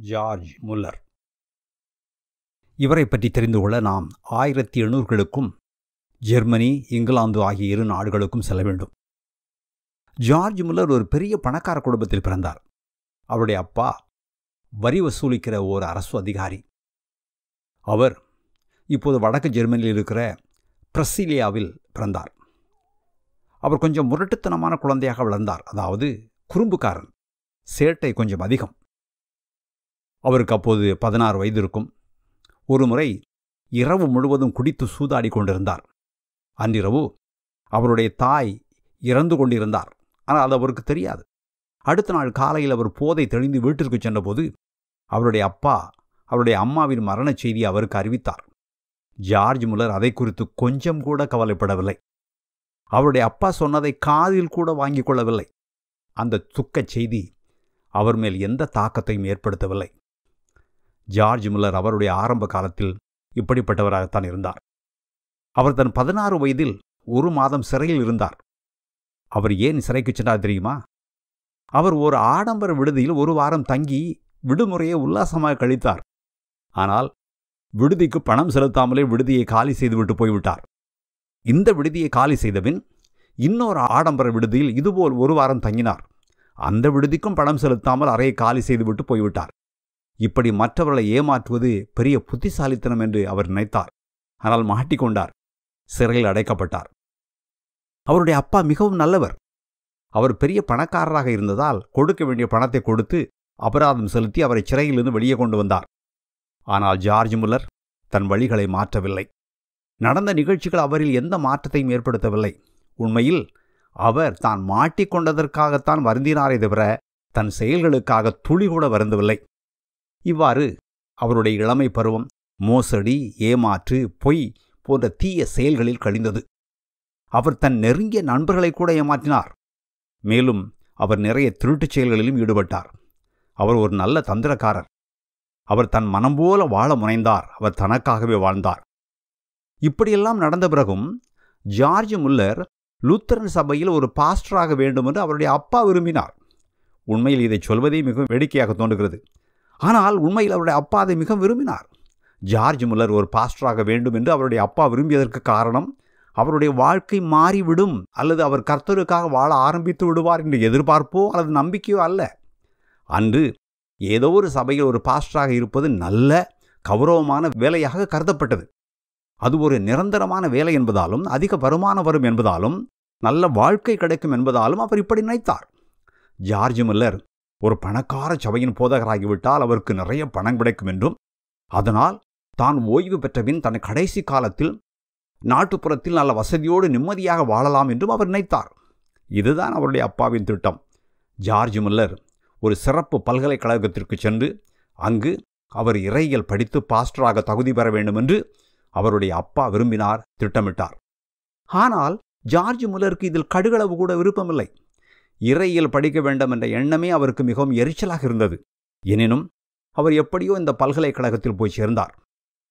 George Muller. இவரை பற்றி தெரிந்து கொள்ள நாம் ஆயிரத்தி எண்ணூறுகளுக்கும் ஜெர்மனி இங்கிலாந்து ஆகிய இரு நாடுகளுக்கும் செல்ல வேண்டும். ஜார்ஜ் முல்லர் ஒரு பெரிய பணக்கார குடும்பத்தில் பிறந்தார். அவருடைய அப்பா வரி வசூலிக்கிற ஒரு அரசு அதிகாரி. அவர் இப்போது வடக்கு ஜெர்மனியில் இருக்கிற பிரசிலியாவில் பிறந்தார். அவர் கொஞ்சம் முரட்டுத்தனமான குழந்தையாக வளர்ந்தார். அதாவது குறும்புக்காரன். சேட்டை கொஞ்சம் அதிகம். அவருக்கு அப்போது பதினாறு வயது இருக்கும் ஒருமுறை இரவு முழுவதும் குடித்து சூதாடி கொண்டிருந்தார். அன்றிரவு அவருடைய தாய் இறந்து கொண்டிருந்தார். ஆனால் அது அவருக்கு தெரியாது. அடுத்த நாள் காலையில் அவர் போதை தெளிந்து வீட்டிற்கு சென்றபோது அவருடைய அப்பா அவருடைய அம்மாவின் மரணச் செய்தி அவருக்கு அறிவித்தார். ஜார்ஜ் முலர் அதை குறித்து கொஞ்சம் கூட கவலைப்படவில்லை. அவருடைய அப்பா சொன்னதை காதில் கூட வாங்கிக் கொள்ளவில்லை. அந்த துக்கச் செய்தி அவர் மேல் எந்த தாக்கத்தையும் ஏற்படுத்தவில்லை. ஜார்ஜ் முல்லர் அவருடைய ஆரம்ப காலத்தில் இப்படிப்பட்டவராகத்தான் இருந்தார். அவர் தன் பதினாறு வயதில் ஒரு மாதம் சிறையில் இருந்தார். அவர் ஏன் சிறைக்கு சென்றார் தெரியுமா? அவர் ஒரு ஆடம்பர விடுதியில் ஒரு வாரம் தங்கி விடுமுறையை உல்லாசமாக கழித்தார். ஆனால் விடுதிக்கு பணம் செலுத்தாமலே விடுதியை காலி செய்துவிட்டு போய்விட்டார். இந்த விடுதியை காலி செய்தபின் இன்னொரு ஆடம்பர விடுதியில் இதுபோல் ஒரு வாரம் தங்கினார். அந்த விடுதிக்கும் பணம் செலுத்தாமல் அறையை காலி செய்துவிட்டு போய்விட்டார். இப்படி மற்றவர்களை ஏமாற்றுவது பெரிய புத்திசாலித்தனம் என்று அவர் நினைத்தார். ஆனால் மாட்டிக்கொண்டார். சிறையில் அடைக்கப்பட்டார். அவருடைய அப்பா மிகவும் நல்லவர். அவர் பெரிய பணக்காரராக இருந்ததால் கொடுக்க வேண்டிய பணத்தை கொடுத்து அபராதம் செலுத்தி அவரை சிறையிலிருந்து வெளியே கொண்டு வந்தார். ஆனால் ஜார்ஜ் முல்லர் தன் வழிகளை மாற்றவில்லை. நடந்த நிகழ்ச்சிகள் அவரில் எந்த மாற்றத்தையும் ஏற்படுத்தவில்லை. உண்மையில் அவர் தான் மாட்டிக்கொண்டதற்காகத்தான் வருந்தினாரே தவிர தன் செயல்களுக்காக துளி கூட வருந்தவில்லை. இவ்வாறு அவருடைய இளமை பருவம் மோசடி ஏமாற்று பொய் போன்ற தீய செயல்களில் கழிந்தது. அவர் தன் நெருங்கிய நண்பர்களை கூட ஏமாற்றினார். மேலும் அவர் நிறைய திருட்டுச் செயல்களிலும் ஈடுபட்டார். அவர் ஒரு நல்ல தந்திரக்காரர். அவர் தன் மனம் போல வாழ முனைந்தார். அவர் தனக்காகவே வாழ்ந்தார். இப்படியெல்லாம் நடந்த பிறகும் ஜார்ஜ் முல்லர் லூத்தரன் சபையில் ஒரு பாஸ்டராக வேண்டும் என்று அவருடைய அப்பா விரும்பினார். உண்மையில் இதை சொல்வதே மிகவும் வேடிக்கையாக தோன்றுகிறது. ஆனால் உண்மையில் அவருடைய அப்பா அதை மிக விரும்பினார். ஜார்ஜ் முல்லர் ஒரு பாஸ்டராக வேண்டும் என்று அவருடைய அப்பா விரும்பியதற்கு காரணம் அவருடைய வாழ்க்கை மாறிவிடும் அல்லது அவர் கர்த்தருக்காக வாழ ஆரம்பித்து விடுவார் என்று எதிர்பார்ப்போ அல்லது நம்பிக்கையோ அல்ல. அன்று ஏதோ ஒரு சபையில் ஒரு பாஸ்டராக இருப்பது நல்ல கௌரவமான வேலையாக கருதப்பட்டது. அது ஒரு நிரந்தரமான வேலை என்பதாலும் அதிக வருமானம் வரும் என்பதாலும் நல்ல வாழ்க்கை கிடைக்கும் என்பதாலும் அவர் இப்படி நினைத்தார். ஜார்ஜ் முல்லர் ஒரு பணக்கார சபையின் போதகராகிவிட்டால் அவருக்கு நிறைய பணம் கிடைக்கும் என்றும் அதனால் தான் ஓய்வு பெற்றபின் தன் கடைசி காலத்தில் நாட்டுப்புறத்தில் நல்ல வசதியோடு நிம்மதியாக வாழலாம் என்றும் அவர் நினைத்தார். இதுதான் அவருடைய அப்பாவின் திட்டம். ஜார்ஜ் முல்லர் ஒரு சிறப்பு பல்கலைக்கழகத்திற்கு சென்று அங்கு அவர் இறையியல் படித்து பாஸ்டராக தகுதி பெற வேண்டும் என்று அவருடைய அப்பா விரும்பினார் திட்டமிட்டார். ஆனால் ஜார்ஜ் முல்லருக்கு இதில் கடுகளவு கூட விருப்பமில்லை. இறையில் படிக்க வேண்டும் என்ற எண்ணமே அவருக்கு மிகவும் எரிச்சலாக இருந்தது. எனினும் அவர் எப்படியோ இந்த பல்கலைக்கழகத்தில் போய் சேர்ந்தார்.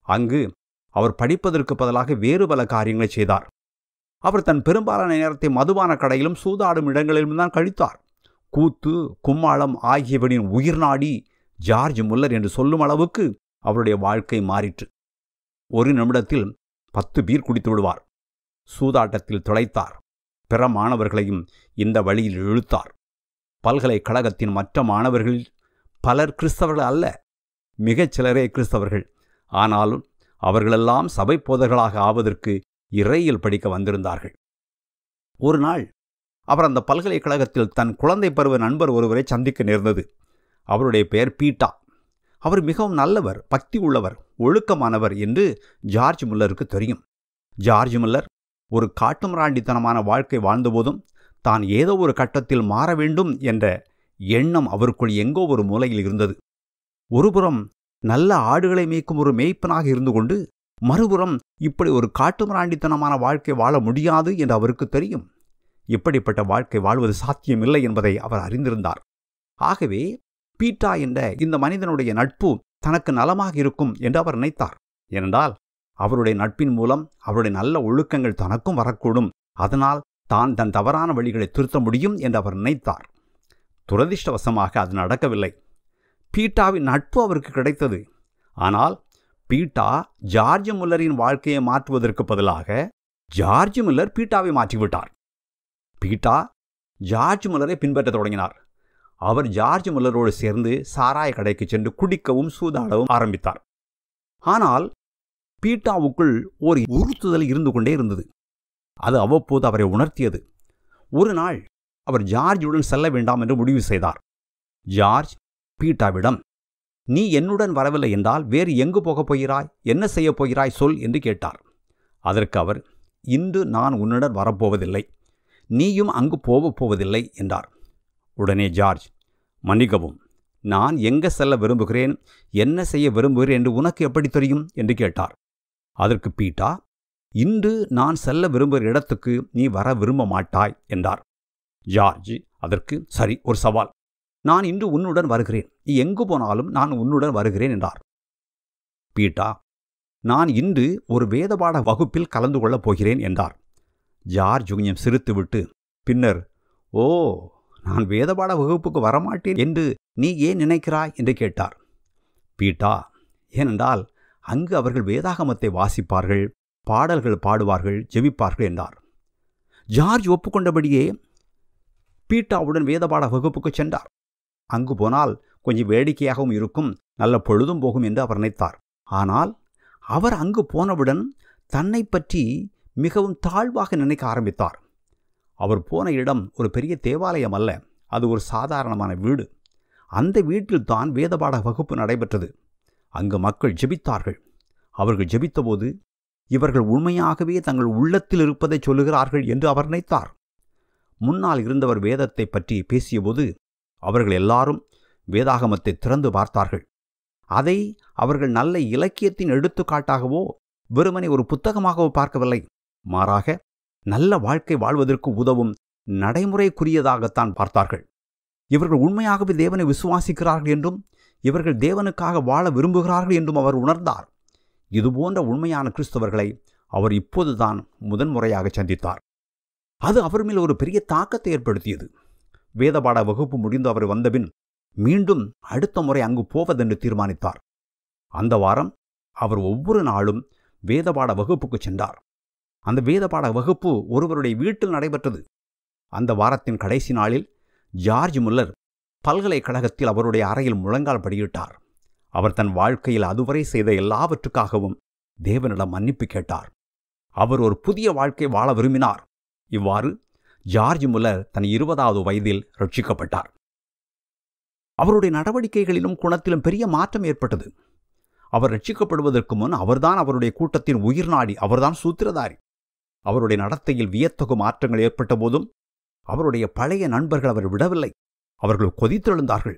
அங்கு அவர் படிப்பதற்கு பதிலாக வேறு பல காரியங்களை செய்தார். அவர் தன் பெரும்பாலான நேரத்தை மதுபான கடையிலும் சூதாடும் இடங்களிலும் தான் கழித்தார். கூத்து கும்மாளம் ஆகியவனின் உயிர் நாடி ஜார்ஜ் முல்லர் என்று சொல்லும் அளவுக்கு அவருடைய வாழ்க்கை மாறிற்று. ஒரு நிமிடத்தில் பத்து பீர் குடித்து விடுவார். சூதாட்டத்தில் துளைத்தார். பிற மாணவர்களையும் இந்த வழியில் இழுத்தார். பல்கலைக்கழகத்தின் மற்ற மாணவர்களில் பலர் கிறிஸ்தவர்கள் அல்ல மிகச் சிலரே கிறிஸ்தவர்கள். ஆனாலும் அவர்களெல்லாம் சபை போதர்களாக ஆவதற்கு இறையில் படிக்க வந்திருந்தார்கள். ஒரு நாள் அவர் அந்த பல்கலைக்கழகத்தில் தன் குழந்தை பருவ நண்பர் ஒருவரை சந்திக்க நேர்ந்தது. அவருடைய பெயர் பீட்டா. அவர் மிகவும் நல்லவர் பக்தி உள்ளவர் ஒழுக்கமானவர் என்று ஜார்ஜ் முல்லருக்கு தெரியும். ஜார்ஜ் முல்லர் ஒரு காட்டுமிராண்டித்தனமான வாழ்க்கை வாழ்ந்தபோதும் தான் ஏதோ ஒரு கட்டத்தில் மாற வேண்டும் என்ற எண்ணம் அவருக்குள் எங்கோ ஒரு மூலையில் இருந்தது. ஒருபுறம் நல்ல ஆடுகளை மேய்க்கும் ஒரு மேய்ப்பனாக இருந்து கொண்டு மறுபுறம் இப்படி ஒரு காட்டுமிராண்டித்தனமான வாழ்க்கை வாழ முடியாது என்று அவருக்கு தெரியும். இப்படிப்பட்ட வாழ்க்கை வாழ்வது சாத்தியமில்லை என்பதை அவர் அறிந்திருந்தார். ஆகவே பீட்டா என்ற இந்த மனிதனுடைய நட்பு தனக்கு நலமாக இருக்கும் என்று அவர் நினைத்தார். ஏனென்றால் அவருடைய நட்பின் மூலம் அவருடைய நல்ல ஒழுக்கங்கள் தனக்கும் வரக்கூடும். அதனால் தான் தன் தவறான வழிகளை திருத்த முடியும் என்று அவர் நினைத்தார். துரதிர்ஷ்டவசமாக அது நடக்கவில்லை. பீட்டாவின் நட்பு அவருக்கு கிடைத்தது. ஆனால் பீட்டா ஜார்ஜ் முல்லரின் வாழ்க்கையை மாற்றுவதற்கு பதிலாக ஜார்ஜ் முல்லர் பீட்டாவை மாற்றிவிட்டார். பீட்டா ஜார்ஜ் முல்லரை பின்பற்றத் தொடங்கினார். அவர் ஜார்ஜ் முல்லரோடு சேர்ந்து சாராய கடைக்கு சென்று குடிக்கவும் சூதாடவும் ஆரம்பித்தார். ஆனால் பீட்டாவுக்குள் ஒரு உறுத்துதல் இருந்து கொண்டே இருந்தது. அது அவ்வப்போது அவரை உணர்த்தியது. ஒரு நாள் அவர் ஜார்ஜுடன் செல்ல வேண்டாம் என்று முடிவு செய்தார். ஜார்ஜ் பீட்டாவிடம் நீ என்னுடன் வரவில்லை என்றால் வேறு எங்கு போகப் போகிறாய்? என்ன செய்யப் போகிறாய் சொல்? என்று கேட்டார். அதற்கு அவர் இன்று நான் உன்னுடன் வரப்போவதில்லை. நீயும் அங்கு போகப் போவதில்லை என்றார். உடனே ஜார்ஜ் மன்னிக்கவும் நான் எங்கே செல்ல விரும்புகிறேன்? என்ன செய்ய விரும்புகிறேன் என்று உனக்கு எப்படி தெரியும்? என்று கேட்டார். அதற்கு பீட்டா இன்று நான் செல்ல விரும்புகிற இடத்துக்கு நீ வர விரும்ப மாட்டாய் என்றார். ஜார்ஜ் அதற்கு சரி ஒரு சவால். நான் இன்று உன்னுடன் வருகிறேன். நீ எங்கு போனாலும் நான் உன்னுடன் வருகிறேன் என்றார். பீட்டா நான் இன்று ஒரு வேதபாட வகுப்பில் கலந்து கொள்ளப் போகிறேன் என்றார். ஜார்ஜ் கொஞ்சம் சிரித்துவிட்டு பின்னர் ஓ நான் வேதபாட வகுப்புக்கு வரமாட்டேன் என்று நீ ஏன் நினைக்கிறாய்? என்று கேட்டார். பீட்டா ஏனென்றால் அங்கு அவர்கள் வேதாகமத்தை வாசிப்பார்கள் பாடல்கள் பாடுவார்கள் ஜெபிப்பார்கள் என்றார். ஜார்ஜ் ஒப்புக்கொண்டபடியே பீட்டாவுடன் வேதபாட வகுப்புக்கு சென்றார். அங்கு போனால் கொஞ்சம் வேடிக்கையாகவும் இருக்கும் நல்ல பொழுதும் போகும் என்று அவர் நினைத்தார். ஆனால் அவர் அங்கு போனவுடன் தன்னை பற்றி மிகவும் தாழ்வாக நினைக்க ஆரம்பித்தார். அவர் போன இடம் ஒரு பெரிய தேவாலயம் அல்ல அது ஒரு சாதாரணமான வீடு. அந்த வீட்டில் தான் வேதபாட வகுப்பு நடைபெற்றது. அங்கு மக்கள் ஜெபித்தார்கள். அவர்கள் ஜெபித்தபோது இவர்கள் உண்மையாகவே தங்கள் உள்ளத்தில் இருப்பதை சொல்லுகிறார்கள் என்று அவர் நினைத்தார். முன்னால் இருந்தவர் வேதத்தை பற்றி பேசியபோது அவர்கள் எல்லாரும் வேதாகமத்தை திறந்து பார்த்தார்கள். அதை அவர்கள் நல்ல இலக்கியத்தின் எடுத்துக்காட்டாகவோ வெறுமனை ஒரு புத்தகமாகவோ பார்க்கவில்லை. மாறாக நல்ல வாழ்க்கை வாழ்வதற்கு உதவும் நடைமுறைக்குரியதாகத்தான் பார்த்தார்கள். இவர்கள் உண்மையாகவே தேவனை விசுவாசிக்கிறார்கள் என்றும் இவர்கள் தேவனுக்காக வாழ விரும்புகிறார்கள் என்றும் அவர் உணர்ந்தார். இதுபோன்ற உண்மையான கிறிஸ்தவர்களை அவர் இப்போதுதான் முதன்முறையாக சந்தித்தார். அது அவர் மேல் ஒரு பெரிய தாக்கத்தை ஏற்படுத்தியது. வேதபாட வகுப்பு முடிந்து அவர் வந்தபின் மீண்டும் அடுத்த முறை அங்கு போவதென்று தீர்மானித்தார். அந்த வாரம் அவர் ஒவ்வொரு நாளும் வேதபாட வகுப்புக்கு சென்றார். அந்த வேதபாட வகுப்பு ஒருவருடைய வீட்டில் நடைபெற்றது. அந்த வாரத்தின் கடைசி நாளில் ஜார்ஜ் முல்லர் பல்கலைக்கழகத்தில் அவருடைய அறையில் முழங்கால் படியிட்டார். அவர் தன் வாழ்க்கையில் அதுவரை செய்த எல்லாவற்றுக்காகவும் தேவனிடம் மன்னிப்பு கேட்டார். அவர் ஒரு புதிய வாழ்க்கை வாழ விரும்பினார். இவ்வாறு ஜார்ஜ் முல்லர் தன் இருபதாவது வயதில் ரட்சிக்கப்பட்டார். அவருடைய நடவடிக்கைகளிலும் குணத்திலும் பெரிய மாற்றம் ஏற்பட்டது. அவர் ரட்சிக்கப்படுவதற்கு முன் அவர்தான் அவருடைய கூட்டத்தின் உயிர்நாடி அவர்தான் சூத்திரதாரி. அவருடைய நடத்தையில் வியத்தகு மாற்றங்கள் ஏற்பட்ட போதும் அவருடைய பழைய நண்பர்கள் அவர் விடவில்லை. அவர்கள் கொதித்தெழுந்தார்கள்.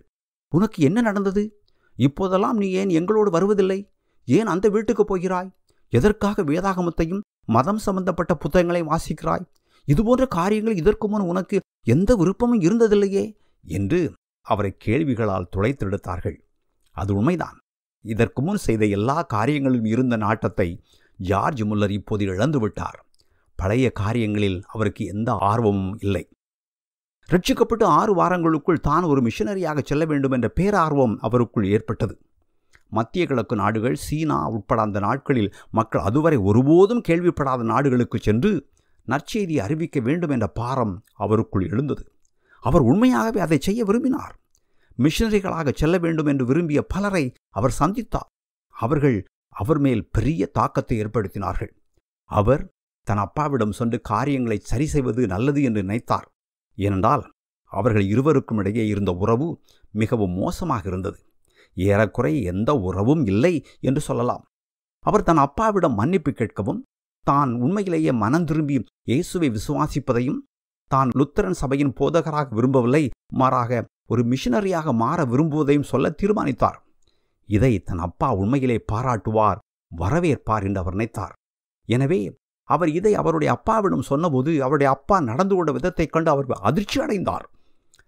உனக்கு என்ன நடந்தது? இப்போதெல்லாம் நீ ஏன் எங்களோடு வருவதில்லை? ஏன் அந்த வீட்டுக்கு போகிறாய்? எதற்காக வேதாகமத்தையும் மதம் சம்பந்தப்பட்ட புத்தகங்களை வாசிக்கிறாய்? இதுபோன்ற காரியங்கள் இதற்கு முன் உனக்கு எந்த விருப்பமும் இருந்ததில்லையே? என்று அவரை கேள்விகளால் துளைத்தெடுத்தார்கள். அது உண்மைதான். இதற்கு முன் செய்த எல்லா காரியங்களிலும் இருந்த நாட்டத்தை ஜார்ஜ் முல்லர் இப்போது இழந்துவிட்டார். பழைய காரியங்களில் அவருக்கு எந்த ஆர்வமும் இல்லை. ரட்சிக்கப்பட்டு ஆறு வாரங்களுக்குள் தான் ஒரு மிஷனரியாக செல்ல வேண்டும் என்ற பேரார்வம் அவருக்குள் ஏற்பட்டது. மத்திய கிழக்கு நாடுகள் சீனா உட்பட அந்த நாட்களில் மக்கள் அதுவரை ஒருபோதும் கேள்விப்படாத நாடுகளுக்கு சென்று நற்செய்தி அறிவிக்க வேண்டும் என்ற பாரம் அவருக்குள் எழுந்தது. அவர் உண்மையாகவே அதை செய்ய விரும்பினார். மிஷனரிகளாக செல்ல வேண்டும் என்று விரும்பிய பலரை அவர் சந்தித்தார். அவர்கள் அவர் மேல் பெரிய தாக்கத்தை ஏற்படுத்தினார்கள். அவர் தன் அப்பாவிடம் சென்று காரியங்களை சரி செய்வது நல்லது என்று நினைத்தார். ஏனென்றால் அவர்கள் இருவருக்கும் இடையே இருந்த உறவு மிகவும் மோசமாக இருந்தது. ஏறக்குறை எந்த உறவும் இல்லை என்று சொல்லலாம். அவர் தன் அப்பாவிடம் மன்னிப்பு கேட்கவும் தான் உண்மையிலேயே மனம் திரும்பி இயேசுவை விசுவாசிப்பதையும் தான் லுத்தரன் சபையின் போதகராக விரும்பவில்லை மாறாக ஒரு மிஷனரியாக மாற விரும்புவதையும் சொல்ல தீர்மானித்தார். இதை தன் அப்பா உண்மையிலே பாராட்டுவார் வரவேற்பார் என்று அவர் நினைத்தார். எனவே அவர் இதை அவருடைய அப்பாவிடம் சொன்னபோது அவருடைய அப்பா நடந்து கொண்ட விதத்தைக் கண்டு அவர் அதிர்ச்சி அடைந்தார்.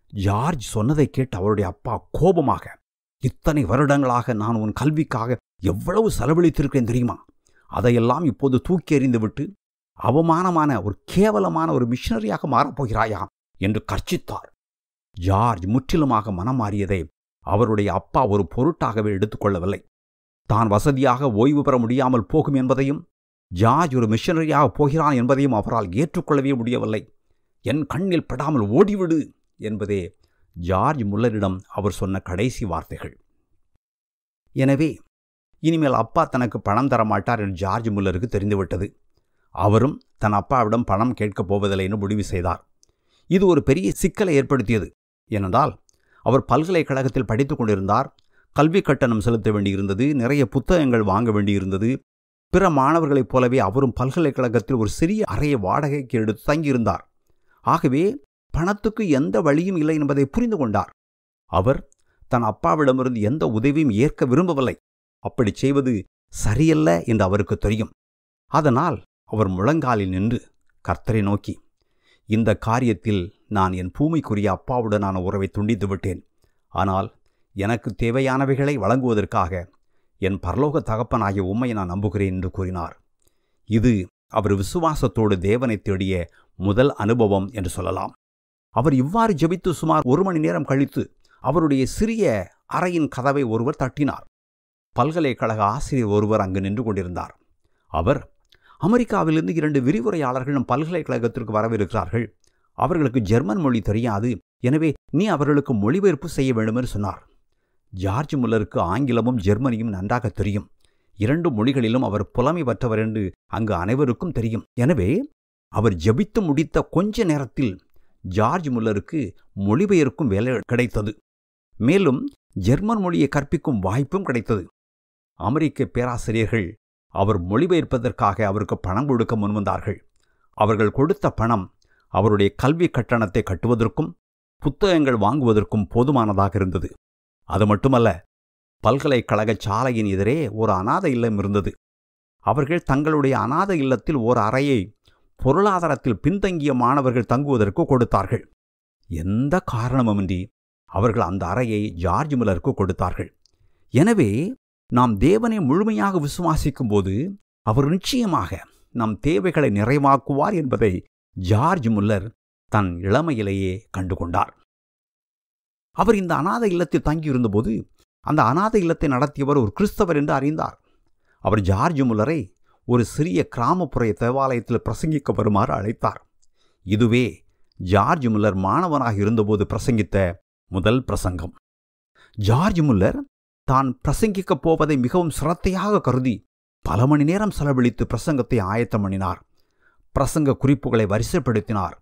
ஜார்ஜ் சொன்னதை கேட்டு அவருடைய அப்பா கோபமாக இத்தனை வருடங்களாக நான் உன் கல்விக்காக எவ்வளவு செலவழித்திருக்கிறேன் தெரியுமா? அதையெல்லாம் இப்போது தூக்கி எறிந்துவிட்டு அவமானமான ஒரு கேவலமான ஒரு மிஷனரியாக மாறப்போகிறாயா? என்று கர்ச்சித்தார். ஜார்ஜ் முற்றிலுமாக மனம் மாறியதை அவருடைய அப்பா ஒரு பொருட்டாகவே எடுத்துக்கொள்ளவில்லை தான் வசதியாக ஓய்வு பெற முடியாமல் போகும் என்பதையும் ஜார்ஜ் ஒரு மிஷனரியாக போகிறான் என்பதையும் அவரால் ஏற்றுக்கொள்ளவே முடியவில்லை. என் கண்ணில் படாமல் ஓடிவிடு என்பதே ஜார்ஜ் முல்லரிடம் அவர் சொன்ன கடைசி வார்த்தைகள். எனவே இனிமேல் அப்பா தனக்கு பணம் தரமாட்டார் என்று ஜார்ஜ் முல்லருக்கு தெரிந்துவிட்டது. அவரும் தன் அப்பாவிடம் பணம் கேட்கப் போவதில்லை என்று முடிவு செய்தார். இது ஒரு பெரிய சிக்கலை ஏற்படுத்தியது. ஏனென்றால் அவர் பல்கலைக்கழகத்தில் படித்துக் கொண்டிருந்தார். கல்வி கட்டணம் செலுத்த வேண்டியிருந்தது. நிறைய புத்தகங்கள் வாங்க வேண்டியிருந்தது. பிற மாணவர்களைப் போலவே அவரும் பல்கலைக்கழகத்தில் ஒரு சிறிய அறையை வாடகைக்கு எடுத்து தங்கியிருந்தார். ஆகவே பணத்துக்கு எந்த வழியும் இல்லை என்பதை புரிந்து கொண்டார். அவர் தன் அப்பாவிடமிருந்து எந்த உதவியும் ஏற்க விரும்பவில்லை. அப்படி செய்வது சரியல்ல என்று அவருக்கு தெரியும். அதனால் அவர் முழங்காலில் நின்று கர்த்தரை நோக்கி இந்த காரியத்தில் நான் என் பூமிக்குரிய அப்பாவுடனான உறவை துண்டித்து விட்டேன். ஆனால் எனக்கு தேவையானவைகளை வழங்குவதற்காக என் பரலோக தகப்பனாகிய உம்மை நான் நம்புகிறேன் என்று கூறினார். இது அவர் விசுவாசத்தோடு தேவனை தேடிய முதல் அனுபவம் என்று சொல்லலாம். அவர் இவ்வாறு ஜெபித்து சுமார் ஒரு மணி நேரம் கழித்து அவருடைய சிறிய அறையின் கதவை ஒருவர் தட்டினார். பல்கலைக்கழக ஆசிரியர் ஒருவர் அங்கு நின்று கொண்டிருந்தார். அவர் அமெரிக்காவிலிருந்து இரண்டு விரிவுரையாளர்களும் பல்கலைக்கழகத்திற்கு வரவிருக்கிறார்கள். அவர்களுக்கு ஜெர்மன் மொழி தெரியாது. எனவே நீ அவர்களுக்கு மொழிபெயர்ப்பு செய்ய வேண்டும் என்று சொன்னார். ஜார்ஜ் முல்லருக்கு ஆங்கிலமும் ஜெர்மனியும் நன்றாக தெரியும். இரண்டு மொழிகளிலும் அவர் புலமை பெற்றவர் என்று அங்கு அனைவருக்கும் தெரியும். எனவே அவர் ஜெபித்து முடித்த கொஞ்ச நேரத்தில் ஜார்ஜ் முல்லருக்கு மொழிபெயர்க்கும் வேலை கிடைத்தது. மேலும் ஜெர்மன் மொழியை கற்பிக்கும் வாய்ப்பும் கிடைத்தது. அமெரிக்க பேராசிரியர்கள் அவர் மொழிபெயர்ப்பதற்காக அவருக்கு பணம் கொடுக்க முன்வந்தார்கள். அவர்கள் கொடுத்த பணம் அவருடைய கல்வி கட்டணத்தை கட்டுவதற்கும் புத்தகங்கள் வாங்குவதற்கும் போதுமானதாக இருந்தது. அது மட்டுமல்ல பல்கலைக்கழக சாலையின் எதிரே ஒரு அநாத இல்லம் இருந்தது. அவர்கள் தங்களுடைய அநாத இல்லத்தில் ஓர் அறையை பொருளாதாரத்தில் பின்தங்கிய மாணவர்கள் தங்குவதற்கு கொடுத்தார்கள். எந்த காரணமுமின்றி அவர்கள் அந்த அறையை ஜார்ஜ் முல்லருக்கு கொடுத்தார்கள். எனவே நாம் தேவனை முழுமையாக விசுவாசிக்கும் போது அவர் நிச்சயமாக நம் தேவைகளை நிறைவாக்குவார் என்பதை ஜார்ஜ் முல்லர் தன் இளமையிலேயே கண்டுகொண்டார். அவர் இந்த அநாத இல்லத்தில் தங்கியிருந்தபோது அந்த அநாத இல்லத்தை நடத்தியவர் ஒரு கிறிஸ்தவர் என்று அறிந்தார். அவர் ஜார்ஜ் முல்லரை ஒரு சிறிய கிராமப்புற தேவாலயத்தில் பிரசங்கிக்க வருமாறு அழைத்தார். இதுவே ஜார்ஜ் முல்லர் மாணவனாக இருந்தபோது பிரசங்கித்த முதல் பிரசங்கம். ஜார்ஜ் முல்லர் தான் பிரசங்கிக்கப் போவதை மிகவும் சிரத்தையாக கருதி பல மணி நேரம் செலவழித்து பிரசங்கத்தை ஆயத்தம் பண்ணினார். பிரசங்க குறிப்புகளை வரிசைப்படுத்தினார்.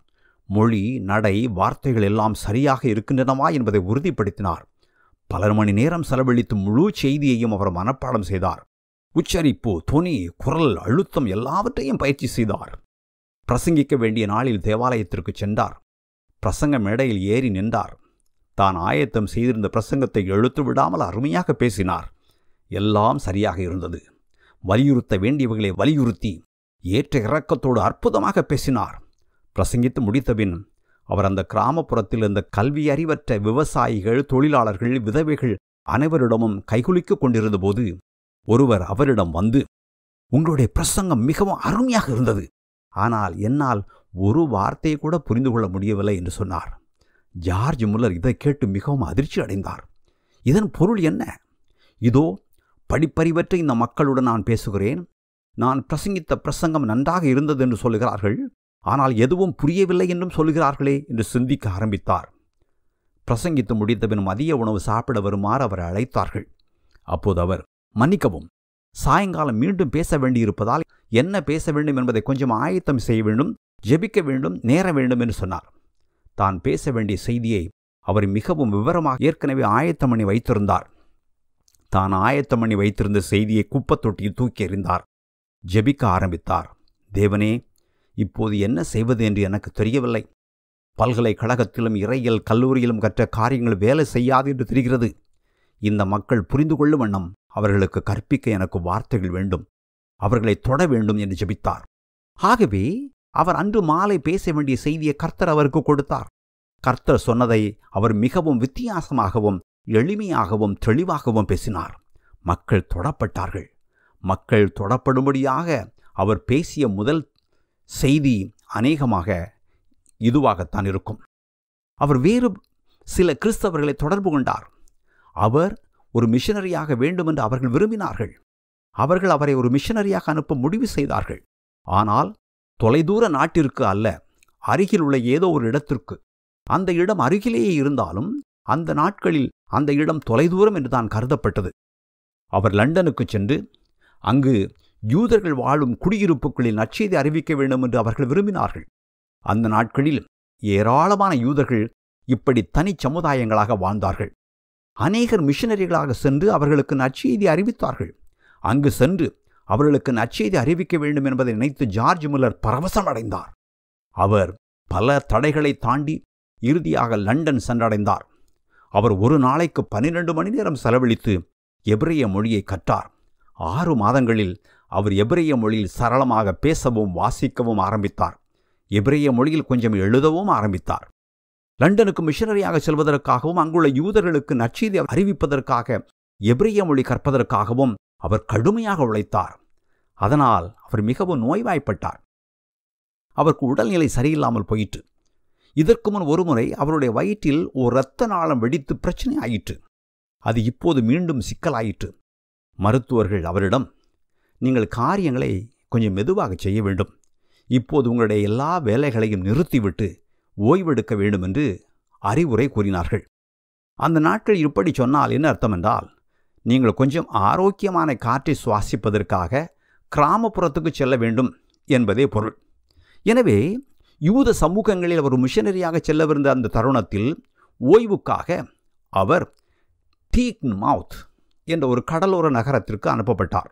மொழி நடை வார்த்தைகள் எல்லாம் சரியாக இருக்கின்றனவா என்பதை உறுதிப்படுத்தினார். பல மணி நேரம் செலவழித்து முழு செய்தியையும் அவர் மனப்பாடம் செய்தார். உச்சரிப்பு துணி குரல் அழுத்தம் எல்லாவற்றையும் பயிற்சி செய்தார். பிரசங்கிக்க வேண்டிய நாளில் தேவாலயத்திற்கு சென்றார். பிரசங்க மேடையில் ஏறி நின்றார். தான் ஆயத்தம் செய்திருந்த பிரசங்கத்தை எழுத்து விடாமல் அருமையாக பேசினார். எல்லாம் சரியாக இருந்தது. வலியுறுத்த வேண்டியவைகளை வலியுறுத்தி ஏற்ற இறக்கத்தோடு அற்புதமாக பேசினார். பிரசங்கித்து முடித்தபின் அவர் அந்த கிராமப்புறத்தில் இருந்த கல்வி அறிவற்ற விவசாயிகள் தொழிலாளர்கள் விதவைகள் அனைவரிடமும் கைகுலித்துக் கொண்டிருந்தபோது ஒருவர் அவரிடம் வந்து உங்களுடைய பிரசங்கம் மிகவும் அருமையாக இருந்தது. ஆனால் என்னால் ஒரு வார்த்தையை கூட புரிந்து கொள்ள முடியவில்லை என்று சொன்னார். ஜார்ஜ் முல்லர் இதை கேட்டு மிகவும் அதிர்ச்சி அடைந்தார். இதன் பொருள் என்ன? இதோ படிப்பறிவற்ற இந்த மக்களுடன் நான் பேசுகிறேன். நான் பிரசங்கித்த பிரசங்கம் நன்றாக இருந்தது என்று சொல்லுகிறார்கள். ஆனால் எதுவும் புரியவில்லை என்றும் சொல்கிறார்களே என்று சிந்திக்க ஆரம்பித்தார். பிரசங்கித்து முடித்தபின் மதிய உணவு சாப்பிட வருமாறு அவரை அழைத்தார்கள். அப்போது அவர் மன்னிக்கவும் சாயங்காலம் மீண்டும் பேச வேண்டியிருப்பதால் என்ன பேச வேண்டும் என்பதை கொஞ்சம் ஆயத்தம் செய்ய வேண்டும் ஜெபிக்க வேண்டும் நேர வேண்டும் என்று சொன்னார். தான் பேச வேண்டிய செய்தியை அவர் மிகவும் விவரமாக ஏற்கனவே ஆயத்தம் பண்ணி வைத்திருந்தார். தான் ஆயத்தம் பண்ணி வைத்திருந்த செய்தியை குப்பத்தொட்டியில் தூக்கி எறிந்தார். ஜெபிக்க ஆரம்பித்தார். தேவனே இப்போது என்ன செய்வது என்று எனக்கு தெரியவில்லை. பல்கலைக்கழகத்திலும் இறையியல் கல்லூரியிலும் கற்ற காரியங்கள் வேலை செய்யாது என்று தெரிகிறது. இந்த மக்கள் புரிந்து கொள்ளும் வண்ணம் அவர்களுக்கு கற்பிக்க எனக்கு வார்த்தைகள் வேண்டும். அவர்களை தொட வேண்டும் என்று ஜெபித்தார். ஆகவே அவர் அன்று மாலை பேச வேண்டிய செய்தியை கர்த்தர் அவருக்கு கொடுத்தார். கர்த்தர் சொன்னதை அவர் மிகவும் வித்தியாசமாகவும் எளிமையாகவும் தெளிவாகவும் பேசினார். மக்கள் தொடப்பட்டார்கள். மக்கள் தொடப்படும்படியாக அவர் பேசிய முதல் செய்தி அநேகமாக இதுவாகத்தான் இருக்கும். அவர் வேறு சில கிறிஸ்தவர்களை தொடர்பு கொண்டார். அவர் ஒரு மிஷனரியாக வேண்டுமென்று அவர்கள் விரும்பினார்கள். அவர்கள் அவரை ஒரு மிஷனரியாக அனுப்ப முடிவு செய்தார்கள். ஆனால் தொலைதூர நாட்டிற்கு அல்ல அருகில் உள்ள ஏதோ ஒரு இடத்திற்கு. அந்த இடம் அருகிலேயே இருந்தாலும் அந்த நாட்களில் அந்த இடம் தொலைதூரம் என்று தான் கருதப்பட்டது. அவர் லண்டனுக்கு சென்று அங்கு யூதர்கள் வாழும் குடியிருப்புகளில் நற்செய்தி அறிவிக்க வேண்டும் என்று அவர்கள் விரும்பினார்கள். அந்த நாட்களில் ஏராளமான யூதர்கள் இப்படி தனி சமுதாயங்களாக வாழ்ந்தார்கள். அநேகர் மிஷனரிகளாக சென்று அவர்களுக்கு நற்செய்தி அறிவித்தார்கள். அங்கு சென்று அவர்களுக்கு நற்செய்தி அறிவிக்க வேண்டும் என்பதை நினைத்து ஜார்ஜ் முல்லர் பரவசம் அடைந்தார். அவர் பல தடைகளை தாண்டி இறுதியாக லண்டன் சென்றடைந்தார். அவர் ஒரு நாளைக்கு பன்னிரண்டு மணி நேரம் செலவழித்து எபிரேய மொழியை கற்றார். ஆறு மாதங்களில் அவர் எபிரேய மொழியில் சரளமாக பேசவும் வாசிக்கவும் ஆரம்பித்தார். எபிரேய மொழியில் கொஞ்சம் எழுதவும் ஆரம்பித்தார். லண்டனுக்கு மிஷனரியாக செல்வதற்காகவும் அங்குள்ள யூதர்களுக்கு நற்செய்தி அறிவிப்பதற்காக எபிரேய மொழி கற்பதற்காகவும் அவர் கடுமையாக உழைத்தார். அதனால் அவர் மிகவும் நோய்வாய்ப்பட்டார். அவருக்கு உடல்நிலை சரியில்லாமல் போயிற்று. இதற்கு முன் ஒருமுறை அவருடைய வயிற்றில் ஒரு இரத்த நாளம் வெடித்து பிரச்சனை ஆயிற்று. அது இப்போது மீண்டும் சிக்கலாயிற்று. மருத்துவர்கள் அவரிடம் நீங்கள் காரியங்களை கொஞ்சம் மெதுவாக செய்ய வேண்டும். இப்போது உங்களுடைய எல்லா வேலைகளையும் நிறுத்திவிட்டு ஓய்வெடுக்க வேண்டும் என்று அறிவுரை கூறினார்கள். அந்த நாட்கள் இப்படி சொன்னால் என்ன அர்த்தம் என்றால் நீங்கள் கொஞ்சம் ஆரோக்கியமான காற்றை சுவாசிப்பதற்காக கிராமப்புறத்துக்கு செல்ல வேண்டும் என்பதே பொருள். எனவே யூத சமூகங்களில் அவர் மிஷனரியாக செல்லவிருந்த அந்த தருணத்தில் ஓய்வுக்காக அவர் டீக் மவுத் என்ற ஒரு கடலோர நகரத்திற்கு அனுப்பப்பட்டார்.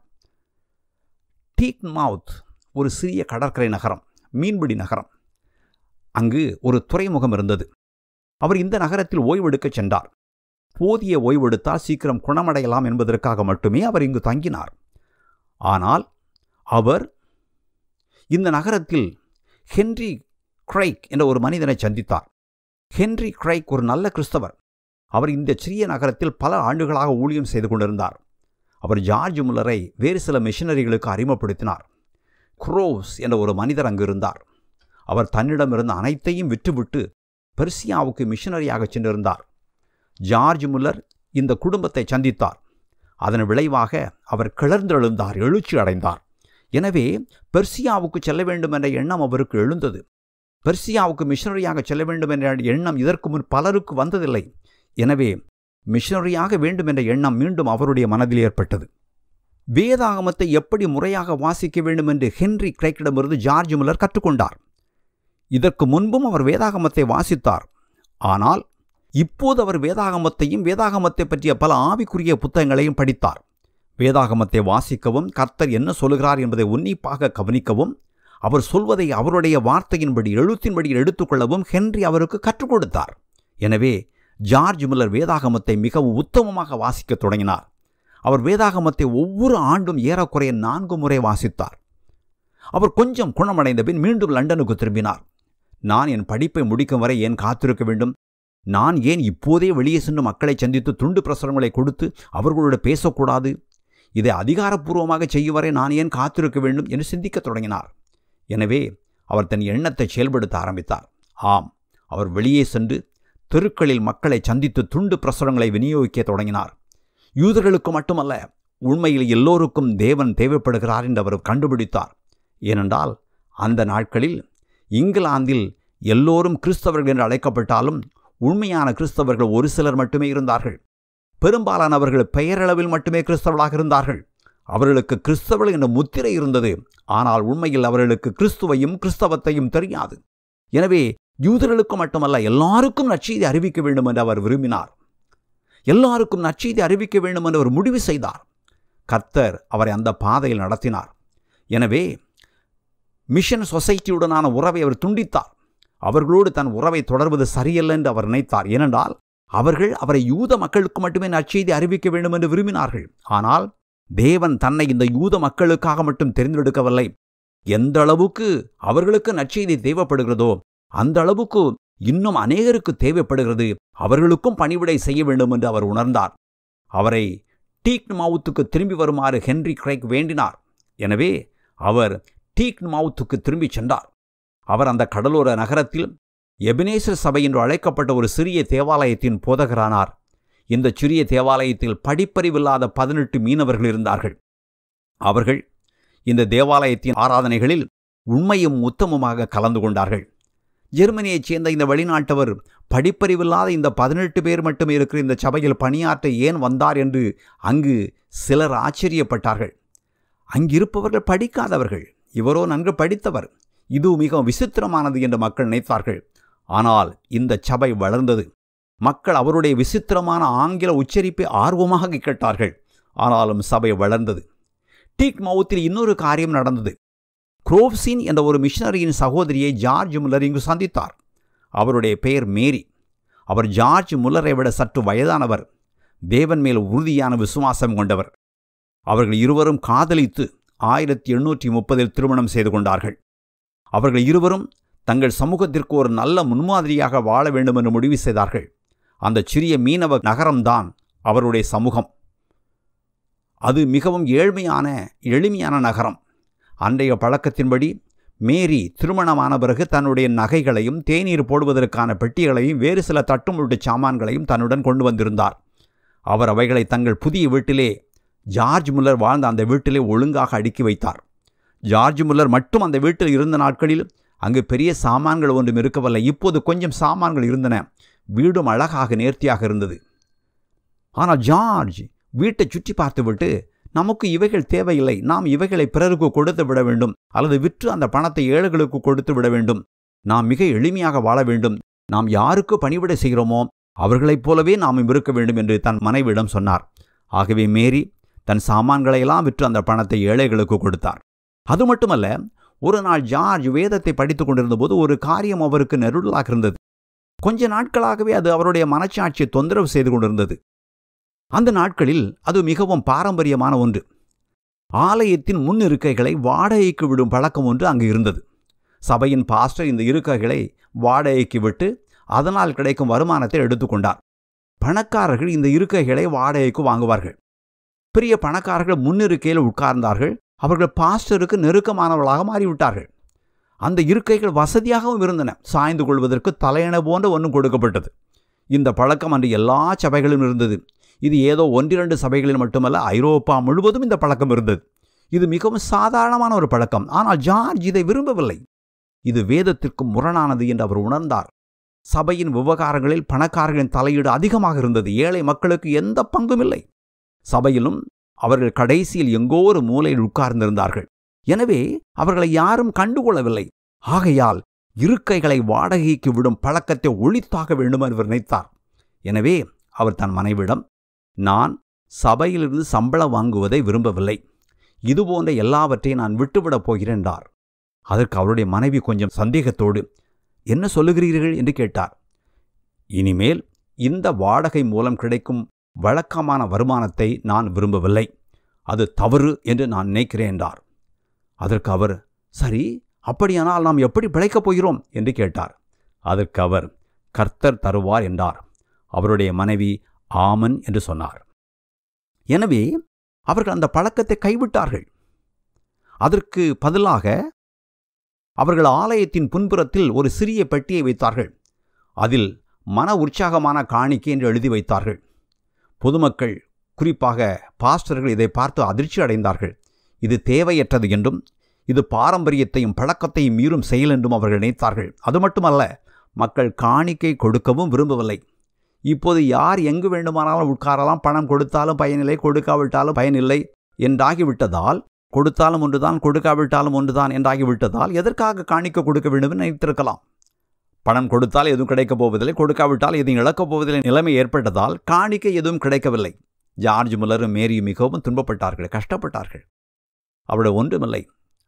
டீக் மவுத் ஒரு சிறிய கடற்கரை நகரம் மீன்பிடி நகரம். அங்கு ஒரு துறைமுகம் இருந்தது. அவர் இந்த நகரத்தில் ஓய்வெடுக்கச் சென்றார். போதிய ஓய்வெடுத்தால் சீக்கிரம் குணமடையலாம் என்பதற்காக மட்டுமே அவர் இங்கு தங்கினார். ஆனால் அவர் இந்த நகரத்தில் ஹென்றி கிரைக் என்ற ஒரு மனிதனை சந்தித்தார். ஹென்றி கிரைக் ஒரு நல்ல கிறிஸ்தவர். அவர் இந்த சிறிய நகரத்தில் பல ஆண்டுகளாக ஊழியம் செய்து கொண்டிருந்தார். அவர் ஜார்ஜ் முல்லரை வேறு சில மிஷனரிகளுக்கு அறிமுகப்படுத்தினார். குரோஸ் என்ற ஒரு மனிதர் அங்கு இருந்தார். அவர் தன்னிடமிருந்த அனைத்தையும் விட்டுவிட்டு பெர்சியாவுக்கு மிஷனரியாக சென்றிருந்தார். ஜார்ஜ் முல்லர் இந்த குடும்பத்தை சந்தித்தார். அதன் விளைவாக அவர் கிளர்ந்தெழுந்தார் எழுச்சி அடைந்தார். எனவே பெர்சியாவுக்கு செல்ல வேண்டும் என்ற எண்ணம் அவருக்கு எழுந்தது. பெர்சியாவுக்கு மிஷனரியாக செல்ல வேண்டும் என்ற எண்ணம் இதற்கு முன் பலருக்கு வந்ததில்லை. எனவே மிஷனரியாக வேண்டும் என்ற எண்ணம் மீண்டும் அவருடைய மனதில் ஏற்பட்டது. வேதாகமத்தை எப்படி முறையாக வாசிக்க வேண்டும் என்று ஹென்றி கிரைக்கிடமிருந்து ஜார்ஜ் முலர் கற்றுக்கொண்டார். இதற்கு முன்பும் அவர் வேதாகமத்தை வாசித்தார். ஆனால் இப்போது அவர் வேதாகமத்தையும் வேதாகமத்தை பற்றிய பல ஆவிக்குரிய புத்தகங்களையும் படித்தார். வேதாகமத்தை வாசிக்கவும் கர்த்தர் என்ன சொல்கிறார் என்பதை உன்னிப்பாக கவனிக்கவும் அவர் சொல்வதை அவருடைய வார்த்தையின்படி எழுத்தின்படி எடுத்துக்கொள்ளவும் ஹென்றி அவருக்கு கற்றுக் கொடுத்தார். எனவே ஜார்ஜ் முல்லர் வேதாகமத்தை மிகவும் உத்தமமாக வாசிக்கத் தொடங்கினார். அவர் வேதாகமத்தை ஒவ்வொரு ஆண்டும் ஏறக்குறைய நான்கு முறை வாசித்தார். அவர் கொஞ்சம் குணமடைந்த பின் மீண்டும் லண்டனுக்கு திரும்பினார். நான் என் படிப்பை முடிக்கும் வரை ஏன் காத்திருக்க வேண்டும்? நான் ஏன் இப்போதே வெளியே சென்று மக்களை சந்தித்து துண்டு பிரசுரங்களை கொடுத்து அவர்களோடு பேசக்கூடாது? இதை அதிகாரப்பூர்வமாக செய்யும் வரை நான் ஏன் காத்திருக்க வேண்டும் என்று சிந்திக்கத் தொடங்கினார். எனவே அவர் தன் எண்ணத்தை செயல்படுத்த ஆரம்பித்தார். ஆம் அவர் வெளியே சென்று தெருக்களில் மக்களை சந்தித்து துண்டு பிரசுரங்களை விநியோகிக்க தொடங்கினார். யூதர்களுக்கு மட்டுமல்ல உண்மையில் எல்லோருக்கும் தேவன் தேவைப்படுகிறார் என்று அவர் கண்டுபிடித்தார். ஏனென்றால் அந்த நாட்களில் இங்கிலாந்தில் எல்லோரும் கிறிஸ்தவர்கள் என்று அழைக்கப்பட்டாலும் உண்மையான கிறிஸ்தவர்கள் ஒரு சிலர் மட்டுமே இருந்தார்கள். பெரும்பாலானவர்கள் பெயரளவில் மட்டுமே கிறிஸ்தவர்களாக இருந்தார்கள். அவர்களுக்கு கிறிஸ்தவர்கள் என்ற முத்திரை இருந்தது. ஆனால் உண்மையில் அவர்களுக்கு கிறிஸ்துவையும் கிறிஸ்தவத்தையும் தெரியாது. எனவே யூதர்களுக்கு மட்டுமல்ல எல்லாருக்கும் நற்செய்தி அறிவிக்க வேண்டும் என்று அவர் விரும்பினார். எல்லாருக்கும் நற்செய்தி அறிவிக்க வேண்டும் என்று அவர் முடிவு செய்தார். கர்த்தர் அவரை அந்த பாதையில் நடத்தினார். எனவே மிஷன் சொசைட்டியுடனான உறவை அவர் துண்டித்தார். அவர்களோடு தன் உறவை தொடர்வது சரியல்ல என்று அவர் நினைத்தார். ஏனென்றால் அவர்கள் அவரை யூத மக்களுக்கு மட்டுமே நற்செய்தி அறிவிக்க வேண்டும் என்று விரும்பினார்கள். ஆனால் தேவன் தன்னை இந்த யூத மக்களுக்காக மட்டும் தெரிந்தெடுக்கவில்லை. எந்த அளவுக்கு அவர்களுக்கு நற்செய்தி தேவைப்படுகிறதோ அந்த அளவுக்கு இன்னும் அநேகருக்கு தேவைப்படுகிறது. அவர்களுக்கும் பணிவிடை செய்ய வேண்டும் என்று அவர் உணர்ந்தார். அவரை டீக் மவுத்துக்கு திரும்பி வருமாறு ஹென்றி கிரைக் வேண்டினார். எனவே அவர் டீக் மவுத்துக்கு திரும்பிச் சென்றார். அவர் அந்த கடலோர நகரத்தில் எபினேசர் சபை என்று அழைக்கப்பட்ட ஒரு சிறிய தேவாலயத்தின் போதகரானார். இந்த சிறிய தேவாலயத்தில் படிப்பறிவில்லாத பதினெட்டு மீனவர்கள் இருந்தார்கள். அவர்கள் இந்த தேவாலயத்தின் ஆராதனைகளில் உண்மையும் உத்தமமாக கலந்து கொண்டார்கள். ஜெர்மனியைச் சேர்ந்த இந்த வெளிநாட்டவர் படிப்பறிவில்லாத இந்த பதினெட்டு பேர் மட்டுமே இருக்கிற இந்த சபையில் பணியாற்ற ஏன் வந்தார் என்று அங்கு சிலர் ஆச்சரியப்பட்டார்கள். அங்கிருப்பவர்கள் படிக்காதவர்கள். இவரோ நன்கு படித்தவர். இது மிகவும் விசித்திரமானது என்று மக்கள் நினைத்தார்கள். ஆனால் இந்த சபை வளர்ந்தது. மக்கள் அவருடைய விசித்திரமான ஆங்கில உச்சரிப்பை ஆர்வமாக கேட்டார்கள். ஆனாலும் சபை வளர்ந்தது. டீக் மவுத்தில் இன்னொரு காரியம் நடந்தது. குரோவ்சின் என்ற ஒரு மிஷனரியின் சகோதரியை ஜார்ஜ் முல்லர் இங்கு சந்தித்தார். அவருடைய பெயர் மேரி அவர் ஜார்ஜ் முல்லரை விட சற்று வயதானவர். தேவன் மேல் உறுதியான விசுவாசம் கொண்டவர். அவர்கள் இருவரும் காதலித்து ஆயிரத்தி எண்ணூற்றி முப்பதில் திருமணம் செய்து கொண்டார்கள். அவர்கள் இருவரும் தங்கள் சமூகத்திற்கு ஒரு நல்ல முன்மாதிரியாக வாழ வேண்டும் என்று முடிவு செய்தார்கள். அந்த சிறிய மீனவ நகரம்தான் அவருடைய சமூகம். அது மிகவும் ஏழ்மையான எளிமையான நகரம். அன்றைய பழக்கத்தின்படி மேரி திருமணமான பிறகு தன்னுடைய நகைகளையும் தேநீர் போடுவதற்கான பெட்டிகளையும் வேறு சில தட்டுமுட்டு சாமான்களையும் தன்னுடன் கொண்டு வந்திருந்தார். அவர் அவைகளை தங்கள் புதிய வீட்டிலே ஜார்ஜ் முல்லர் வாழ்ந்த அந்த வீட்டிலே ஒழுங்காக அடுக்கி வைத்தார். ஜார்ஜ் முல்லர் மட்டும் அந்த வீட்டில் இருந்த நாட்களில் அங்கு பெரிய சாமான்கள் ஒன்றும் இருக்கவில்லை. இப்போது கொஞ்சம் சாமான்கள் இருந்தன. வீடும் அழகாக நேர்த்தியாக இருந்தது. ஆனால் ஜார்ஜ் வீட்டை சுற்றி பார்த்துவிட்டு நமக்கு இவைகள் தேவையில்லை. நாம் இவைகளை பிறருக்கு கொடுத்து விட வேண்டும். அல்லது விற்று அந்த பணத்தை ஏழைகளுக்கு கொடுத்து விட வேண்டும். நாம் மிக எளிமையாக வாழ வேண்டும். நாம் யாருக்கு பணிவிடை செய்கிறோமோ அவர்களைப் போலவே நாம் இருக்க வேண்டும் என்று தன் மனைவியிடம் சொன்னார். ஆகவே மேரி தன் சாமான்களையெல்லாம் விற்று அந்த பணத்தை ஏழைகளுக்கு கொடுத்தார். அது மட்டுமல்ல ஒரு நாள் ஜார்ஜ் வேதத்தை படித்துக் கொண்டிருந்தபோது ஒரு காரியம் அவருக்கு நெருடலாக இருந்தது. கொஞ்ச நாட்களாகவே அது அவருடைய மனச்சாட்சியை தொந்தரவு செய்து கொண்டிருந்தது. அந்த நாட்களில் அது மிகவும் பாரம்பரியமான ஒன்று. ஆலயத்தின் முன் இருக்கைகளை வாடகைக்கு விடும் பழக்கம் ஒன்று அங்கு இருந்தது. சபையின் பாஸ்டர் இந்த இருக்கைகளை வாடகைக்கு விட்டு அதனால் கிடைக்கும் வருமானத்தை எடுத்துக்கொண்டார் பணக்காரர்கள் இந்த இருக்கைகளை வாடகைக்கு வாங்குவார்கள். பெரிய பணக்காரர்கள் முன்னிருக்கையில் உட்கார்ந்தார்கள். அவர்கள் பாஸ்டருக்கு நெருக்கமானவர்களாக மாறிவிட்டார்கள். அந்த இருக்கைகள் வசதியாகவும் இருந்தன. சாய்ந்து கொள்வதற்கு தலையண போன்ற ஒன்றும் கொடுக்கப்பட்டது. இந்த பழக்கம் அன்று எல்லா சபைகளிலும் இருந்தது. இது ஏதோ ஒன்றிரண்டு சபைகளில் மட்டுமல்ல ஐரோப்பா முழுவதும் இந்த பழக்கம் இருந்தது. இது மிகவும் சாதாரணமான ஒரு பழக்கம். ஆனால் ஜார்ஜ் இதை விரும்பவில்லை. இது வேதத்திற்கு முரணானது என்று அவர் உணர்ந்தார். சபையின் விவகாரங்களில் பணக்காரர்களின் தலையீடு அதிகமாக இருந்தது. ஏழை மக்களுக்கு எந்த பங்கும் இல்லை. சபையிலும் அவர்கள் கடைசியில் எங்கோ ஒரு மூலையில் உட்கார்ந்திருந்தார்கள். எனவே அவர்களை யாரும் கண்டுகொள்ளவில்லை. ஆகையால் இருக்கைகளை வாடகைக்கு விடும் பழக்கத்தை ஒழித்தாக வேண்டும் என்று நினைத்தார். எனவே அவர் தன் மனைவிடம் நான் சபையிலிருந்து சம்பளம் வாங்குவதை விரும்பவில்லை. இதுபோன்ற எல்லாவற்றையும் நான் விட்டுவிடப் போகிறேன் என்றார் அதற்கு அவருடைய மனைவி கொஞ்சம் சந்தேகத்தோடு என்ன சொல்லுகிறீர்கள்? என்று கேட்டார். இனிமேல் இந்த வாடகை மூலம் கிடைக்கும் வழக்கமான வருமானத்தை நான் விரும்பவில்லை. அது தவறு என்று நான் நினைக்கிறேன் என்றார். அதற்கு அவர் சரி அப்படியானால் நாம் எப்படி பிழைக்கப் போகிறோம்? என்று கேட்டார். அதற்கு அவர் கர்த்தர் தருவார் என்றார். அவருடைய மனைவி ஆமன் என்று சொன்னார். எனவே அவர்கள் அந்த பழக்கத்தை கைவிட்டார்கள். அதற்கு பதிலாக அவர்கள் ஆலயத்தின் புன்புறத்தில் ஒரு சிறிய பெட்டியை வைத்தார்கள். அதில் மன உற்சாகமான காணிக்கை என்று எழுதி வைத்தார்கள். பொதுமக்கள் குறிப்பாக பாஸ்டர்கள் இதை பார்த்து அதிர்ச்சி அடைந்தார்கள். இது தேவையற்றது என்றும் இது பாரம்பரியத்தையும் பழக்கத்தையும் மீறும் செயல் என்றும் அவர்கள் நினைத்தார்கள். அது மட்டுமல்ல மக்கள் காணிக்கை கொடுக்கவும் விரும்பவில்லை. இப்போது யார் எங்கு வேண்டுமானாலும் உட்காரலாம் பணம் கொடுத்தாலும் பயனில்லை கொடுக்காவிட்டாலும் பயனில்லை என்றாகிவிட்டதால் கொடுத்தாலும் ஒன்றுதான் கொடுக்காவிட்டாலும் ஒன்றுதான் என்றாகிவிட்டதால் எதற்காக காணிக்க கொடுக்க வேண்டும் என்று நினைத்திருக்கலாம். பணம் கொடுத்தால் எதுவும் கிடைக்கப் போவதில்லை கொடுக்காவிட்டால் எதுவும் இழக்கப் போவதில்லை நிலைமை ஏற்பட்டதால் காணிக்க எதுவும் கிடைக்கவில்லை. ஜார்ஜ் முலரும் மேரியும் மிகவும் துன்பப்பட்டார்கள் கஷ்டப்பட்டார்கள். அவருடைய ஒன்றுமில்லை.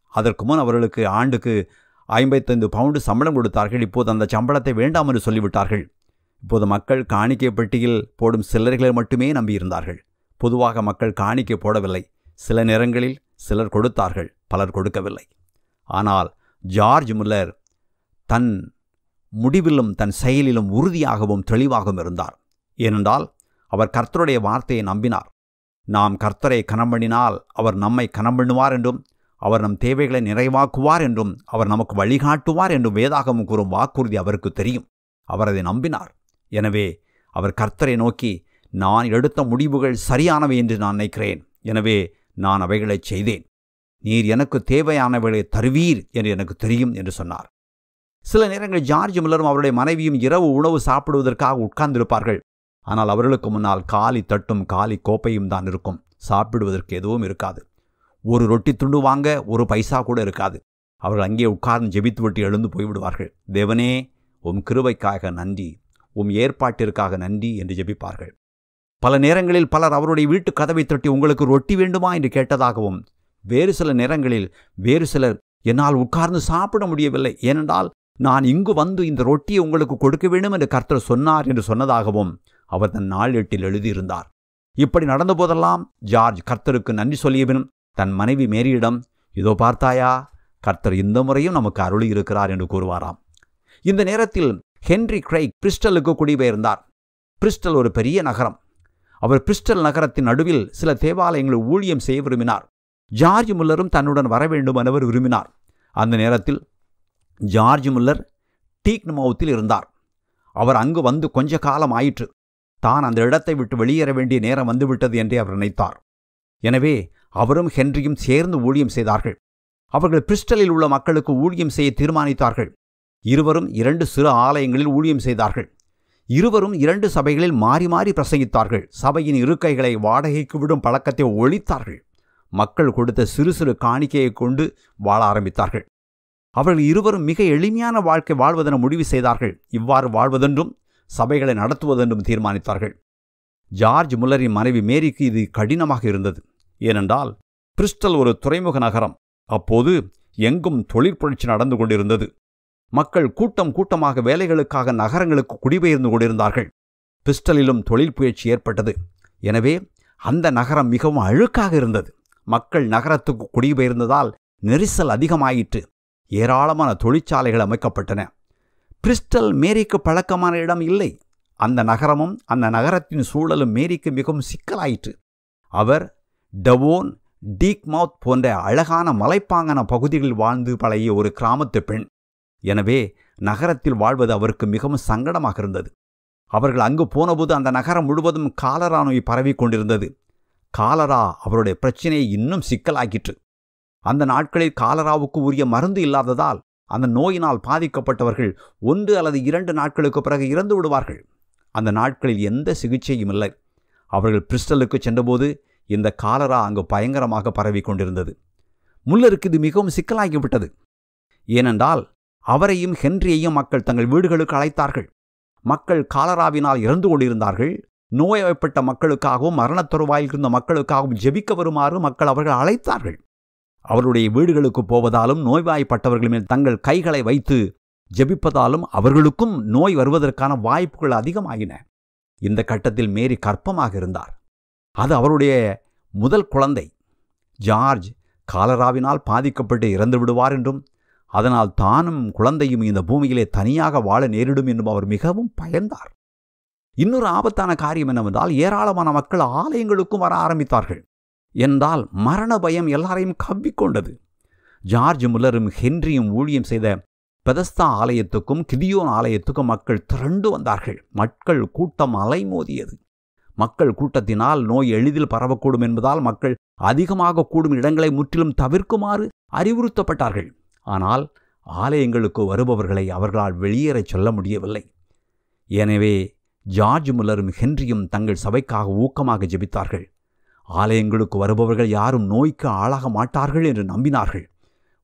அதற்கு முன் அவர்களுக்கு ஆண்டுக்கு ஐம்பத்தைந்து பவுண்டு சம்பளம் கொடுத்தார்கள். இப்போது அந்த சம்பளத்தை வேண்டாம் என்று சொல்லிவிட்டார்கள். இப்போது மக்கள் காணிக்கை பெட்டியில் போடும் சில்லறைகளை மட்டுமே நம்பியிருந்தார்கள். பொதுவாக மக்கள் காணிக்கை போடவில்லை. சில நேரங்களில் சிலர் கொடுத்தார்கள் பலர் கொடுக்கவில்லை. ஆனால் ஜார்ஜ் முல்லர் தன் முடிவிலும் தன் செயலிலும் உறுதியாகவும் தெளிவாகவும் இருந்தார். ஏனென்றால் அவர் கர்த்தருடைய வார்த்தையை நம்பினார். நாம் கர்த்தரை கனம்பண்ணினால் அவர் நம்மை கனம்பண்ணுவார் என்றும் அவர் நம் தேவைகளை நிறைவாக்குவார் என்றும் அவர் நமக்கு வழிகாட்டுவார் என்றும் வேதாகமும் கூறும் வாக்குறுதி அவருக்கு தெரியும். அவர் அதை நம்பினார். எனவே அவர் கர்த்தரை நோக்கி நான் எடுத்த முடிவுகள் சரியானவை என்று நான் நினைக்கிறேன். எனவே நான் அவைகளை செய்தேன். நீர் எனக்கு தேவையானவைகளை தருவீர் என்று எனக்கு தெரியும் என்று சொன்னார். சில நேரங்களில் ஜார்ஜ் மில்லரும் அவருடைய மனைவியும் இரவு உணவு சாப்பிடுவதற்காக உட்கார்ந்திருப்பார்கள். ஆனால் அவர்களுக்கு முன்னால் காலி தட்டும் காலி கோப்பையும் தான் இருக்கும். சாப்பிடுவதற்கு எதுவும் இருக்காது. ஒரு ரொட்டி துண்டு வாங்க ஒரு பைசா கூட இருக்காது. அவர்கள் அங்கே உட்கார்ந்து ஜெபித்து விட்டு எழுந்து போய்விடுவார்கள். தேவனே உம் கிருபைக்காக நன்றி. உம் ஏற்பாட்டிற்காக நன்றி என்று ஜெபிப்பார்கள். பல நேரங்களில் பலர் அவருடைய வீட்டு கதவை தட்டி உங்களுக்கு ரொட்டி வேண்டுமா என்று கேட்டதாகவும் வேறு சில நேரங்களில் வேறு சிலர் என்னால் உட்கார்ந்து சாப்பிட முடியவில்லை. ஏனென்றால் நான் இங்கு வந்து இந்த ரொட்டியை உங்களுக்கு கொடுக்க வேண்டும் என்று கர்த்தர் சொன்னார் என்று சொன்னதாகவும் அவர் தன் நாளேட்டில் எழுதியிருந்தார். இப்படி நடந்த போதெல்லாம் ஜார்ஜ் கர்த்தருக்கு நன்றி சொல்லியபினும் தன் மனைவி மேரியிடம் இதோ பார்த்தாயா கர்த்தர் இந்த முறையும் நமக்கு அருளி இருக்கிறார் என்று கூறுவாராம். இந்த நேரத்தில் ஹென்ரி கிரைக் பிரிஸ்டலுக்கு குடிபெயர்ந்தார். பிரிஸ்டல் ஒரு பெரிய நகரம். அவர் பிரிஸ்டல் நகரத்தின் நடுவில் சில தேவாலயங்களில் ஊழியம் செய்ய விரும்பினார். ஜார்ஜ் முல்லரும் தன்னுடன் வர வேண்டும் என அவர் விரும்பினார். அந்த நேரத்தில் ஜார்ஜ் முல்லர் டீக்னமௌத்தில் இருந்தார். அவர் அங்கு வந்து கொஞ்ச காலம் ஆயிற்று. தான் அந்த இடத்தை விட்டு வெளியேற வேண்டிய நேரம் வந்துவிட்டது என்றே அவர் நினைத்தார். எனவே அவரும் ஹென்ரியும் சேர்ந்து ஊழியம் செய்தார்கள். அவர்கள் பிரிஸ்டலில் உள்ள மக்களுக்கு ஊழியம் செய்ய தீர்மானித்தார்கள். இருவரும் இரண்டு சிறு ஆலயங்களில் ஊழியம் செய்தார்கள். இருவரும் இரண்டு சபைகளில் மாறி மாறி பிரசங்கித்தார்கள். சபையின் இருக்கைகளை வாடகைக்கு விடும் பழக்கத்தை ஒழித்தார்கள். மக்கள் கொடுத்த சிறு சிறு காணிக்கையை கொண்டு வாழ ஆரம்பித்தார்கள். அவர்கள் இருவரும் மிக எளிமையான வாழ்க்கை வாழ்வதென முடிவு செய்தார்கள். இவ்வாறு வாழ்வதென்றும் சபைகளை நடத்துவதென்றும் தீர்மானித்தார்கள். ஜார்ஜ் முல்லரின் மனைவி மேரிக்கு இது கடினமாக இருந்தது. ஏனென்றால் பிரிஸ்டல் ஒரு துறைமுக நகரம். அப்போது எங்கும் தொழிற்புரட்சி நடந்து கொண்டிருந்தது. மக்கள் கூட்டம் கூட்டமாக வேலைகளுக்காக நகரங்களுக்கு குடிபெயர்ந்து கொண்டிருந்தார்கள். பிஸ்டலிலும் தொழில் புயற்சி ஏற்பட்டது. எனவே அந்த நகரம் மிகவும் அழுக்காக இருந்தது. மக்கள் நகரத்துக்கு குடிபெயர்ந்ததால் நெரிசல் அதிகமாயிற்று. ஏராளமான தொழிற்சாலைகள் அமைக்கப்பட்டன. பிரிஸ்டல் மேரிக்கு பழக்கமான இடம் இல்லை. அந்த நகரமும் அந்த நகரத்தின் சூழலும் மேரிக்கு மிகவும் சிக்கலாயிற்று. அவர் டவோன் டீக்மவுத் போன்ற அழகான மலைப்பாங்கன பகுதிகளில் வாழ்ந்து பழகிய ஒரு கிராமத்து பெண். எனவே நகரத்தில் வாழ்வது அவருக்கு மிகவும் சங்கடமாக இருந்தது. அவர்கள் அங்கு போனபோது அந்த நகரம் முழுவதும் காலரா நோய் பரவி கொண்டிருந்தது. காலரா அவருடைய பிரச்சனையை இன்னும் சிக்கலாக்கிற்று. அந்த நாட்களில் காலராவுக்கு உரிய மருந்து இல்லாததால் அந்த நோயினால் பாதிக்கப்பட்டவர்கள் ஒன்று அல்லது இரண்டு நாட்களுக்கு பிறகு இறந்து விடுவார்கள். அந்த நாட்களில் எந்த சிகிச்சையும் இல்லை. அவர்கள் பிரிஸ்டலுக்கு சென்றபோது இந்த காலரா அங்கு பயங்கரமாக பரவி கொண்டிருந்தது. முல்லருக்கு இது மிகவும் சிக்கலாகிவிட்டது. ஏனென்றால் அவரையும் ஹென்ரியையும் மக்கள் தங்கள் வீடுகளுக்கு அழைத்தார்கள். மக்கள் காலராவினால் இறந்து கொண்டிருந்தார்கள். நோய்வாய்ப்பட்ட மக்களுக்காகவும் மரணத்தருவாயில் இருந்த மக்களுக்காகவும் ஜெபிக்க வருமாறு மக்கள் அவர்கள் அழைத்தார்கள். அவருடைய வீடுகளுக்கு போவதாலும் நோய்வாய்ப்பட்டவர்கள் மேல் தங்கள் கைகளை வைத்து ஜெபிப்பதாலும் அவர்களுக்கும் நோய் வருவதற்கான வாய்ப்புகள் அதிகமாகின இந்த கட்டத்தில் மேரி கற்பமாக இருந்தார். அது அவருடைய முதல் குழந்தை. ஜார்ஜ் காலராவினால் பாதிக்கப்பட்டு இறந்து விடுவார் என்றும் அதனால் தானும் குழந்தையும் இந்த பூமியிலே தனியாக வாழ நேரிடும் என்றும் அவர் மிகவும் பயந்தார். இன்னொரு ஆபத்தான காரியம் என்னவென்றால் ஏராளமான மக்கள் ஆலயங்களுக்கும் வர ஆரம்பித்தார்கள். என்றால் மரண பயம் எல்லாரையும் கவ்விக்கொண்டது. ஜார்ஜ் முல்லரும் ஹென்ரியும் ஊழியம் செய்த பெதஸ்தா ஆலயத்துக்கும் கிதியோன் ஆலயத்துக்கும் மக்கள் திரண்டு வந்தார்கள். மக்கள் கூட்டம் அலைமோதியது. மக்கள் கூட்டத்தினால் நோய் எளிதில் பரவக்கூடும் என்பதால் மக்கள் அதிகமாக கூடும் இடங்களை முற்றிலும் தவிர்க்குமாறு அறிவுறுத்தப்பட்டார்கள். ஆனால் ஆலயங்களுக்கு வருபவர்களை அவர்களால் வெளியேறச் சொல்ல முடியவில்லை. எனவே ஜார்ஜ் முல்லரும் ஹென்ரியும் தங்கள் சபைக்காக ஊக்கமாக ஜெபித்தார்கள். ஆலயங்களுக்கு வருபவர்கள் யாரும் நோய்க்கு ஆளாக மாட்டார்கள் என்று நம்பினார்கள்.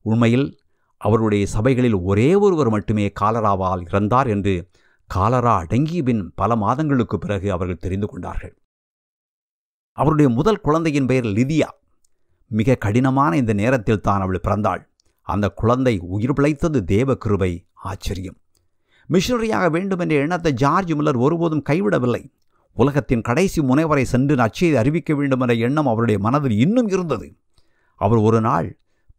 உண்மையில் அவருடைய சபைகளில் ஒரே ஒருவர் மட்டுமே காலராவால் இறந்தார் என்று காலரா அடங்கிய பின் பல மாதங்களுக்கு பிறகு அவர்கள் தெரிந்து கொண்டார்கள். அவருடைய முதல் குழந்தையின் பெயர் லிதியா. மிக கடினமான இந்த நேரத்தில் தான் அவள் பிறந்தாள். அந்த குழந்தை உயிர் பிழைத்தது தேவ கிருபை. ஆச்சரியம். மிஷனரியாக வேண்டும் என்ற எண்ணத்தை ஜார்ஜ் மில்லர் ஒருபோதும் கைவிடவில்லை. உலகத்தின் கடைசி முனைவரை சென்று நச்சையை அறிவிக்க வேண்டும் என்ற எண்ணம் அவருடைய மனதில் இன்னும் இருந்தது. அவர் ஒரு நாள்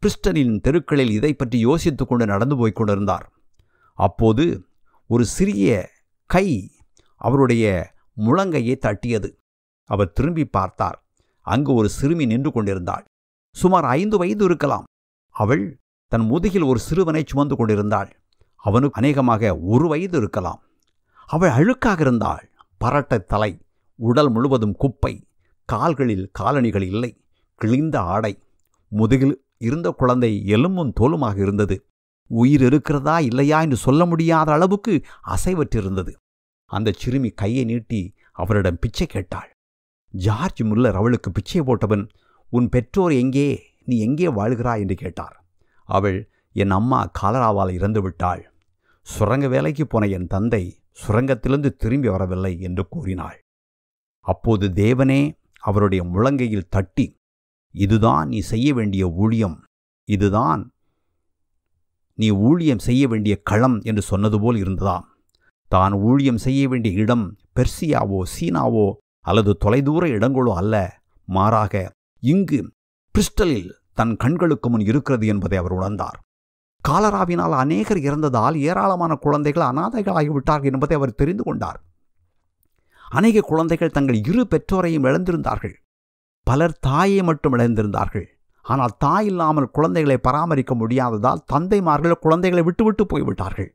பிரிஸ்டனின் தெருக்களில் இதை பற்றி யோசித்து கொண்டு நடந்து போய்க் கொண்டிருந்தார். அப்போது ஒரு சிறிய கை அவருடைய முழங்கையை தட்டியது. அவர் திரும்பி பார்த்தார். அங்கு ஒரு சிறுமி நின்று கொண்டிருந்தாள். சுமார் ஐந்து வயது இருக்கலாம். அவள் தன் முதுகில் ஒரு சிறுவனை சுமந்து கொண்டிருந்தாள். அவனுக்கு அநேகமாக ஒரு வயது இருக்கலாம். அவள் அழுக்காக இருந்தாள். பரட்ட தலை உடல் முழுவதும் குப்பை கால்களில் காலணிகள் இல்லை கிழிந்த ஆடை முதுகில் இருந்த குழந்தை எலும்பும் தோலுமாக இருந்தது. உயிர் இருக்கிறதா இல்லையா என்று சொல்ல முடியாத அளவுக்கு அசைவற்றிருந்தது. அந்த சிறுமி கையை நீட்டி அவரிடம் பிச்சை கேட்டாள். ஜார்ஜ் முல்லர் அவளுக்கு பிச்சை போட்டவன் உன் பெற்றோர் எங்கே? நீ எங்கே வாழ்கிறாய்? என்று கேட்டார். அவள் என் அம்மா காலராவால் இறந்து விட்டாள். சுரங்க வேலைக்கு போன என் தந்தை சுரங்கத்திலிருந்து திரும்பி வரவில்லை என்று கூறினாள். அப்போது தேவனே அவருடைய முழங்கையில் தட்டி இதுதான் நீ செய்ய வேண்டிய ஊழியம். இதுதான் நீ ஊழியம் செய்ய வேண்டிய களம் என்று சொன்னது போல் இருந்ததாம். தான் ஊழியம் செய்ய வேண்டிய இடம் பெர்சியாவோ சீனாவோ அல்லது தொலைதூர இடங்களோ அல்ல. மாறாக இங்கு பிரிஸ்டலில் தன் கண்களுக்கு முன் இருக்கிறது என்பதை அவர் உணர்ந்தார். காலராவினால் அநேகர் இறந்ததால் ஏராளமான குழந்தைகள் அனாதைகளாகிவிட்டார்கள் என்பதை அவர் தெரிந்து கொண்டார். அநேக குழந்தைகள் தங்கள் இரு பெற்றோரையும் இழந்திருந்தார்கள். பலர் தாயை மட்டும் இழந்திருந்தார்கள். ஆனால் தாய் இல்லாமல் குழந்தைகளை பராமரிக்க முடியாததால் தந்தைமார்கள் குழந்தைகளை விட்டுவிட்டு போய்விட்டார்கள்.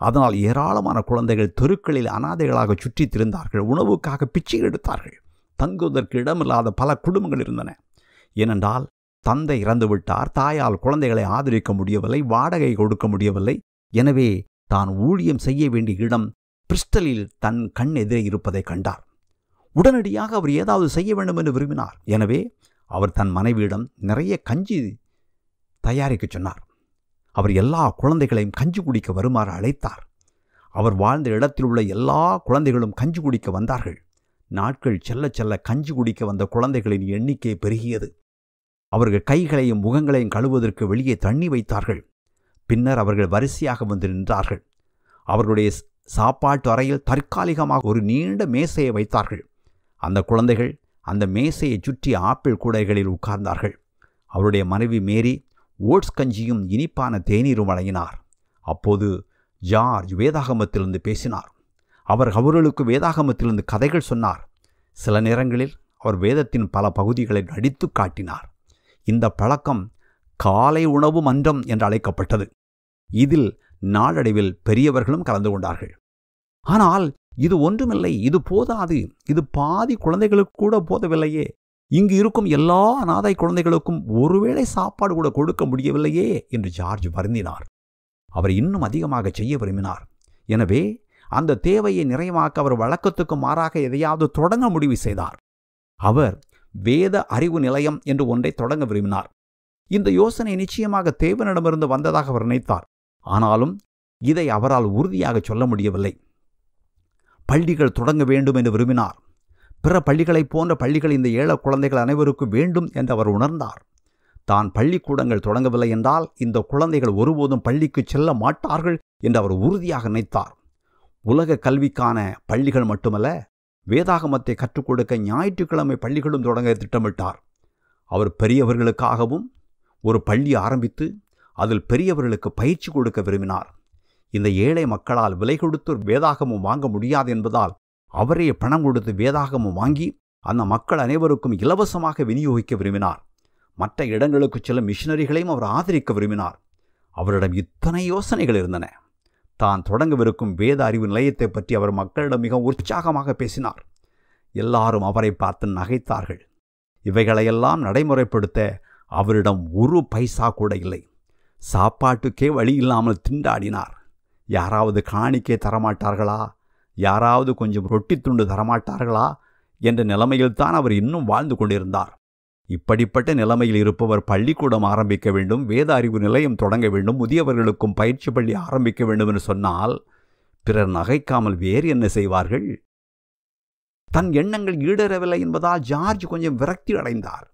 அதனால் ஏராளமான குழந்தைகள் தெருக்களில் அனாதைகளாக சுற்றித் திருந்தார்கள். உணவுக்காக பிச்சை எடுத்தார்கள். தங்குவதற்கு இடமில்லாத பல குடும்பங்கள் இருந்தன. ஏனென்றால் தந்தை இறந்துவிட்டார் தாயால் குழந்தைகளை ஆதரிக்க முடியவில்லை வாடகை கொடுக்க முடியவில்லை. எனவே தான் ஊழியம் செய்ய வேண்டிய இடம் பிரிஸ்டலில் தன் கண் எதிரே இருப்பதை கண்டார். உடனடியாக அவர் ஏதாவது செய்ய வேண்டும் என்று விரும்பினார். எனவே அவர் தன் மனைவியிடம் நிறைய கஞ்சி தயாரிக்கச் சொன்னார். அவர் எல்லா குழந்தைகளையும் கஞ்சி குடிக்க வருமாறு அழைத்தார். அவர் வாழ்ந்த இடத்தில் உள்ள எல்லா குழந்தைகளும் கஞ்சி குடிக்க வந்தார்கள். நாட்கள் செல்ல செல்ல கஞ்சி குடிக்க வந்த குழந்தைகளின் எண்ணிக்கை பெருகியது. அவர்கள் கைகளையும் முகங்களையும் கழுவுவதற்கு வெளியே தண்ணி வைத்தார்கள். பின்னர் அவர்கள் வரிசையாக வந்து நின்றார்கள். அவர்களுடைய சாப்பாட்டு அறையில் தற்காலிகமாக ஒரு நீண்ட மேசையை வைத்தார்கள். அந்த குழந்தைகள் அந்த மேசையை சுற்றி ஆப்பிள் கூடைகளில் உட்கார்ந்தார்கள். அவருடைய மனைவி மேரி ஓட்ஸ் கஞ்சியும் இனிப்பான தேநீரும் வழங்கினார். அப்போது ஜார்ஜ் வேதாகமத்திலிருந்து பேசினார். அவர் அவர்களுக்கு வேதாகமத்திலிருந்து கதைகள் சொன்னார். சில நேரங்களில் அவர் வேதத்தின் பல பகுதிகளை நடித்து காட்டினார். இந்த பழக்கம் காலை உணவு மன்றம் என்று அழைக்கப்பட்டது. இதில் நாளடைவில் பெரியவர்களும் கலந்து கொண்டார்கள். ஆனால் இது ஒன்றுமில்லை இது போதாது இது பாதி குழந்தைகளுக்கு கூட போதவில்லையே. இங்கு இருக்கும் எல்லா அனாதை குழந்தைகளுக்கும் ஒருவேளை சாப்பாடு கூட கொடுக்க முடியவில்லையே என்று ஜார்ஜ் வருந்தினார். அவர் இன்னும் அதிகமாக செய்ய விரும்பினார். எனவே அந்த தேவையை நிறைவாக்க அவர் வழக்கத்துக்கு மாறாக எதையாவது தொடங்க முடிவு செய்தார். அவர் வேத அறிவு நிலையம் என்று ஒன்றை தொடங்க விரும்பினார். இந்த யோசனை நிச்சயமாக தேவனிடமிருந்து வந்ததாக அவர் நினைத்தார். ஆனாலும் இதை அவரால் உறுதியாக சொல்ல முடியவில்லை. பள்ளிகள் தொடங்க வேண்டும் என்று விரும்பினார். பிற பள்ளிகளைப் போன்ற பள்ளிகள் இந்த ஏழை குழந்தைகள் அனைவருக்கும் வேண்டும் என்று அவர் உணர்ந்தார். தான் பள்ளிக்கூடங்கள் தொடங்கவில்லை என்றால் இந்த குழந்தைகள் ஒருபோதும் பள்ளிக்கு செல்ல மாட்டார்கள் என்று அவர் உறுதியாக நினைத்தார். உலக கல்விக்கான பள்ளிகள் மட்டுமல்ல வேதாகமத்தை கற்றுக் கொடுக்க ஞாயிற்றுக்கிழமை பள்ளிகளும் தொடங்க திட்டமிட்டார். அவர் பெரியவர்களுக்காகவும் ஒரு பள்ளி ஆரம்பித்து அதில் பெரியவர்களுக்கு பயிற்சி கொடுக்க விரும்பினார். இந்த ஏழை மக்களால் விலை கொடுத்து வேதாகமம் வாங்க முடியாது என்பதால் அவரே பணம் கொடுத்து வேதாகமும் வாங்கி அந்த மக்கள் அனைவருக்கும் இலவசமாக விநியோகிக்க விரும்பினார். மற்ற இடங்களுக்கு சில மிஷினரிகளையும் அவர் ஆதரிக்க விரும்பினார். அவரிடம் இத்தனை யோசனைகள் இருந்தன. தான் தொடங்கவிருக்கும் வேத அறிவு நிலையத்தை பற்றி அவர் மக்களிடம் மிக உற்சாகமாக பேசினார். எல்லாரும் அவரை பார்த்து நகைத்தார்கள். இவைகளையெல்லாம் நடைமுறைப்படுத்த அவரிடம் ஒரு பைசா கூட இல்லை. சாப்பாட்டுக்கே வழி இல்லாமல் திண்டாடினார். யாராவது காணிக்கை தரமாட்டார்களா? யாராவது கொஞ்சம் ரொட்டி துண்டு தரமாட்டார்களா? என்ற நிலைமையில்தான் அவர் இன்னும் வாழ்ந்து கொண்டிருந்தார். இப்படிப்பட்ட நிலைமையில் இருப்பவர் பள்ளிக்கூடம் ஆரம்பிக்க வேண்டும் வேத அறிவு நிலையம் தொடங்க வேண்டும் முதியவர்களுக்கும் பயிற்சி பள்ளி ஆரம்பிக்க வேண்டும் என்று சொன்னால் பிறர் நகைக்காமல் வேறு என்ன செய்வார்கள்? தன் எண்ணங்கள் ஈடேறவில்லை என்பதால் ஜார்ஜ் கொஞ்சம் விரக்தி அடைந்தார்.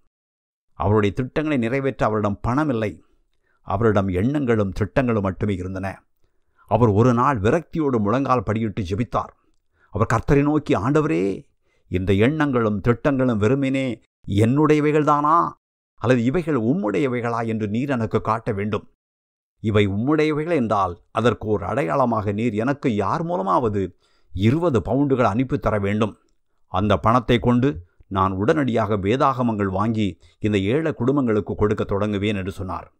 அவருடைய திட்டங்களை நிறைவேற்ற அவரிடம் பணம் இல்லை அவரிடம் எண்ணங்களும் திட்டங்களும் மட்டுமே இருந்தன. அவர் ஒரு நாள் விரக்தியோடு முழங்கால் படியிட்டு ஜெபித்தார். அவர் கர்த்தரை நோக்கி ஆண்டவரே இந்த எண்ணங்களும் திட்டங்களும் வெறுமனே என்னுடையவைகள்தானா? அல்லது இவைகள் உம்முடையவைகளா என்று நீர் எனக்கு காட்ட வேண்டும். இவை உம்முடையவைகள் என்றால் அதற்கு ஒரு அடையாளமாக நீர் எனக்கு யார் மூலமாவது இருபது பவுண்டுகள் அனுப்பித் தர வேண்டும். அந்த பணத்தை கொண்டு நான் உடனடியாக வேதாகமங்கள் வாங்கி இந்த ஏழை குடும்பங்களுக்கு கொடுக்க தொடங்குவேன் என்று சொன்னார்.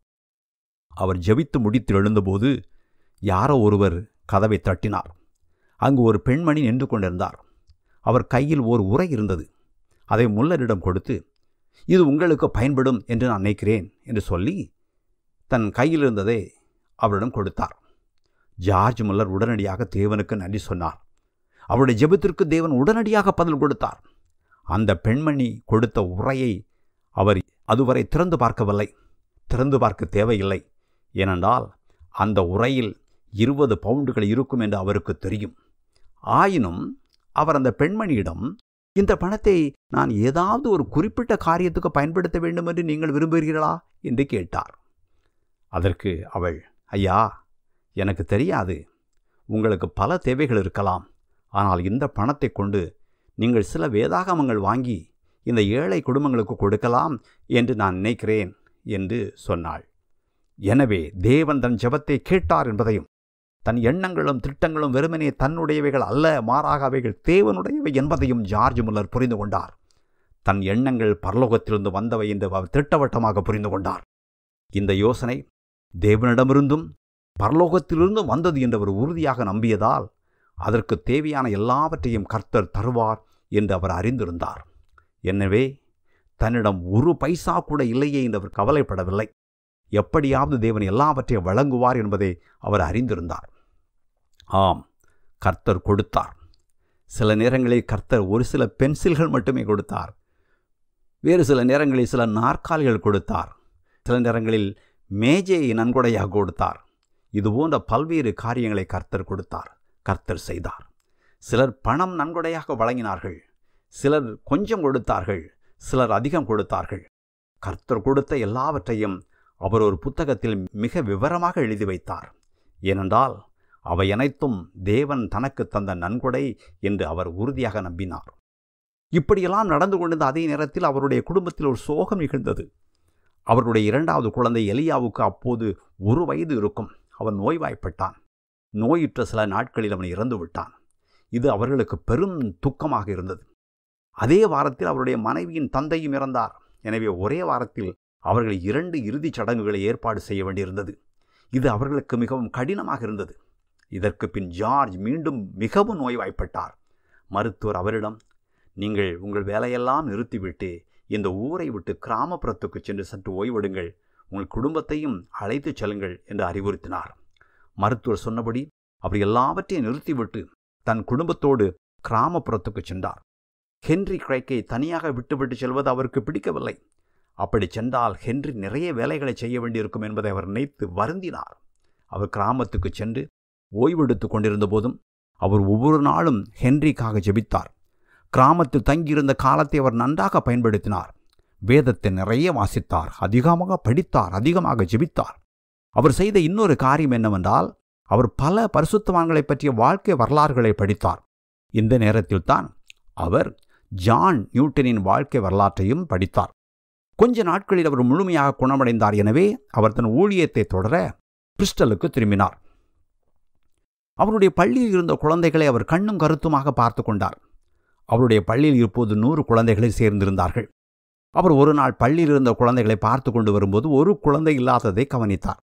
அவர் ஜெபித்து முடித்து எழுந்தபோது யாரோ ஒருவர் கதவை தட்டினார். அங்கு ஒரு பெண்மணி நின்று கொண்டிருந்தார். அவர் கையில் ஓர் உரை இருந்தது. அதை முல்லரிடம் கொடுத்து இது உங்களுக்கு பயன்படும் என்று நான் நினைக்கிறேன் என்று சொல்லி தன் கையில் இருந்ததை அவரிடம் கொடுத்தார். ஜார்ஜ் முல்லர் உடனடியாக தேவனுக்கு நன்றி சொன்னார். அவருடைய ஜெபத்திற்கு தேவன் உடனடியாக பதில் கொடுத்தார். அந்த பெண்மணி கொடுத்த உரையை அவர் அதுவரை திறந்து பார்க்கவில்லை. திறந்து பார்க்க தேவையில்லை. ஏனென்றால் அந்த உரையில் இருபது பவுண்டுகள் இருக்கும் என்று அவருக்கு தெரியும். ஆயினும் அவர் அந்த பெண்மணியிடம் இந்த பணத்தை நான் ஏதாவது ஒரு குறிப்பிட்ட காரியத்துக்கு பயன்படுத்த வேண்டும் என்று நீங்கள் விரும்புகிறீர்களா? என்று கேட்டார். அதற்கு அவள் ஐயா எனக்கு தெரியாது. உங்களுக்கு பல தேவைகள் இருக்கலாம். ஆனால் இந்த பணத்தை கொண்டு நீங்கள் சில வேதாகமங்கள் வாங்கி இந்த ஏழை குடும்பங்களுக்கு கொடுக்கலாம் என்று நான் நினைக்கிறேன் என்று சொன்னாள். எனவே தேவன் தன் ஜபத்தை கேட்டார் என்பதையும் தன் எண்ணங்களும் திட்டங்களும் வெறுமனே தன்னுடையவைகள் அல்ல மாறாக அவைகள் தேவனுடையவை என்பதையும் ஜார்ஜ் முல்லர் புரிந்து கொண்டார். தன் எண்ணங்கள் பரலோகத்திலிருந்து வந்தவை என்று அவர் திட்டவட்டமாக புரிந்து கொண்டார். இந்த யோசனை தேவனிடமிருந்தும் பரலோகத்திலிருந்தும் வந்தது என்று அவர் உறுதியாக நம்பியதால் அதற்கு தேவையான எல்லாவற்றையும் கர்த்தர் தருவார் என்று அவர் அறிந்திருந்தார். எனவே தன்னிடம் ஒரு பைசா கூட இல்லையே என்று அவர் கவலைப்படவில்லை. எப்படியாவது தேவன் எல்லாவற்றையும் வழங்குவார் என்பதை அவர் அறிந்திருந்தார். ஆம் கர்த்தர் கொடுத்தார். சில நேரங்களில் கர்த்தர் ஒரு சில பென்சில்கள் மட்டுமே கொடுத்தார். வேறு சில நேரங்களில் சில நாற்காலிகள் கொடுத்தார். சில நேரங்களில் மேஜையை நன்கொடையாக கொடுத்தார். இதுபோன்ற பல்வேறு காரியங்களை கர்த்தர் கொடுத்தார் கர்த்தர் செய்தார். சிலர் பணம் நன்கொடையாக வழங்கினார்கள். சிலர் கொஞ்சம் கொடுத்தார்கள் சிலர் அதிகம் கொடுத்தார்கள். கர்த்தர் கொடுத்த எல்லாவற்றையும் அவர் ஒரு புத்தகத்தில் மிக விவரமாக எழுதி வைத்தார். ஏனென்றால் அவை அனைத்தும் தேவன் தனக்கு தந்த நன்கொடை என்று அவர் உறுதியாக நம்பினார். இப்படியெல்லாம் நடந்து கொண்டிருந்த அதே நேரத்தில் அவருடைய குடும்பத்தில் ஒரு சோகம் நிகழ்ந்தது. அவருடைய இரண்டாவது குழந்தை எலியாவுக்கு அப்போது ஒரு வயது இருக்கும். அவன் நோய்வாய்ப்பட்டான். நோயுற்ற சில நாட்களில் அவன் இறந்து விட்டான். இது அவர்களுக்கு பெரும் துக்கமாக இருந்தது. அதே வாரத்தில் அவருடைய மனைவியின் தந்தையும் இறந்தார். எனவே ஒரே வாரத்தில் அவர்கள் இரண்டு இறுதிச் சடங்குகளை ஏற்பாடு செய்ய வேண்டியிருந்தது. இது அவர்களுக்கு மிகவும் கடினமாக இருந்தது. இதற்கு பின் ஜார்ஜ் மீண்டும் மிகவும் நோய்வாய்ப்பட்டார். மருத்துவர் அவரிடம் நீங்கள் உங்கள் வேலையெல்லாம் நிறுத்திவிட்டு இந்த ஊரை விட்டு கிராமப்புறத்துக்கு சென்று சற்று ஓய்வெடுங்கள். உங்கள் குடும்பத்தையும் அழைத்துச் செல்லுங்கள் என்று அறிவுறுத்தினார். மருத்துவர் சொன்னபடி அவர் எல்லாவற்றையும் நிறுத்திவிட்டு தன் குடும்பத்தோடு கிராமப்புறத்துக்கு சென்றார். ஹென்றி கிரைக்கை தனியாக விட்டுவிட்டு செல்வது அவருக்கு பிடிக்கவில்லை. அப்படி சென்றால் ஹென்றி நிறைய வேலைகளை செய்ய வேண்டியிருக்கும் என்பதை அவர் நினைத்து வருந்தினார். அவர் கிராமத்துக்கு சென்று ஓய்வெடுத்து கொண்டிருந்த போதும் அவர் ஒவ்வொரு நாளும் ஹென்றிக்காக ஜெபித்தார். கிராமத்தில் தங்கியிருந்த காலத்தை அவர் நன்றாக பயன்படுத்தினார். வேதத்தை நிறைய வாசித்தார். அதிகமாக படித்தார். அதிகமாக ஜெபித்தார். அவர் செய்த இன்னொரு காரியம் என்னவென்றால் அவர் பல பரிசுத்தவான்களை பற்றிய வாழ்க்கை வரலாறுகளை படித்தார். இந்த நேரத்தில் தான் அவர் ஜான் நியூட்டனின் வாழ்க்கை வரலாற்றையும் படித்தார். கொஞ்ச நாட்களில் அவர் முழுமையாக குணமடைந்தார். எனவே அவர் தன் ஊழியத்தை தொடர பிரிஸ்டலுக்கு திரும்பினார். அவருடைய பள்ளியில் இருந்த குழந்தைகளை அவர் கண்ணும் கருத்துமாக பார்த்து கொண்டார். அவருடைய பள்ளியில் இப்போது நூறு குழந்தைகளை சேர்ந்திருந்தார்கள். அவர் ஒரு நாள் பள்ளியில் இருந்த குழந்தைகளை பார்த்து கொண்டு வரும்போது ஒரு குழந்தை இல்லாததை கவனித்தார்.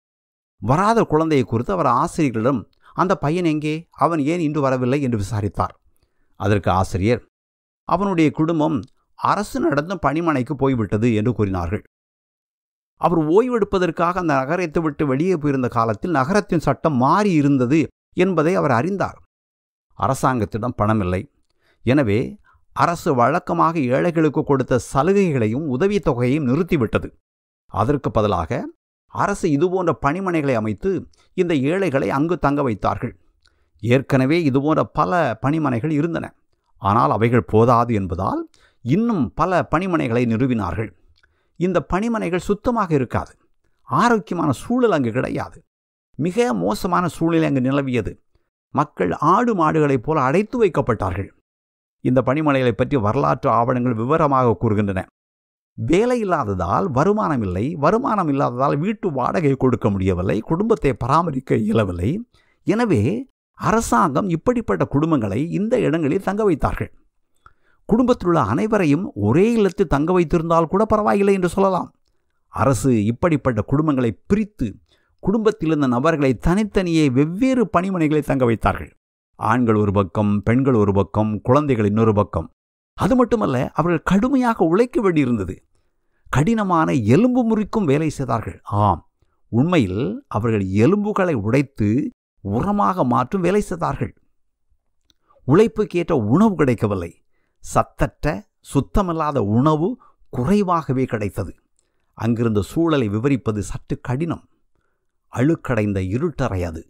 வராத குழந்தையை குறித்து அவர் ஆசிரியர்களிடம் அந்த பையன் எங்கே? அவன் ஏன் இன்று வரவில்லை? என்று விசாரித்தார். அதற்கு ஆசிரியர் அவனுடைய குடும்பம் அரசு நடந்தும் பணிமனைக்கு போய்விட்டது என்று கூறினார்கள். அவர் ஓய்வெடுப்பதற்காக அந்த நகரத்தை விட்டு வெளியே போயிருந்த காலத்தில் நகரத்தின் சட்டம் மாறி இருந்தது என்பதை அவர் அறிந்தார். அரசாங்கத்திடம் பணமில்லை. எனவே அரசு வழக்கமாக ஏழைகளுக்கு கொடுத்த சலுகைகளையும் உதவித்தொகையையும் நிறுத்திவிட்டது. அதற்கு பதிலாக அரசு இதுபோன்ற பணிமனைகளை அமைத்து இந்த ஏழைகளை அங்கு தங்க வைத்தார்கள். ஏற்கனவே இதுபோன்ற பல பணிமனைகள் இருந்தன. ஆனால் அவைகள் போதாது என்பதால் இன்னும் பல பணிமனைகளை நிறுவினார்கள். இந்த பணிமனைகள் சுத்தமாக இருக்காது. ஆரோக்கியமான சூழல் அங்கு கிடையாது. மிக மோசமான சூழ்நிலை அங்கு நிலவியது. மக்கள் ஆடு மாடுகளைப் போல அடைத்து வைக்கப்பட்டார்கள். இந்த பனிமலைகளை பற்றி வரலாற்று ஆவணங்கள் விவரமாக கூறுகின்றன. வேலை இல்லாததால் வருமானம் இல்லை. வருமானம் இல்லாததால் வீட்டு வாடகை கொடுக்க முடியவில்லை. குடும்பத்தை பராமரிக்க இயலவில்லை. எனவே அரசாங்கம் இப்படிப்பட்ட குடும்பங்களை இந்த இடங்களில் தங்க வைத்தார்கள். குடும்பத்தில் உள்ள அனைவரையும் ஒரே இல்லத்தில் தங்க வைத்திருந்தால் கூட பரவாயில்லை என்று சொல்லலாம். அரசு இப்படிப்பட்ட குடும்பங்களை பிரித்து குடும்பத்தில் இருந்த நபர்களை தனித்தனியே வெவ்வேறு பணிமனைகளை தங்க வைத்தார்கள். ஆண்கள் ஒரு பக்கம் பெண்கள் ஒரு பக்கம் குழந்தைகள் இன்னொரு பக்கம். அது மட்டுமல்ல அவர்கள் கடுமையாக உழைக்க வேண்டியிருந்தது. கடினமான எலும்பு முறிக்கும் வேலை செய்தார்கள். ஆம் உண்மையில் அவர்கள் எலும்புகளை உடைத்து உரமாக மாற்றும் வேலை செய்தார்கள். உழைப்புக்கேற்ற உணவு கிடைக்கவில்லை. சத்தற்ற சுத்தமில்லாத உணவு குறைவாகவே கிடைத்தது. அங்கிருந்த சூழலை விவரிப்பது சற்று கடினம். அழுக்கடைந்த இருட்டறை அது.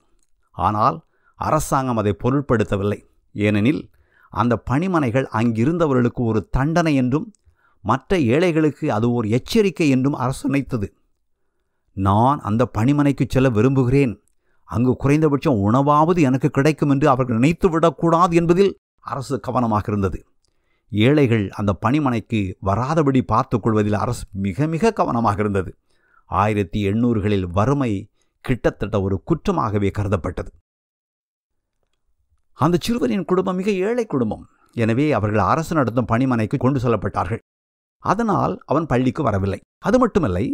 ஆனால் அரசாங்கம் அதை பொருட்படுத்தவில்லை ஏனெனில் அந்த பணிமனைகள் அங்கிருந்தவர்களுக்கு ஒரு தண்டனை என்றும் மற்ற ஏழைகளுக்கு அது ஒரு எச்சரிக்கை என்றும் அரசு நினைத்தது. நான் அந்த பணிமனைக்கு செல்ல விரும்புகிறேன். அங்கு குறைந்தபட்சம் உணவாவது எனக்கு கிடைக்கும் என்று அவர்கள் நினைத்து விடக்கூடாது என்பதில் அரசு கவனமாக இருந்தது. ஏழைகள் அந்த பணிமனைக்கு வராதபடி பார்த்துக் கொள்வதில் அரசு மிக மிக கவனமாக இருந்தது. ஆயிரத்தி எண்ணூறுகளில் வறுமை கிட்டத்தட்ட ஒரு குற்றமாகவே கருதப்பட்டது. அந்த சிறுவனின் குடும்பம் மிக ஏழை குடும்பம். எனவே அவர்கள் அரசு நடத்தும் பணிமனைக்கு கொண்டு செல்லப்பட்டார்கள். அதனால் அவன் பள்ளிக்கு வரவில்லை. அது மட்டுமில்லை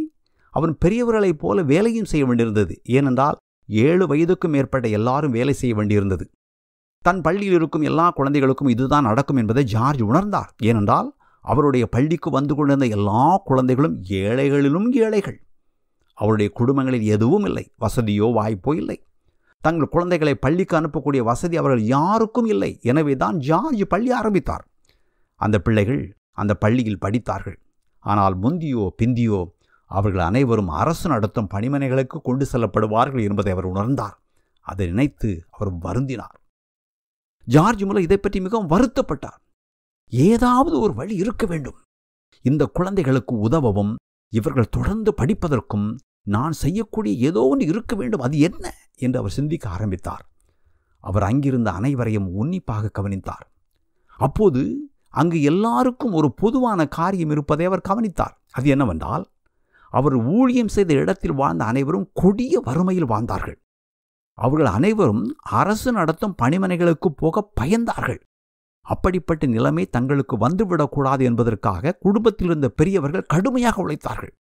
அவன் பெரியவர்களைப் போல வேலையும் செய்ய வேண்டியிருந்தது. ஏனென்றால் ஏழு வயதுக்கும் மேற்பட்ட எல்லாரும் வேலை செய்ய வேண்டியிருந்தது. தன் பள்ளியில் இருக்கும் எல்லா குழந்தைகளுக்கும் இதுதான் நடக்கும் என்பதை ஜார்ஜ் உணர்ந்தார். ஏனென்றால் அவருடைய பள்ளிக்கு வந்து கொண்டிருந்த எல்லா குழந்தைகளும் ஏழைகளிலும் ஏழைகள். அவருடைய குடும்பங்களில் எதுவும் இல்லை. வசதியோ வாய்ப்போ இல்லை. தங்கள் குழந்தைகளை பள்ளிக்கு அனுப்பக்கூடிய வசதி அவர்கள் யாருக்கும் இல்லை. எனவே தான் ஜார்ஜ் பள்ளி ஆரம்பித்தார். அந்த பிள்ளைகள் அந்த பள்ளியில் படித்தார்கள். ஆனால் முந்தியோ பிந்தியோ அவர்கள் அனைவரும் அரசு நடத்தும் பணிமனைகளுக்கு கொண்டு செல்லப்படுவார்கள் என்பதை அவர் உணர்ந்தார். அதை நினைத்து அவர் வருந்தினார். ஜார்ஜ் மூலம் இதை பற்றி மிகவும் வருத்தப்பட்டார். ஏதாவது ஒரு வழி இருக்க வேண்டும். இந்த குழந்தைகளுக்கு உதவவும் இவர்கள் தொடர்ந்து படிப்பதற்கும் நான் செய்யக்கூடிய ஏதோ ஒன்று இருக்க வேண்டும் அது என்ன? என்று அவர் சிந்திக்க ஆரம்பித்தார். அவர் அங்கிருந்த அனைவரையும் உன்னிப்பாக கவனித்தார். அப்போது அங்கு எல்லாருக்கும் ஒரு பொதுவான காரியம் இருப்பதை அவர் கவனித்தார். அது என்னவென்றால் அவர் ஊழியம் செய்த இடத்தில் வாழ்ந்த அனைவரும் கொடிய வறுமையில் வாழ்ந்தார்கள். அவர்கள் அனைவரும் அரசு நடத்தும் பணிமனைகளுக்கு போக பயந்தார்கள். அப்படிப்பட்ட நிலைமை தங்களுக்கு வந்துவிடக்கூடாது என்பதற்காக குடும்பத்தில் இருந்த பெரியவர்கள் கடுமையாக உழைத்தார்கள்.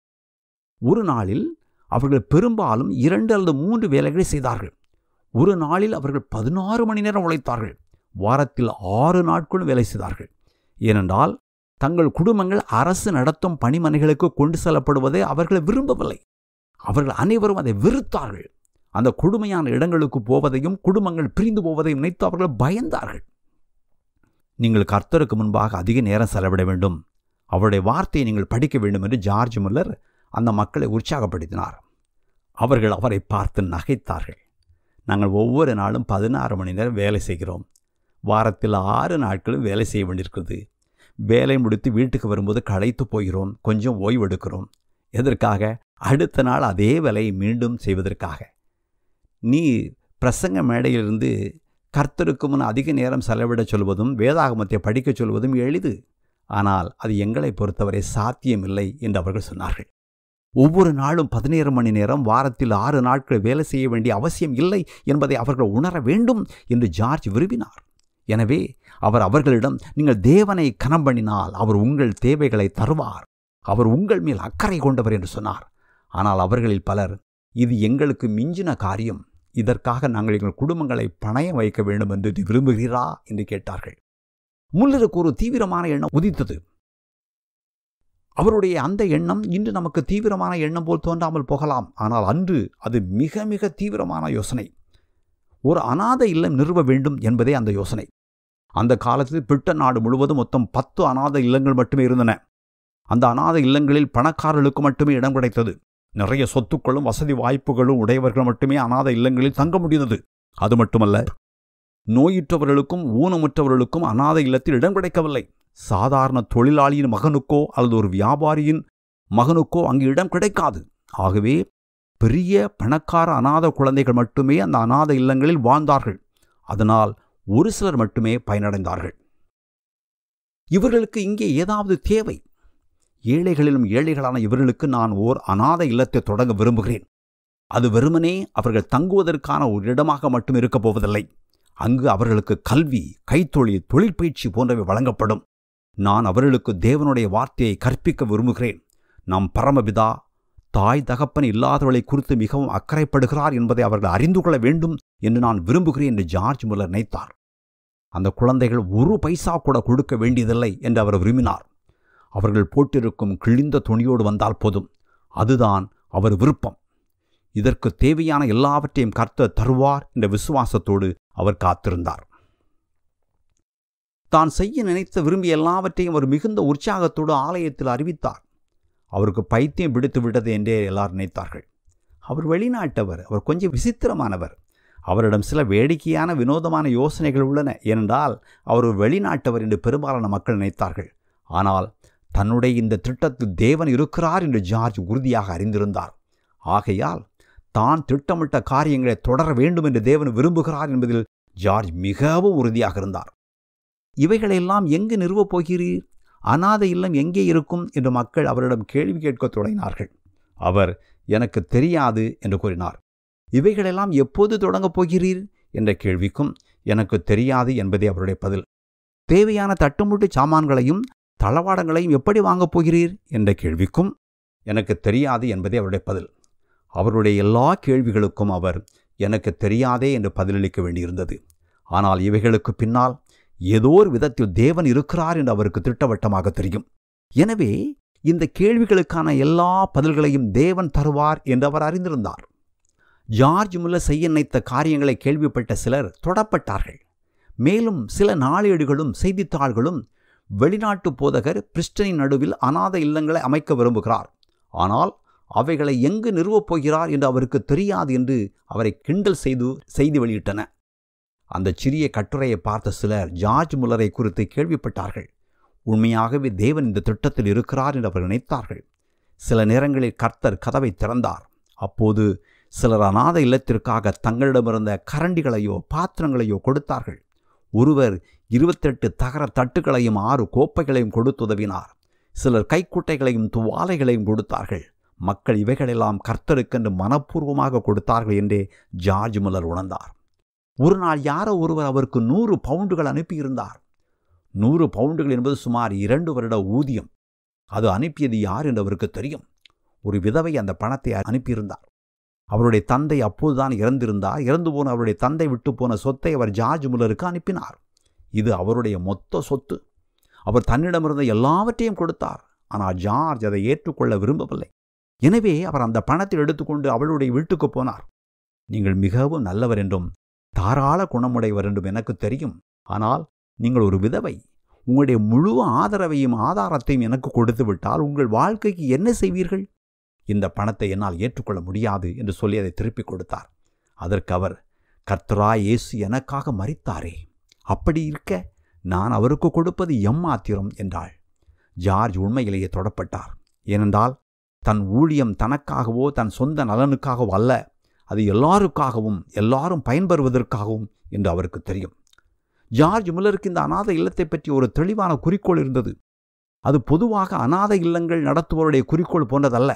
ஒரு நாளில் அவர்கள் பெரும்பாலும் இரண்டு அல்லது மூன்று வேலைகளை செய்தார்கள். ஒரு நாளில் அவர்கள் பதினாறு மணி நேரம் உழைத்தார்கள். வாரத்தில் ஆறு நாட்களும் வேலை செய்தார்கள். ஏனென்றால் தங்கள் குடும்பங்கள் அரசு நடத்தும் பணிமனைகளுக்கு கொண்டு செல்லப்படுவதை அவர்கள் விரும்பவில்லை. அவர்கள் அனைவரும் அதை வெறுத்தார்கள். அந்த கொடுமையான இடங்களுக்கு போவதையும் குடும்பங்கள் பிரிந்து போவதையும் நினைத்து அவர்கள் பயந்தார்கள். நீங்கள் கர்த்தருக்கு முன்பாக அதிக நேரம் செலவிட வேண்டும். அவருடைய வார்த்தையை நீங்கள் படிக்க வேண்டும் என்று ஜார்ஜ் முல்லர் அந்த மக்களை உற்சாகப்படுத்தினார். அவர்கள் அவரை பார்த்து நகைத்தார்கள். நாங்கள் ஒவ்வொரு நாளும் பதினாறு மணி நேரம் வேலை செய்கிறோம். வாரத்தில் ஆறு நாட்களும் வேலை செய்ய வேண்டியிருக்கிறது. வேலை முடித்து வீட்டுக்கு வரும்போது களைத்து போகிறோம். கொஞ்சம் ஓய்வெடுக்கிறோம் எதற்காக? அடுத்த நாள் அதே வேலையை மீண்டும் செய்வதற்காக. நீ பிரசங்க மேடையிலிருந்து கர்த்தருக்கு முன் அதிக நேரம் செலவிடச் சொல்வதும் வேதாகமத்தை படிக்கச் சொல்வதும் எளிது. ஆனால் அது எங்களை பொறுத்தவரை சாத்தியமில்லை என்று அவர்கள் சொன்னார்கள். ஒவ்வொரு நாளும் பதினேழு மணி நேரம் வாரத்தில் ஆறு நாட்கள் வேலை செய்ய வேண்டிய அவசியம் இல்லை என்பதை அவர்கள் உணர வேண்டும் என்று ஜார்ஜ் விரும்பினார். எனவே அவர் அவர்களிடம் நீங்கள் தேவனை கனம் பண்ணினால் அவர் உங்கள் தேவைகளை தருவார். அவர் உங்கள் மேல் அக்கறை கொண்டவர் என்று சொன்னார். ஆனால் அவர்களில் பலர் இது எங்களுக்கு மிஞ்சின காரியம். இதற்காக நாங்கள் எங்கள் குடும்பங்களை பணயம் வைக்க வேண்டும் என்று விரும்புகிறீரா? என்று கேட்டார்கள். முல்லருக்கு ஒரு தீவிரமான எண்ணம் உதித்தது. அவருடைய அந்த எண்ணம் இன்று நமக்கு தீவிரமான எண்ணம் போல் தோன்றாமல் போகலாம். ஆனால் அன்று அது மிக மிக தீவிரமான யோசனை. ஒரு அனாதை இல்லம் நிறுவ வேண்டும் என்பதே அந்த யோசனை. அந்த காலத்தில் பிட்ட நாடு முழுவதும் மொத்தம் பத்து அனாத இல்லங்கள் மட்டுமே இருந்தன. அந்த அனாத இல்லங்களில் பணக்காரர்களுக்கு மட்டுமே இடம் கிடைத்தது. நிறைய சொத்துக்களும் வசதி வாய்ப்புகளும் உடையவர்கள் மட்டுமே அனாதை இல்லங்களில் தங்க முடிந்தது. அது மட்டுமல்ல நோயுற்றவர்களுக்கும் ஊனமுற்றவர்களுக்கும் அனாதை இல்லத்தில் இடம் கிடைக்கவில்லை. சாதாரண தொழிலாளியின் மகனுக்கோ அல்லது ஒரு வியாபாரியின் மகனுக்கோ அங்கு இடம் கிடைக்காது. ஆகவே பெரிய பணக்கார அநாத குழந்தைகள் மட்டுமே அந்த அநாத இல்லங்களில் வாழ்ந்தார்கள். அதனால் ஒரு சிலர் மட்டுமே பயனடைந்தார்கள். இவர்களுக்கு இங்கே ஏதாவது தேவை? ஏழைகளிலும் ஏழைகளான இவர்களுக்கு நான் ஓர் அநாத இல்லத்தை தொடங்க விரும்புகிறேன். அது வெறுமனே அவர்கள் தங்குவதற்கான ஒரு இடமாக மட்டும் இருக்கப் போவதில்லை. அங்கு அவர்களுக்கு கல்வி கைத்தொழில் தொழிற்பயிற்சி போன்றவை வழங்கப்படும். நான் அவர்களுக்கு தேவனுடைய வார்த்தையை கற்பிக்க விரும்புகிறேன். நம் பரமபிதா தாய் தகப்பன் இல்லாதவளை குறித்து மிகவும் அக்கறைப்படுகிறார் என்பதை அவர்கள் அறிந்து கொள்ள வேண்டும் என்று நான் விரும்புகிறேன் என்று ஜார்ஜ் முல்லர் நினைத்தார். அந்த குழந்தைகள் ஒரு பைசா கூட கொடுக்க வேண்டியதில்லை என்று அவர் விரும்பினார். அவர்கள் போட்டிருக்கும் கிழிந்த துணியோடு வந்தால் போதும். அதுதான் அவர் விருப்பம். இதற்கு தேவையான எல்லாவற்றையும் கர்த்தர் தருவார் என்ற விசுவாசத்தோடு அவர் காத்திருந்தார். தான் செய்ய நினைத்த விரும்பிய எல்லாவற்றையும் அவர் மிகுந்த உற்சாகத்தோடு ஆலயத்தில் அறிவித்தார். அவருக்கு பைத்தியம் பிடித்து விட்டது என்றே எல்லார் நினைத்தார்கள். அவர் வெளிநாட்டவர் அவர் கொஞ்சம் விசித்திரமானவர். அவரிடம் சில வேடிக்கையான வினோதமான யோசனைகள் உள்ளன. ஏனென்றால் அவர் ஒரு வெளிநாட்டவர் என்று பெரும்பாலான மக்கள் நினைத்தார்கள். ஆனால் தன்னுடைய இந்த திட்டத்தில் தேவன் இருக்கிறார் என்று ஜார்ஜ் உறுதியாக அறிந்திருந்தார். ஆகையால் தான் திட்டமிட்ட காரியங்களை தொடர வேண்டும் என்று தேவன் விரும்புகிறார் என்பதில் ஜார்ஜ் மிகவும் உறுதியாக இருந்தார். இவைகளையெல்லாம் எங்கு நிறுவப் போகிறீர்? அனாதை இல்லம் எங்கே இருக்கும்? என்று மக்கள் அவரிடம் கேள்வி கேட்கத் தொடங்கினார்கள். அவர் எனக்கு தெரியாது என்று கூறினார். இவைகளெல்லாம் எப்போது தொடங்கப் போகிறீர்? என்ற கேள்விக்கும் எனக்கு தெரியாது என்பதே அவருடைய பதில். தேவையான தட்டுமுட்டு சாமான்களையும் தளவாடங்களையும் எப்படி வாங்கப் போகிறீர்? என்ற கேள்விக்கும் எனக்கு தெரியாது என்பதே அவருடைய பதில். அவருடைய எல்லா கேள்விகளுக்கும் அவர் எனக்கு தெரியாதே என்று பதிலளிக்க வேண்டியிருந்தது. ஆனால் இவைகளுக்கு பின்னால் ஏதோ ஒரு விதத்தில் தேவன் இருக்கிறார் என்று அவருக்கு திட்டவட்டமாக தெரியும். எனவே இந்த கேள்விகளுக்கான எல்லா பதில்களையும் தேவன் தருவார் என்று அவர் அறிந்திருந்தார். ஜார்ஜ் முல்ல செய்ய நினைத்த காரியங்களை கேள்விப்பட்ட சிலர் தொடப்பட்டார்கள். மேலும் சில நாளேடுகளும் செய்தித்தாள்களும் வெளிநாட்டு போதகர் பிரிஸ்டனின் நடுவில் அநாத இல்லங்களை அமைக்க விரும்புகிறார். ஆனால் அவைகளை எங்கு நிறுவப் போகிறார் என்று அவருக்கு தெரியாது என்று அவரை கிண்டல் செய்து செய்தி வெளியிட்டன. அந்த சிறிய கட்டுரையை பார்த்த சிலர் ஜார்ஜ் முல்லரை குறித்து கேள்விப்பட்டார்கள். உண்மையாகவே தேவன் இந்த திட்டத்தில் இருக்கிறார் என்று அவர் நினைத்தார்கள். சில நேரங்களில் கர்த்தர் கதவை திறந்தார். அப்போது சிலர் அநாத இல்லத்திற்காக தங்களிடமிருந்த கரண்டிகளையோ பாத்திரங்களையோ கொடுத்தார்கள். ஒருவர் இருபத்தெட்டு தகர தட்டுகளையும் ஆறு கோப்பைகளையும் கொடுத்துதவினார். சிலர் கைக்குட்டைகளையும் துவாலைகளையும் கொடுத்தார்கள். மக்கள் இவைகளெல்லாம் கர்த்தருக்கென்று மனப்பூர்வமாக கொடுத்தார்கள் என்றே ஜார்ஜ் முலர் உணர்ந்தார். ஒரு நாள் யாரோ ஒருவர் அவருக்கு நூறு பவுண்டுகள் அனுப்பியிருந்தார். நூறு பவுண்டுகள் என்பது சுமார் இரண்டு வருட ஊதியம். அது அனுப்பியது யார் என்று அவருக்கு தெரியும். ஒரு விதவை அந்த பணத்தை அனுப்பியிருந்தார். அவருடைய தந்தை அப்போதுதான் இறந்திருந்தார். இறந்து போன அவருடைய தந்தை விட்டு போன சொத்தை அவர் ஜார்ஜ் முலருக்கு அனுப்பினார். இது அவருடைய மொத்த சொத்து. அவர் தன்னிடமிருந்த எல்லாவற்றையும் கொடுத்தார். ஆனால் ஜார்ஜ் அதை ஏற்றுக்கொள்ள விரும்பவில்லை. எனவே அவர் அந்த பணத்தை எடுத்துக்கொண்டு அவளுடைய வீட்டுக்கு போனார். நீங்கள் மிகவும் நல்லவர் என்றும் தாராள குணமுடையவர் என்றும் எனக்கு தெரியும். ஆனால் நீங்கள் ஒரு விதவை. உங்களுடைய முழு ஆதரவையும் ஆதாரத்தையும் எனக்கு கொடுத்து விட்டால் உங்கள் வாழ்க்கைக்கு என்ன செய்வீர்கள்? இந்த பணத்தை என்னால் ஏற்றுக்கொள்ள முடியாது என்று சொல்லி அதை திருப்பிக் கொடுத்தார். அதற்கு அவர் கர்த்தரா இயேசு எனக்காக மறித்தாரே அப்படி இருக்க நான் அவருக்கு கொடுப்பது எம்மாத்திரம் என்றாள். ஜார்ஜ் உண்மையிலேயே தொடப்பட்டார். ஏனென்றால் தன் ஊழியம் தனக்காகவோ தன் சொந்த நலனுக்காகவோ அல்ல அது எல்லாருக்காகவும் எல்லாரும் பயன்பெறுவதற்காகவும் என்று அவருக்கு தெரியும். ஜார்ஜ் முல்லருக்கு இந்த அநாத இல்லத்தை பற்றி ஒரு தெளிவான குறிக்கோள் இருந்தது. அது பொதுவாக அநாத இல்லங்கள் நடத்துவோருடைய குறிக்கோள் போன்றதல்ல.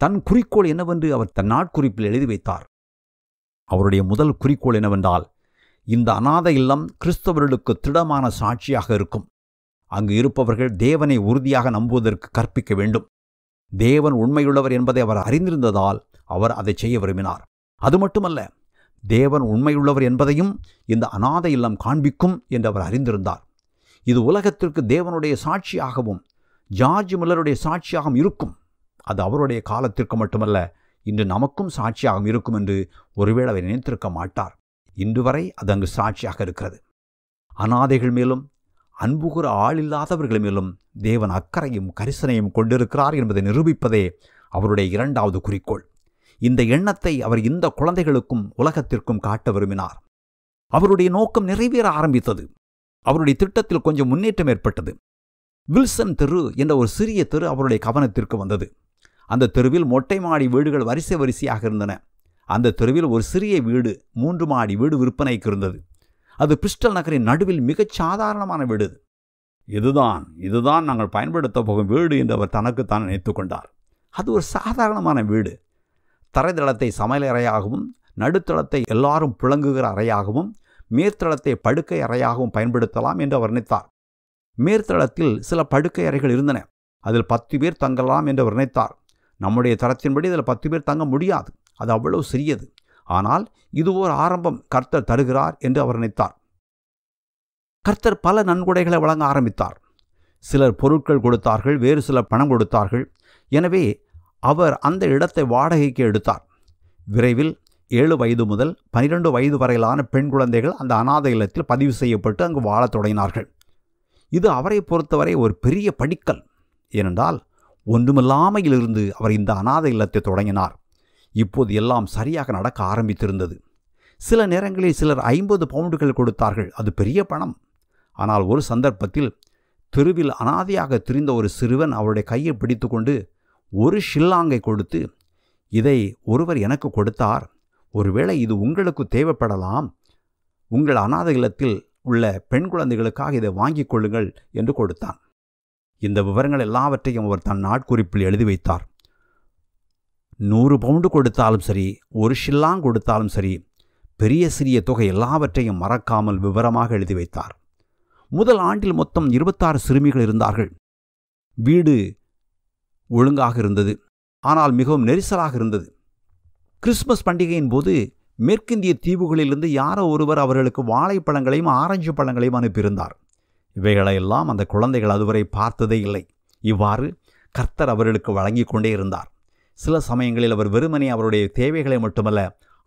தன் குறிக்கோள் என்னவென்று அவர் தன் நாட்குறிப்பில் எழுதி வைத்தார். அவருடைய முதல் குறிக்கோள் என்னவென்றால் இந்த அநாத இல்லம் கிறிஸ்தவர்களுக்கு திடமான சாட்சியாக இருக்கும். அங்கு இருப்பவர்கள் தேவனை உறுதியாக நம்புவதற்கு கற்பிக்க வேண்டும். தேவன் உண்மையுள்ளவர் என்பதை அவர் அறிந்திருந்ததால் அவர் அதை செய்ய விரும்பினார். அது மட்டுமல்ல தேவன் உண்மையுள்ளவர் என்பதையும் இந்த அநாத இல்லம் காண்பிக்கும் என்று அவர் அறிந்திருந்தார். இது உலகத்திற்கு தேவனுடைய சாட்சியாகவும் ஜார்ஜ் மில்லருடைய சாட்சியாகவும் இருக்கும். அது அவருடைய காலத்திற்கு மட்டுமல்ல இன்று நமக்கும் சாட்சியாகவும் இருக்கும் என்று ஒருவேளை அவர் நினைத்திருக்க மாட்டார். இன்று வரை அது அங்கு சாட்சியாக இருக்கிறது. அநாதைகள் மேலும் அன்புகுற ஆள் இல்லாதவர்கள் மேலும் தேவன் அக்கறையும் கரிசனையும் கொண்டிருக்கிறார் என்பதை நிரூபிப்பதே அவருடைய இரண்டாவது குறிக்கோள். இந்த எண்ணத்தை அவர் இந்த குழந்தைகளுக்கும் உலகத்திற்கும் காட்ட விரும்பினார். அவருடைய நோக்கம் நிறைவேற ஆரம்பித்தது. அவருடைய திட்டத்தில் கொஞ்சம் முன்னேற்றம் ஏற்பட்டது. வில்சன் தெரு என்ற ஒரு சிறிய தெரு அவருடைய கவனத்திற்கு வந்தது. அந்த தெருவில் மொட்டை மாடி வீடுகள் வரிசை வரிசையாக இருந்தன. அந்த தெருவில் ஒரு சிறிய வீடு மூன்று மாடி வீடு விற்பனைக்கு இருந்தது. அது பிரிஸ்டல் நகரின் நடுவில் மிகச் சாதாரணமான வீடு இதுதான் இதுதான் நாங்கள் பயன்படுத்த போகும் வீடு என்று அவர் தனக்குத்தான் நினைத்து கொண்டார். அது ஒரு சாதாரணமான வீடு. தரைதளத்தை சமையலறையாகவும் நடுத்தளத்தை எல்லாரும் புழங்குகிற அறையாகவும் மேற்தளத்தை படுக்கை அறையாகவும் பயன்படுத்தலாம் என்று அவர் நினைத்தார். மேற்தளத்தில் சில படுக்கை அறைகள் இருந்தன. அதில் பத்து பேர் தங்கலாம் என்று அவர் நினைத்தார். நம்முடைய தரத்தின்படி இதில் பத்து பேர் தங்க முடியாது. அது அவ்வளவு சிறியது. ஆனால் இது ஒரு ஆரம்பம் கர்த்தர் தருகிறார் என்று அவர் நினைத்தார். கர்த்தர் பல நன்கொடைகளை வழங்க ஆரம்பித்தார். சிலர் பொருட்கள் கொடுத்தார்கள் வேறு சிலர் பணம் கொடுத்தார்கள். எனவே அவர் அந்த இடத்தை வாடகைக்கு எடுத்தார். விரைவில் ஏழு வயது முதல் பனிரெண்டு வயது வரையிலான பெண் குழந்தைகள் அந்த அனாதை இல்லத்தில் பதிவு செய்யப்பட்டு அங்கு வாழத் தொடங்கினார்கள். இது அவரை பொறுத்தவரை ஒரு பெரிய படிக்கல். ஏனென்றால் ஒன்றுமில்லாமையில் இருந்து அவர் இந்த அனாதை இல்லத்தை தொடங்கினார். இப்போது எல்லாம் சரியாக நடக்க ஆரம்பித்திருந்தது. சில நேரங்களில் சிலர் ஐம்பது பவுண்டுகள் கொடுத்தார்கள். அது பெரிய பணம். ஆனால் ஒரு சந்தர்ப்பத்தில் தெருவில் அனாதையாக திரிந்த ஒரு சிறுவன் அவருடைய கையை பிடித்துக்கொண்டு ஒரு ஷில்லாங்கை கொடுத்து இதை ஒருவர் எனக்கு கொடுத்தார். ஒருவேளை இது உங்களுக்கு தேவைப்படலாம். உங்கள் அநாத இல்லத்தில் உள்ள பெண் குழந்தைகளுக்காக இதை வாங்கிக் கொள்ளுங்கள் என்று கொடுத்தான். இந்த விவரங்கள் எல்லாவற்றையும் அவர் தன் நாட்குறிப்பில் எழுதி வைத்தார். நூறு பவுண்டு கொடுத்தாலும் சரி ஒரு ஷில்லாங் கொடுத்தாலும் சரி பெரிய சிறிய தொகை எல்லாவற்றையும் மறக்காமல் விவரமாக எழுதி வைத்தார். முதல் ஆண்டில் மொத்தம் இருபத்தாறு சிறுமிகள் இருந்தார்கள். வீடு ஒழுங்காக இருந்தது ஆனால் மிகவும் நெரிசலாக இருந்தது. கிறிஸ்மஸ் பண்டிகையின் போது மேற்கிந்திய தீவுகளிலிருந்து யாரோ ஒருவர் அவர்களுக்கு வாழைப்பழங்களையும் ஆரஞ்சு பழங்களையும் அனுப்பியிருந்தார். இவைகளையெல்லாம் அந்த குழந்தைகள் அதுவரை பார்த்ததே இல்லை. இவ்வாறு கர்த்தர் அவர்களுக்கு வழங்கி கொண்டே இருந்தார். சில சமயங்களில் அவர் வெறுமனே அவருடைய தேவைகளை மட்டுமல்ல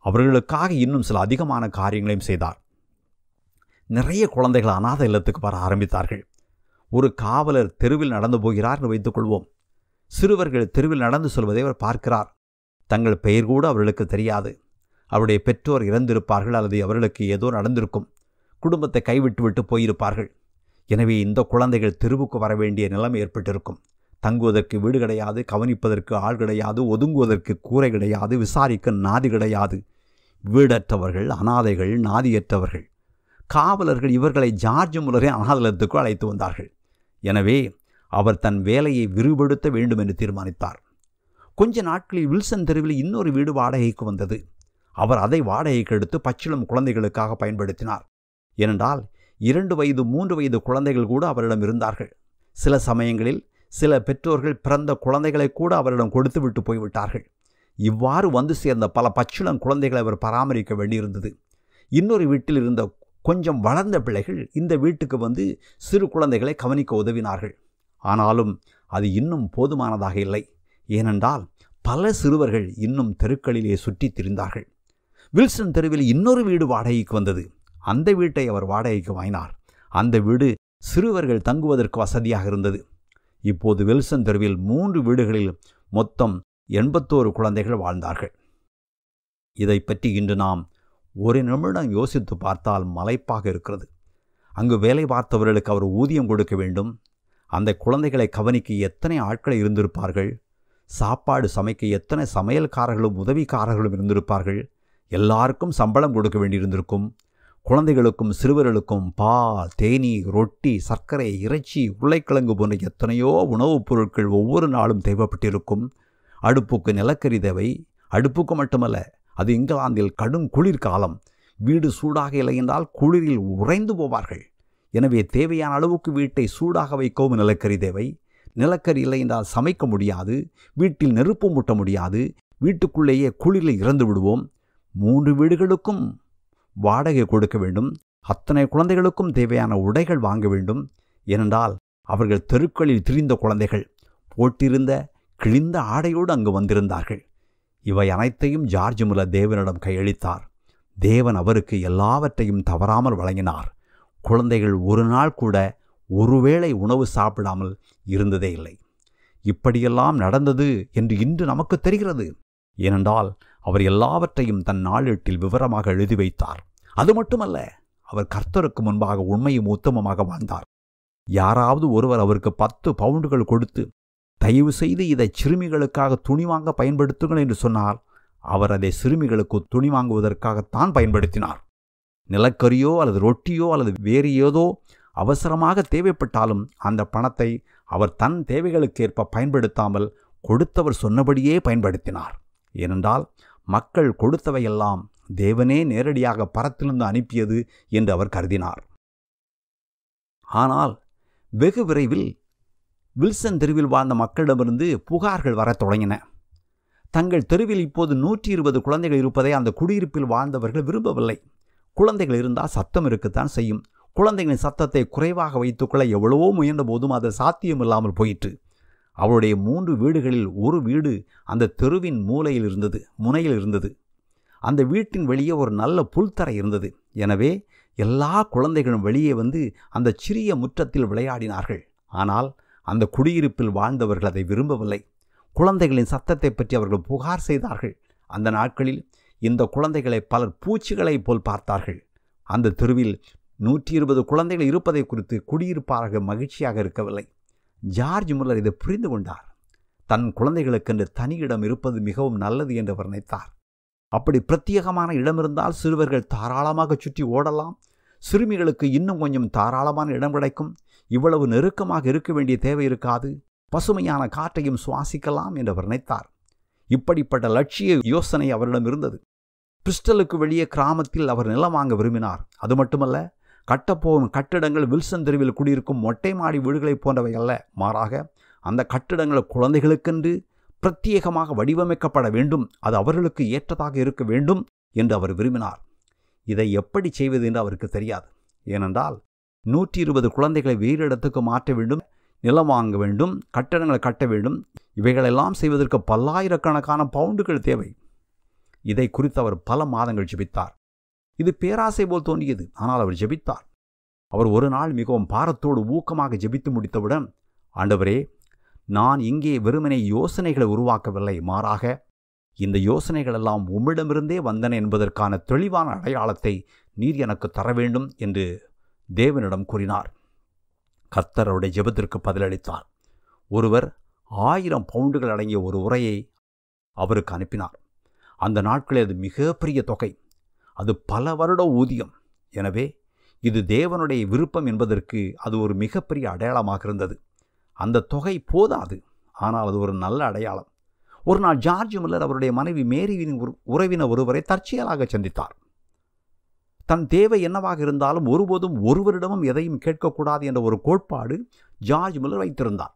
அவர்களுக்காக இன்னும் சில அதிகமான காரியங்களையும் செய்தார். நிறைய குழந்தைகள் அநாத இல்லத்துக்கு வர ஆரம்பித்தார்கள். ஒரு காவலர் தெருவில் நடந்து போகிறார் என்று வைத்துக்கொள்வோம் சிறுவர்கள் தெருவில் நடந்து செல்வதை அவர் பார்க்கிறார். தங்கள் பெயர் கூட அவர்களுக்கு தெரியாது. அவருடைய பெற்றோர் இறந்திருப்பார்கள் அல்லது அவர்களுக்கு ஏதோ நடந்திருக்கும். குடும்பத்தை கைவிட்டு விட்டு போயிருப்பார்கள். எனவே இந்த குழந்தைகள் தெருவுக்கு வர வேண்டிய நிலைமை ஏற்பட்டிருக்கும். தங்குவதற்கு வீடு கிடையாது கவனிப்பதற்கு ஆள் கிடையாது ஒதுங்குவதற்கு கூரை கிடையாது விசாரிக்க நாதி கிடையாது. வீடற்றவர்கள் அனாதைகள் நாதியற்றவர்கள். காவலர்கள் இவர்களை ஜார்ஜ் முலரே அனாதலத்துக்கு அழைத்து வந்தார்கள். எனவே அவர் தன் வேலையை விரிவுபடுத்த வேண்டும் என்று தீர்மானித்தார். கொஞ்ச நாட்களில் வில்சன் தெருவில் இன்னொரு வீடு வாடகைக்கு வந்தது. அவர் அதை வாடகைக்கு எடுத்து பச்சிளம் குழந்தைகளுக்காக பயன்படுத்தினார். ஏனென்றால் இரண்டு வயது மூன்று வயது குழந்தைகள் கூட அவரிடம் இருந்தார்கள். சில சமயங்களில் சில பெற்றோர்கள் பிறந்த குழந்தைகளை கூட அவரிடம் கொடுத்து விட்டு போய்விட்டார்கள். இவ்வாறு வந்து சேர்ந்த பல பச்சிளம் குழந்தைகளை அவர் பராமரிக்க வேண்டியிருந்தது. இன்னொரு வீட்டில் இருந்த கொஞ்சம் வளர்ந்த பிள்ளைகள் இந்த வீட்டுக்கு வந்து சிறு குழந்தைகளை கவனிக்க உதவினார்கள். ஆனாலும் அது இன்னும் போதுமானதாக இல்லை. ஏனென்றால் பல சிறுவர்கள் இன்னும் தெருக்களிலே சுற்றித் திரிந்தார்கள். வில்சன் தெருவில் இன்னொரு வீடு வாடகைக்கு வந்தது. அந்த வீட்டை அவர் வாடகைக்கு வாங்கினார். அந்த வீடு சிறுவர்கள் தங்குவதற்கு வசதியாக இருந்தது. இப்போது வில்சன் தெருவில் மூன்று வீடுகளில் மொத்தம் எண்பத்தோரு குழந்தைகள் வாழ்ந்தார்கள். இதை பற்றி இன்று நாம் ஒரு நிமிடம் யோசித்து பார்த்தால் மலைப்பாக இருக்கிறது. அங்கு வேலை பார்த்தவர்களுக்கு அவர் ஊதியம் கொடுக்க வேண்டும். அந்த குழந்தைகளை கவனிக்க எத்தனை ஆட்கள் இருந்திருப்பார்கள்? சாப்பாடு சமைக்க எத்தனை சமையல்காரர்களும் உதவிக்காரர்களும் இருந்திருப்பார்கள்? எல்லாருக்கும் சம்பளம் கொடுக்க வேண்டியிருந்திருக்கும். குழந்தைகளுக்கும் சிறுவர்களுக்கும் பால் தேநீர் ரொட்டி சர்க்கரை இறைச்சி உருளைக்கிழங்கு போன்ற எத்தனையோ உணவுப் பொருட்கள் ஒவ்வொரு நாளும் தேவைப்பட்டிருக்கும். அடுப்புக்கு நிலக்கரி தேவை. அடுப்புக்கு மட்டுமல்ல அது இங்கிலாந்தில் கடும் குளிர்காலம் வீடு சூடாக இல்லை என்றால் குளிரில் உறைந்து போவார்கள். எனவே தேவையான அளவுக்கு வீட்டை சூடாக வைக்கவும் நிலக்கரி தேவை. நிலக்கரி இல்லை என்றால் சமைக்க முடியாது. வீட்டில் நெருப்பு மூட்ட முடியாது. வீட்டுக்குள்ளேயே குளிரில் இறந்து விடுவோம். மூன்று வீடுகளுக்கும் வாடகை கொடுக்க வேண்டும். அத்தனை குழந்தைகளுக்கும் தேவையான உடைகள் வாங்க வேண்டும். ஏனென்றால் அவர்கள் தெருக்களில் திரிந்த குழந்தைகள் போட்டிருந்த கிழிந்த ஆடையோடு அங்கு வந்திருந்தார்கள். இவை அனைத்தையும் ஜார்ஜ் முல தேவனிடம் கையளித்தார். தேவன் அவருக்கு எல்லாவற்றையும் தவறாமல் வழங்கினார். குழந்தைகள் ஒரு நாள் கூட ஒருவேளை உணவு சாப்பிடாமல் இருந்ததே இல்லை. இப்படியெல்லாம் நடந்தது என்று இன்று நமக்கு தெரிகிறது. ஏனென்றால் அவர் எல்லாவற்றையும் தன் நாளேட்டில் விவரமாக எழுதி வைத்தார். அது மட்டுமல்ல அவர் கர்த்தருக்கு முன்பாக உண்மையும் உத்தமமாக வாழ்ந்தார். யாராவது ஒருவர் அவருக்கு பத்து பவுண்டுகள் கொடுத்து தயவு செய்து இதை சிறுமிகளுக்காக துணி வாங்க பயன்படுத்துங்கள் என்று சொன்னால் அவர் அதை சிறுமிகளுக்கு துணி வாங்குவதற்காகத்தான் பயன்படுத்தினார். நிலக்கரியோ அல்லது ரொட்டியோ அல்லது வேறு ஏதோ அவசரமாக தேவைப்பட்டாலும் அந்த பணத்தை அவர் தன் தேவைகளுக்கேற்ப பயன்படுத்தாமல் கொடுத்தவர் சொன்னபடியே பயன்படுத்தினார். ஏனென்றால் மக்கள் கொடுத்தவையெல்லாம் தேவனே நேரடியாக பரத்திலிருந்து அனுப்பியது என்று அவர் கருதினார். ஆனால் வெகு விரைவில் வில்சன் தெருவில் வாழ்ந்த மக்களிடமிருந்து புகார்கள் வரத் தொடங்கின. தங்கள் தெருவில் இப்போது நூற்றி இருபது குழந்தைகள் இருப்பதை அந்த குடியிருப்பில் வாழ்ந்தவர்கள் விரும்பவில்லை. குழந்தைகள் இருந்தால் சத்தம் இருக்கத்தான் செய்யும். குழந்தைகளின் சத்தத்தை குறைவாக வைத்துக்கொள்ள எவ்வளவோ முயன்ற போதும் அது சாத்தியமில்லாமல் போயிற்று. அவளுடைய மூன்று வீடுகளில் ஒரு வீடு அந்த தெருவின் மூலையில் இருந்தது முனையில் இருந்தது. அந்த வீட்டின் வெளியே ஒரு நல்ல புல்தரை இருந்தது. எனவே எல்லா குழந்தைகளும் வெளியே வந்து அந்த சிறிய முற்றத்தில் விளையாடினார்கள். ஆனால் அந்த குடியிருப்பில் வாழ்ந்தவர்கள் அதை விரும்பவில்லை. குழந்தைகளின் சத்தத்தை பற்றி அவர்கள் புகார் செய்தார்கள். அந்த நாட்களில் இந்த குழந்தைகளை பலர் பூச்சிகளைப் போல் பார்த்தார்கள். அந்த தெருவில் நூற்றி இருபது குழந்தைகள் இருப்பதை குறித்து குடியிருப்பாளர்கள் மகிழ்ச்சியாக இருக்கவில்லை. ஜார்ஜ் முல்லர் இதை புரிந்து கொண்டார்? தன் குழந்தைகளுக்கென்று தனி இடம் இருப்பது மிகவும் நல்லது என்று வர்ணித்தார் அப்படி பிரத்யேகமான இடம் இருந்தால் சிறுவர்கள் தாராளமாக சுற்றி ஓடலாம். சிறுமிகளுக்கு இன்னும் கொஞ்சம் தாராளமான இடம் கிடைக்கும். இவ்வளவு நெருக்கமாக இருக்க வேண்டிய தேவை இருக்காது. பசுமையான காற்றையும் சுவாசிக்கலாம் என்று வர்ணித்தார் இப்படிப்பட்ட லட்சிய யோசனை அவரிடம் இருந்தது. பிரிஸ்டலுக்கு வெளியே கிராமத்தில் அவர் நிலம் வாங்க விரும்பினார். அது மட்டுமல்ல கட்டப்போகும் கட்டிடங்கள் வில்சன் தெருவில் குடியிருக்கும் மொட்டை மாடி வீடுகளைப் போன்றவை அல்ல. மாறாக அந்த கட்டிடங்கள் குழந்தைகளுக்கென்று பிரத்யேகமாக வடிவமைக்கப்பட வேண்டும் அது அவர்களுக்கு ஏற்றதாக இருக்க வேண்டும் என்று அவர் விரும்பினார். இதை எப்படி செய்வது என்று அவருக்கு தெரியாது. ஏனென்றால் நூற்றி இருபது குழந்தைகளை வேறு இடத்துக்கு மாற்ற வேண்டும் நிலம் வாங்க வேண்டும் கட்டடங்களை கட்ட வேண்டும் இவைகளெல்லாம் செய்வதற்கு பல்லாயிரக்கணக்கான பவுண்டுகள் தேவை. இதை குறித்து அவர் பல மாதங்கள் ஜிபித்தார். இது பேராசை போல் தோன்றியது. ஆனால் அவர் ஜெபித்தார். அவர் ஒரு நாள் மிகவும் பாரத்தோடு ஊக்கமாக ஜெபித்து முடித்தவுடன் ஆண்டவரே நான் இங்கே வெறுமனே யோசனைகளை உருவாக்கவில்லை. மாறாக இந்த யோசனைகள் எல்லாம் உம்மிடமிருந்தே வந்தன என்பதற்கான தெளிவான அடையாளத்தை நீர் எனக்கு தர வேண்டும் என்று தேவனிடம் கூறினார். கர்த்தர் அவருடைய ஜெபத்திற்கு பதிலளித்தார். ஒருவர் ஆயிரம் பவுண்டுகள் அடங்கிய ஒரு உரையை அவருக்கு அனுப்பினார். அந்த நாட்களில் அது மிகப்பெரிய தொகை. அது பல வருட ஊதியம். எனவே இது தேவனுடைய விருப்பம் என்பதற்கு அது ஒரு மிகப்பெரிய அடையாளமாக இருந்தது. அந்த தொகை போதாது ஆனால் அது ஒரு நல்ல அடையாளம். ஒரு நாள் ஜார்ஜ் மில்லர் அவருடைய மனைவி மேரிவின் உறவினர் ஒருவரை தற்செயலாக சந்தித்தார். தன் தேவை என்னவாக இருந்தாலும் ஒருபோதும் ஒருவரிடமும் எதையும் கேட்கக்கூடாது என்ற ஒரு கோட்பாடு ஜார்ஜ் மில்லர் வைத்திருந்தார்.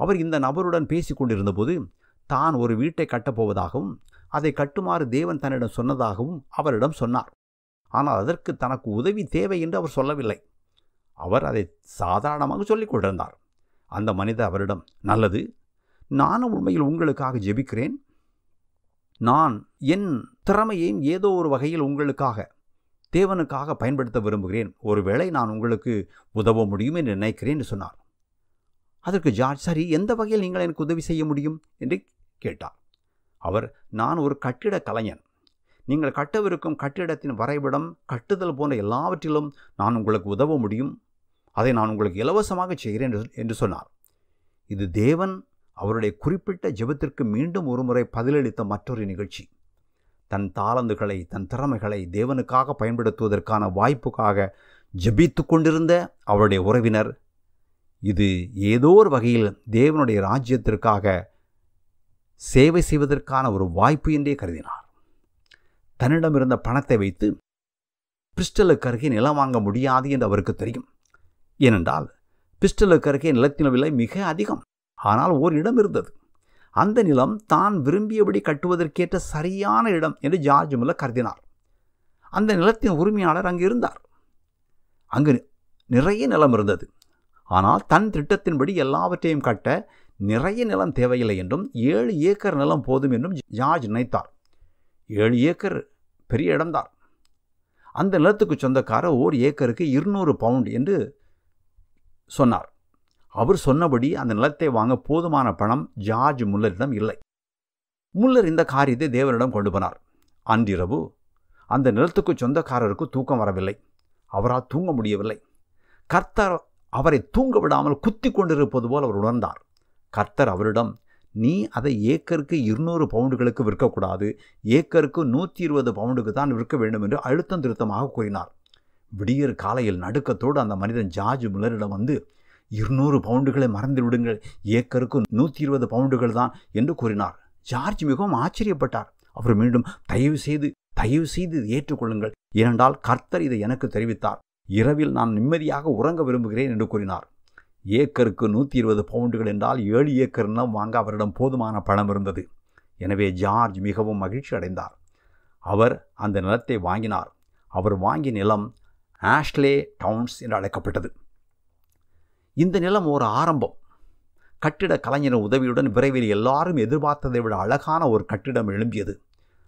அவர் இந்த நபருடன் பேசி கொண்டிருந்தபோது தான் ஒரு வீட்டை கட்டப்போவதாகவும் அதை கட்டுமாறு தேவன் தன்னிடம் சொன்னதாகவும் அவரிடம் சொன்னார். ஆனால் அதற்கு தனக்கு உதவி தேவை என்று அவர் சொல்லவில்லை. அவர் அதை சாதாரணமாக சொல்லிக் கொண்டிருந்தார். அந்த மனிதர் அவரிடம் நல்லது நானும் உண்மையில் உங்களுக்காக ஜெபிக்கிறேன். நான் என் திறமையை ஏதோ ஒரு வகையில் உங்களுக்காக தேவனுக்காக பயன்படுத்த விரும்புகிறேன். ஒருவேளை நான் உங்களுக்கு உதவ முடியும் என்று நினைக்கிறேன் என்று சொன்னார். அதற்கு ஜார்ஜ் சரி எந்த வகையில் நீங்கள் எனக்கு உதவி செய்ய முடியும்? என்று கேட்டார். அவர் நான் ஒரு கட்டிட கலைஞன். நீங்கள் கட்டவிருக்கும் கட்டிடத்தின் வரைபடம் கட்டுதல் போன்ற எல்லாவற்றிலும் நான் உங்களுக்கு உதவ முடியும். அதை நான் உங்களுக்கு இலவசமாக செய்கிறேன் என்று சொன்னார். இது தேவன் அவருடைய குறிப்பிட்ட ஜெபத்திற்கு மீண்டும் ஒருமுறை பதிலளித்த மற்றொரு நிகழ்ச்சி. தன் தாளந்துகளை தன் திறமைகளை தேவனுக்காக பயன்படுத்துவதற்கான வாய்ப்புக்காக ஜெபித்து கொண்டிருந்த அவருடைய உறவினர் இது ஏதோ ஒரு வகையில் தேவனுடைய ராஜ்யத்திற்காக சேவை செய்வதற்கான ஒரு வாய்ப்பு என்றே கருதினார். தன்னிடம் இருந்த பணத்தை வைத்து பிரிஸ்டலுக்கு அருகே நிலம் வாங்க முடியாது என்று அவருக்கு தெரியும். ஏனென்றால் பிஸ்டலுக்கு அருகே நிலத்தின் விலை மிக அதிகம். ஆனால் ஓர் இடம் இருந்தது. அந்த நிலம் தான் விரும்பியபடி கட்டுவதற்கேற்ற சரியான இடம் என்று ஜார்ஜ் முல்லர் கருதினார். அந்த நிலத்தின் உரிமையாளர் அங்கு இருந்தார். அங்கு நிறைய நிலம் இருந்தது. ஆனால் தன் திட்டத்தின்படி எல்லாவற்றையும் கட்ட நிறைய நிலம் தேவையில்லை என்றும் ஏழு ஏக்கர் நிலம் போதும் என்றும் ஜார்ஜ் நினைத்தார். ஏழு ஏக்கர் பெரிய இடம்தான். அந்த நிலத்துக்கு சொந்தக்காரர் ஓர் ஏக்கருக்கு இருநூறு பவுண்ட் என்று சொன்னார். அவர் சொன்னபடி அந்த நிலத்தை வாங்க போதுமான பணம் ஜார்ஜ் முல்லரிடம் இல்லை. முல்லர் இந்த காரியத்தை தேவனிடம் கொண்டு போனார். அன்றிரவு அந்த நிலத்துக்கு சொந்தக்காரருக்கு தூக்கம் வரவில்லை. அவரால் தூங்க முடியவில்லை. கர்த்தர் அவரை தூங்க விடாமல் குத்தி கொண்டிருப்பது போல் அவர் உணர்ந்தார். கர்த்தர் அவரிடம் நீ அதை ஏக்கருக்கு இருநூறு பவுண்டுகளுக்கு விற்கக்கூடாது ஏக்கருக்கு நூற்றி இருபது பவுண்டுக்கு தான் விற்க வேண்டும் என்று அழுத்தம் திருத்தமாக கூறினார். விடியற் காலையில் நடுக்கத்தோடு அந்த மனிதன் ஜார்ஜ் முலரிடம் வந்து இருநூறு பவுண்டுகளை மறந்து விடுங்கள் ஏக்கருக்கு நூற்றி இருபது பவுண்டுகள் தான் என்று கூறினார். ஜார்ஜ் மிகவும் ஆச்சரியப்பட்டார். அவர் மீண்டும் தயவு செய்து தயவு செய்து ஏற்றுக்கொள்ளுங்கள் ஏனென்றால் கர்த்தர் இதை எனக்கு தெரிவித்தார். இரவில் நான் நிம்மதியாக உறங்க விரும்புகிறேன் என்று கூறினார். ஏக்கருக்கு நூற்றி இருபது பவுண்டுகள் என்றால் ஏழு ஏக்கர் நிலம் வாங்க அவரிடம் போதுமான பணம் இருந்தது. எனவே ஜார்ஜ் மிகவும் மகிழ்ச்சி அடைந்தார். அவர் அந்த நிலத்தை வாங்கினார். அவர் வாங்கிய நிலம் ஆஷ்லே டவுன்ஸ் என்று அழைக்கப்பட்டது. இந்த நிலம் ஒரு ஆரம்பம். கட்டிட கலைஞரின் உதவியுடன் விரைவில் எல்லாரும் எதிர்பார்த்ததை விட அழகான ஒரு கட்டிடம் எழும்பியது.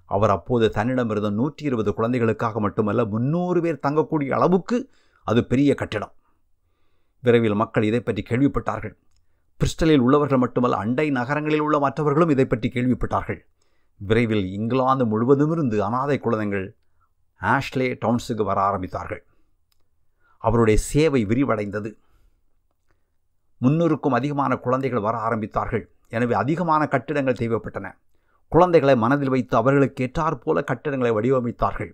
அவர் அப்போது தன்னிடமிருந்த நூற்றி இருபது குழந்தைகளுக்காக மட்டுமல்ல முன்னூறு பேர் தங்கக்கூடிய அளவுக்கு அது பெரிய கட்டிடம். விரைவில் மக்கள் இதை பற்றி கேள்விப்பட்டார்கள். பிரிஸ்டலில் உள்ளவர்கள் மட்டுமல்ல அண்டை நகரங்களில் உள்ள மற்றவர்களும் இதை பற்றி கேள்விப்பட்டார்கள். விரைவில் இங்கிலாந்து முழுவதுமிருந்து அனாதை குழந்தைகள் ஆஷ்லே டவுன்ஸுக்கு வர ஆரம்பித்தார்கள். அவருடைய சேவை விரிவடைந்தது. முன்னூறுக்கும் அதிகமான குழந்தைகள் வர ஆரம்பித்தார்கள். எனவே அதிகமான கட்டிடங்கள் தேவைப்பட்டன. குழந்தைகளை மனதில் வைத்து அவர்களுக்கு ஏற்றாற்போல கட்டிடங்களை வடிவமைத்தார்கள்.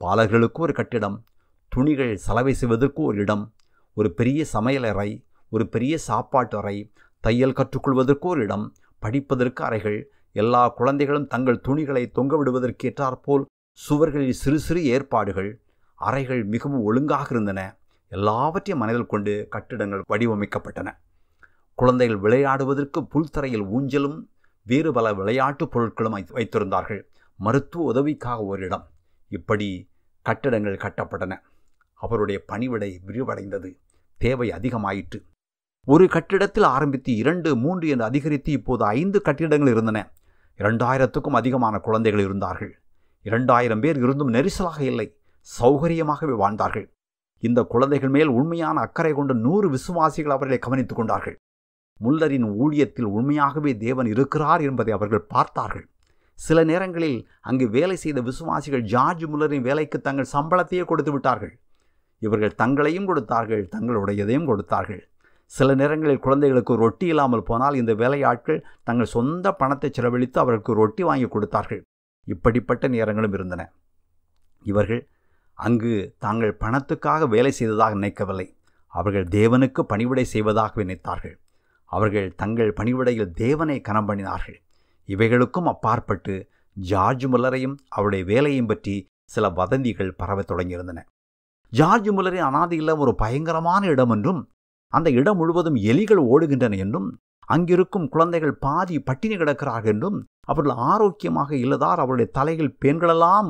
பாலர்களுக்கு ஒரு கட்டிடம் துணிகள் சலவை செய்வதற்கு ஒரு இடம் ஒரு பெரிய சமையலறை ஒரு பெரிய சாப்பாட்டு அறை தையல் கற்றுக்கொள்வதற்கு ஒரு இடம் படிப்பதற்கு அறைகள் எல்லா குழந்தைகளும் தங்கள் துணிகளை தொங்க விடுவதற்கேற்றாற்போல் சுவர்களில் சிறு சிறு ஏற்பாடுகள் அறைகள் மிகவும் ஒழுங்காக இருந்தன. எல்லாவற்றையும் மனதில் கொண்டு கட்டிடங்கள் வடிவமைக்கப்பட்டன. குழந்தைகள் விளையாடுவதற்கு புல்தரையில் ஊஞ்சலும் வேறு பல விளையாட்டுப் பொருட்களும் வைத்திருந்தார்கள். மருத்துவ உதவிக்காக ஒரு இடம். இப்படி கட்டிடங்கள் கட்டப்பட்டன. அவருடைய பணிவிடை விரிவடைந்தது. தேவை அதிகமாயிற்று. ஒரு கட்டிடத்தில் ஆரம்பித்து இரண்டு மூன்று என்று அதிகரித்து இப்போது ஐந்து கட்டிடங்கள் இருந்தன. இரண்டாயிரத்துக்கும் அதிகமான குழந்தைகள் இருந்தார்கள். இரண்டாயிரம் பேர் இருந்தும் நெரிசலாக இல்லை. சௌகரியமாகவே வாழ்ந்தார்கள். இந்த குழந்தைகள் மேல் உண்மையான அக்கறை கொண்ட நூறு விசுவாசிகள் அவர்களை கவனித்துக் கொண்டார்கள். முல்லரின் ஊழியத்தில் உண்மையாகவே தேவன் இருக்கிறார் என்பதை அவர்கள் பார்த்தார்கள். சில நேரங்களில் அங்கு வேலை செய்த விசுவாசிகள் ஜார்ஜ் முல்லரின் வேலைக்கு தங்கள் சம்பளத்தையே கொடுத்து விட்டார்கள். இவர்கள் தங்களையும் கொடுத்தார்கள் தங்களுடையதையும் கொடுத்தார்கள். சில நேரங்களில் குழந்தைகளுக்கு ரொட்டி இல்லாமல் போனால் இந்த வேலையாட்கள் தங்கள் சொந்த பணத்தை செலவழித்து அவர்களுக்கு ரொட்டி வாங்கி கொடுத்தார்கள். இப்படிப்பட்ட நேரங்களும் இருந்தன. இவர்கள் அங்கு தாங்கள் பணத்துக்காக வேலை செய்ததாக நினைக்கவில்லை. அவர்கள் தேவனுக்கு பணிவிடை செய்வதாக நினைத்தார்கள். அவர்கள் தங்கள் பணிவிடையில் தேவனை கனம் பண்ணினார்கள். இவைகளுக்கும் அப்பாற்பட்டு ஜார்ஜ் முல்லரையும் அவருடைய வேலையும் பற்றி சில வதந்திகள் பரவத் தொடங்கியிருந்தன. ஜார்ஜ் முல்லரின் அனாதை இல்லம் ஒரு பயங்கரமான இடம் என்றும் அந்த இடம் முழுவதும் எலிகள் ஓடுகின்றன என்றும் அங்கிருக்கும் குழந்தைகள் பாதி பட்டினி கிடக்கிறார்கள் என்றும் அவர்கள் ஆரோக்கியமாக இல்லதார் அவருடைய தலையில் பெண்களெல்லாம்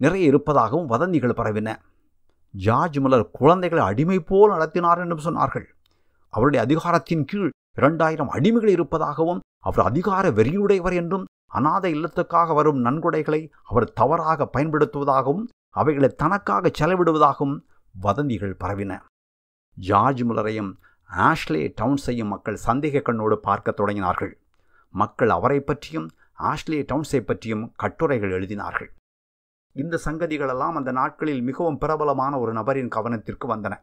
நிறைய இருப்பதாகவும் வதந்திகள் பரவின. ஜார்ஜ் முல்லர் குழந்தைகளை அடிமை போல் நடத்தினார் என்றும் சொன்னார்கள். அவருடைய அதிகாரத்தின் கீழ் இரண்டாயிரம் அடிமைகள் இருப்பதாகவும் அவர் அதிகார வெறியுடையவர் என்றும் அநாத இல்லத்துக்காக வரும் நன்கொடைகளை அவர் தவறாக பயன்படுத்துவதாகவும் அவைகளை தனக்காக செலவிடுவதாகவும் வதந்திகள் பரவின. ஜார்ஜ் முலரையும் ஆஷ்லே டவுன்ஸையும் மக்கள் சந்தேக கண்ணோடு பார்க்க தொடங்கினார்கள். மக்கள் அவரை பற்றியும் ஆஷ்லே டவுன்ஸை பற்றியும் கட்டுரைகள் எழுதினார்கள். இந்த சங்கதிகளெல்லாம் அந்த நாட்களில் மிகவும் பிரபலமான ஒரு நபரின் கவனத்திற்கு வந்தன.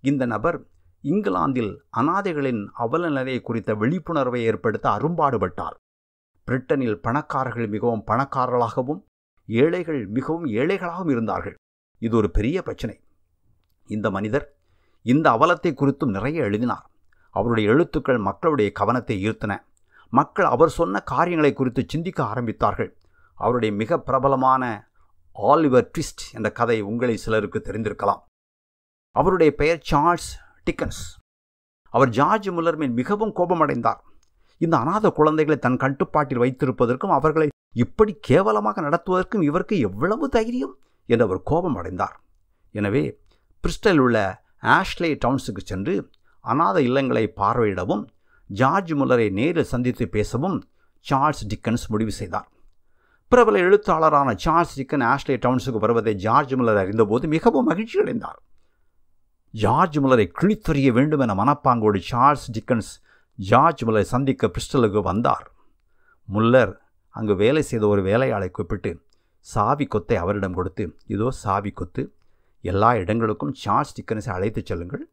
இந்த நபர் இங்கிலாந்தில் அனாதைகளின் அவல நிலையை குறித்த விழிப்புணர்வை ஏற்படுத்த அரும்பாடுபட்டார். பிரிட்டனில் பணக்காரர்கள் மிகவும் பணக்காரர்களாகவும் ஏழைகள் மிகவும் ஏழைகளாகவும் இருந்தார்கள். இது ஒரு பெரிய பிரச்சனை. இந்த மனிதர் இந்த அவலத்தை குறித்தும் நிறைய எழுதினார். அவருடைய எழுத்துக்கள் மக்களுடைய கவனத்தை ஈர்த்தன. மக்கள் அவர் சொன்ன காரியங்களை குறித்து சிந்திக்க ஆரம்பித்தார்கள். அவருடைய மிக பிரபலமான ஆலிவர் ட்விஸ்ட் என்ற கதை உங்களை சிலருக்கு தெரிந்திருக்கலாம். அவருடைய பெயர் சார்ல்ஸ் டிக்கன்ஸ். அவர் ஜார்ஜ் முல்லர் மேல் மிகவும் கோபமடைந்தார். இந்த அநாத குழந்தைகளை தன் கட்டுப்பாட்டில் வைத்திருப்பதற்கும் அவர்களை இப்படி கேவலமாக நடத்துவதற்கும் இவருக்கு எவ்வளவு தைரியம்? என்று அவர் கோபம் அடைந்தார் எனவே பிரிஸ்டலில் உள்ள ஆஷ்லே டவுன்ஸுக்கு சென்று அநாத இல்லங்களை பார்வையிடவும் ஜார்ஜ் முல்லரை நேரில் சந்தித்து பேசவும் சார்ல்ஸ் டிக்கன்ஸ் முடிவு செய்தார். பிரபல எழுத்தாளரான சார்ல்ஸ் டிக்கன் ஆஷ்லே டவுன்ஸுக்கு வருவதை ஜார்ஜ் முல்லர் அறிந்தபோது மிகவும் மகிழ்ச்சி அடைந்தார். ஜார்ஜ் முல்லரை கிழித்தறிய வேண்டும் என மனப்பாங்கோடு சார்ல்ஸ் டிக்கன்ஸ் ஜார்ஜ் முல்லரை சந்திக்க பிரிஸ்டலுக்கு வந்தார். முல்லர் அங்கு வேலை செய்த ஒரு வேலையாளை கூப்பிட்டு சாவி கொத்தை அவரிடம் கொடுத்து இதோ சாவி கொத்து எல்லா இடங்களுக்கும் சார்ஜ் டிக்கன்ஸை அழைத்துச் செல்லுங்கள்.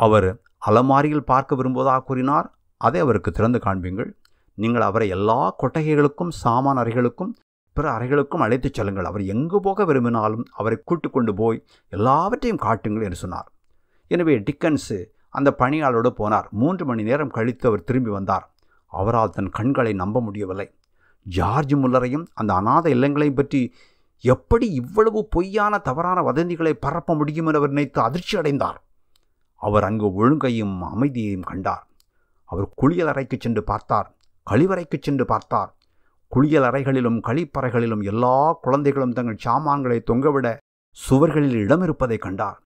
அவர் அலமாரியில் பார்க்க விரும்புவதாக கூறினார். அதை அவருக்கு திறந்து காண்பீங்கள். நீங்கள் அவரை எல்லா கொட்டகைகளுக்கும் சாமான் அறைகளுக்கும் பிற அறைகளுக்கும் அழைத்துச் செல்லுங்கள். அவர் எங்கு போக விரும்பினாலும் அவரை கூட்டு கொண்டு போய் எல்லாவற்றையும் காட்டுங்கள் என்று சொன்னார். எனவே டிக்கன்ஸு அந்த பணியாளரோடு போனார். மூன்று மணி நேரம் கழித்து அவர் திரும்பி வந்தார். அவரால் தன் கண்களை நம்ப முடியவில்லை. ஜார்ஜ் முல்லரையும் அந்த அநாத இல்லங்களையும் பற்றி எப்படி இவ்வளவு பொய்யான தவறான வதந்திகளை பரப்ப முடியும் என அவர் நினைத்து அதிர்ச்சி அடைந்தார். அவர் அங்கு ஒழுங்கையும் அமைதியையும் கண்டார். அவர் குளியல் அறைக்கு சென்று பார்த்தார். கழிவறைக்கு சென்று பார்த்தார். குளியல் அறைகளிலும் கழிப்பறைகளிலும் எல்லா குழந்தைகளும் தங்கள் சாமான்களை தொங்கவிட சுவர்களில் இடம் இருப்பதை கண்டார்.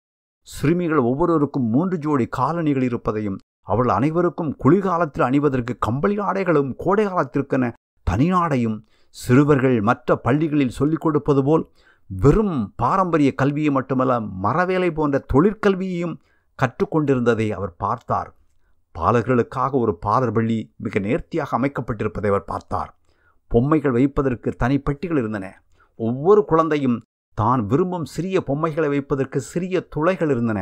சிறுமிகள் ஒவ்வொருவருக்கும் மூன்று ஜோடி காலணிகள் இருப்பதையும் அவள் அனைவருக்கும் குளிர்காலத்தில் அணிவதற்கு கம்பளி ஆடைகளும் கோடை காலத்திற்கென தனியாடையும் சிறுவர்கள் மற்ற பள்ளிகளில் சொல்லிக் கொடுப்பது போல் வெறும் பாரம்பரிய கல்வியை மட்டுமல்ல மரவேலை போன்ற தொழிற்கல்வியையும் கற்றுக்கொண்டிருந்ததை அவர் பார்த்தார். பாலர்களுக்காக ஒரு பாலர் பள்ளி மிக நேர்த்தியாக அமைக்கப்பட்டிருப்பதை அவர் பார்த்தார். பொம்மைகள் வைப்பதற்கு தனி பெட்டிகள் இருந்தன. ஒவ்வொரு குழந்தையும் தான் விரும்பும் சிறிய பொம்மைகளை வைப்பதற்கு சிறிய துளைகள் இருந்தன.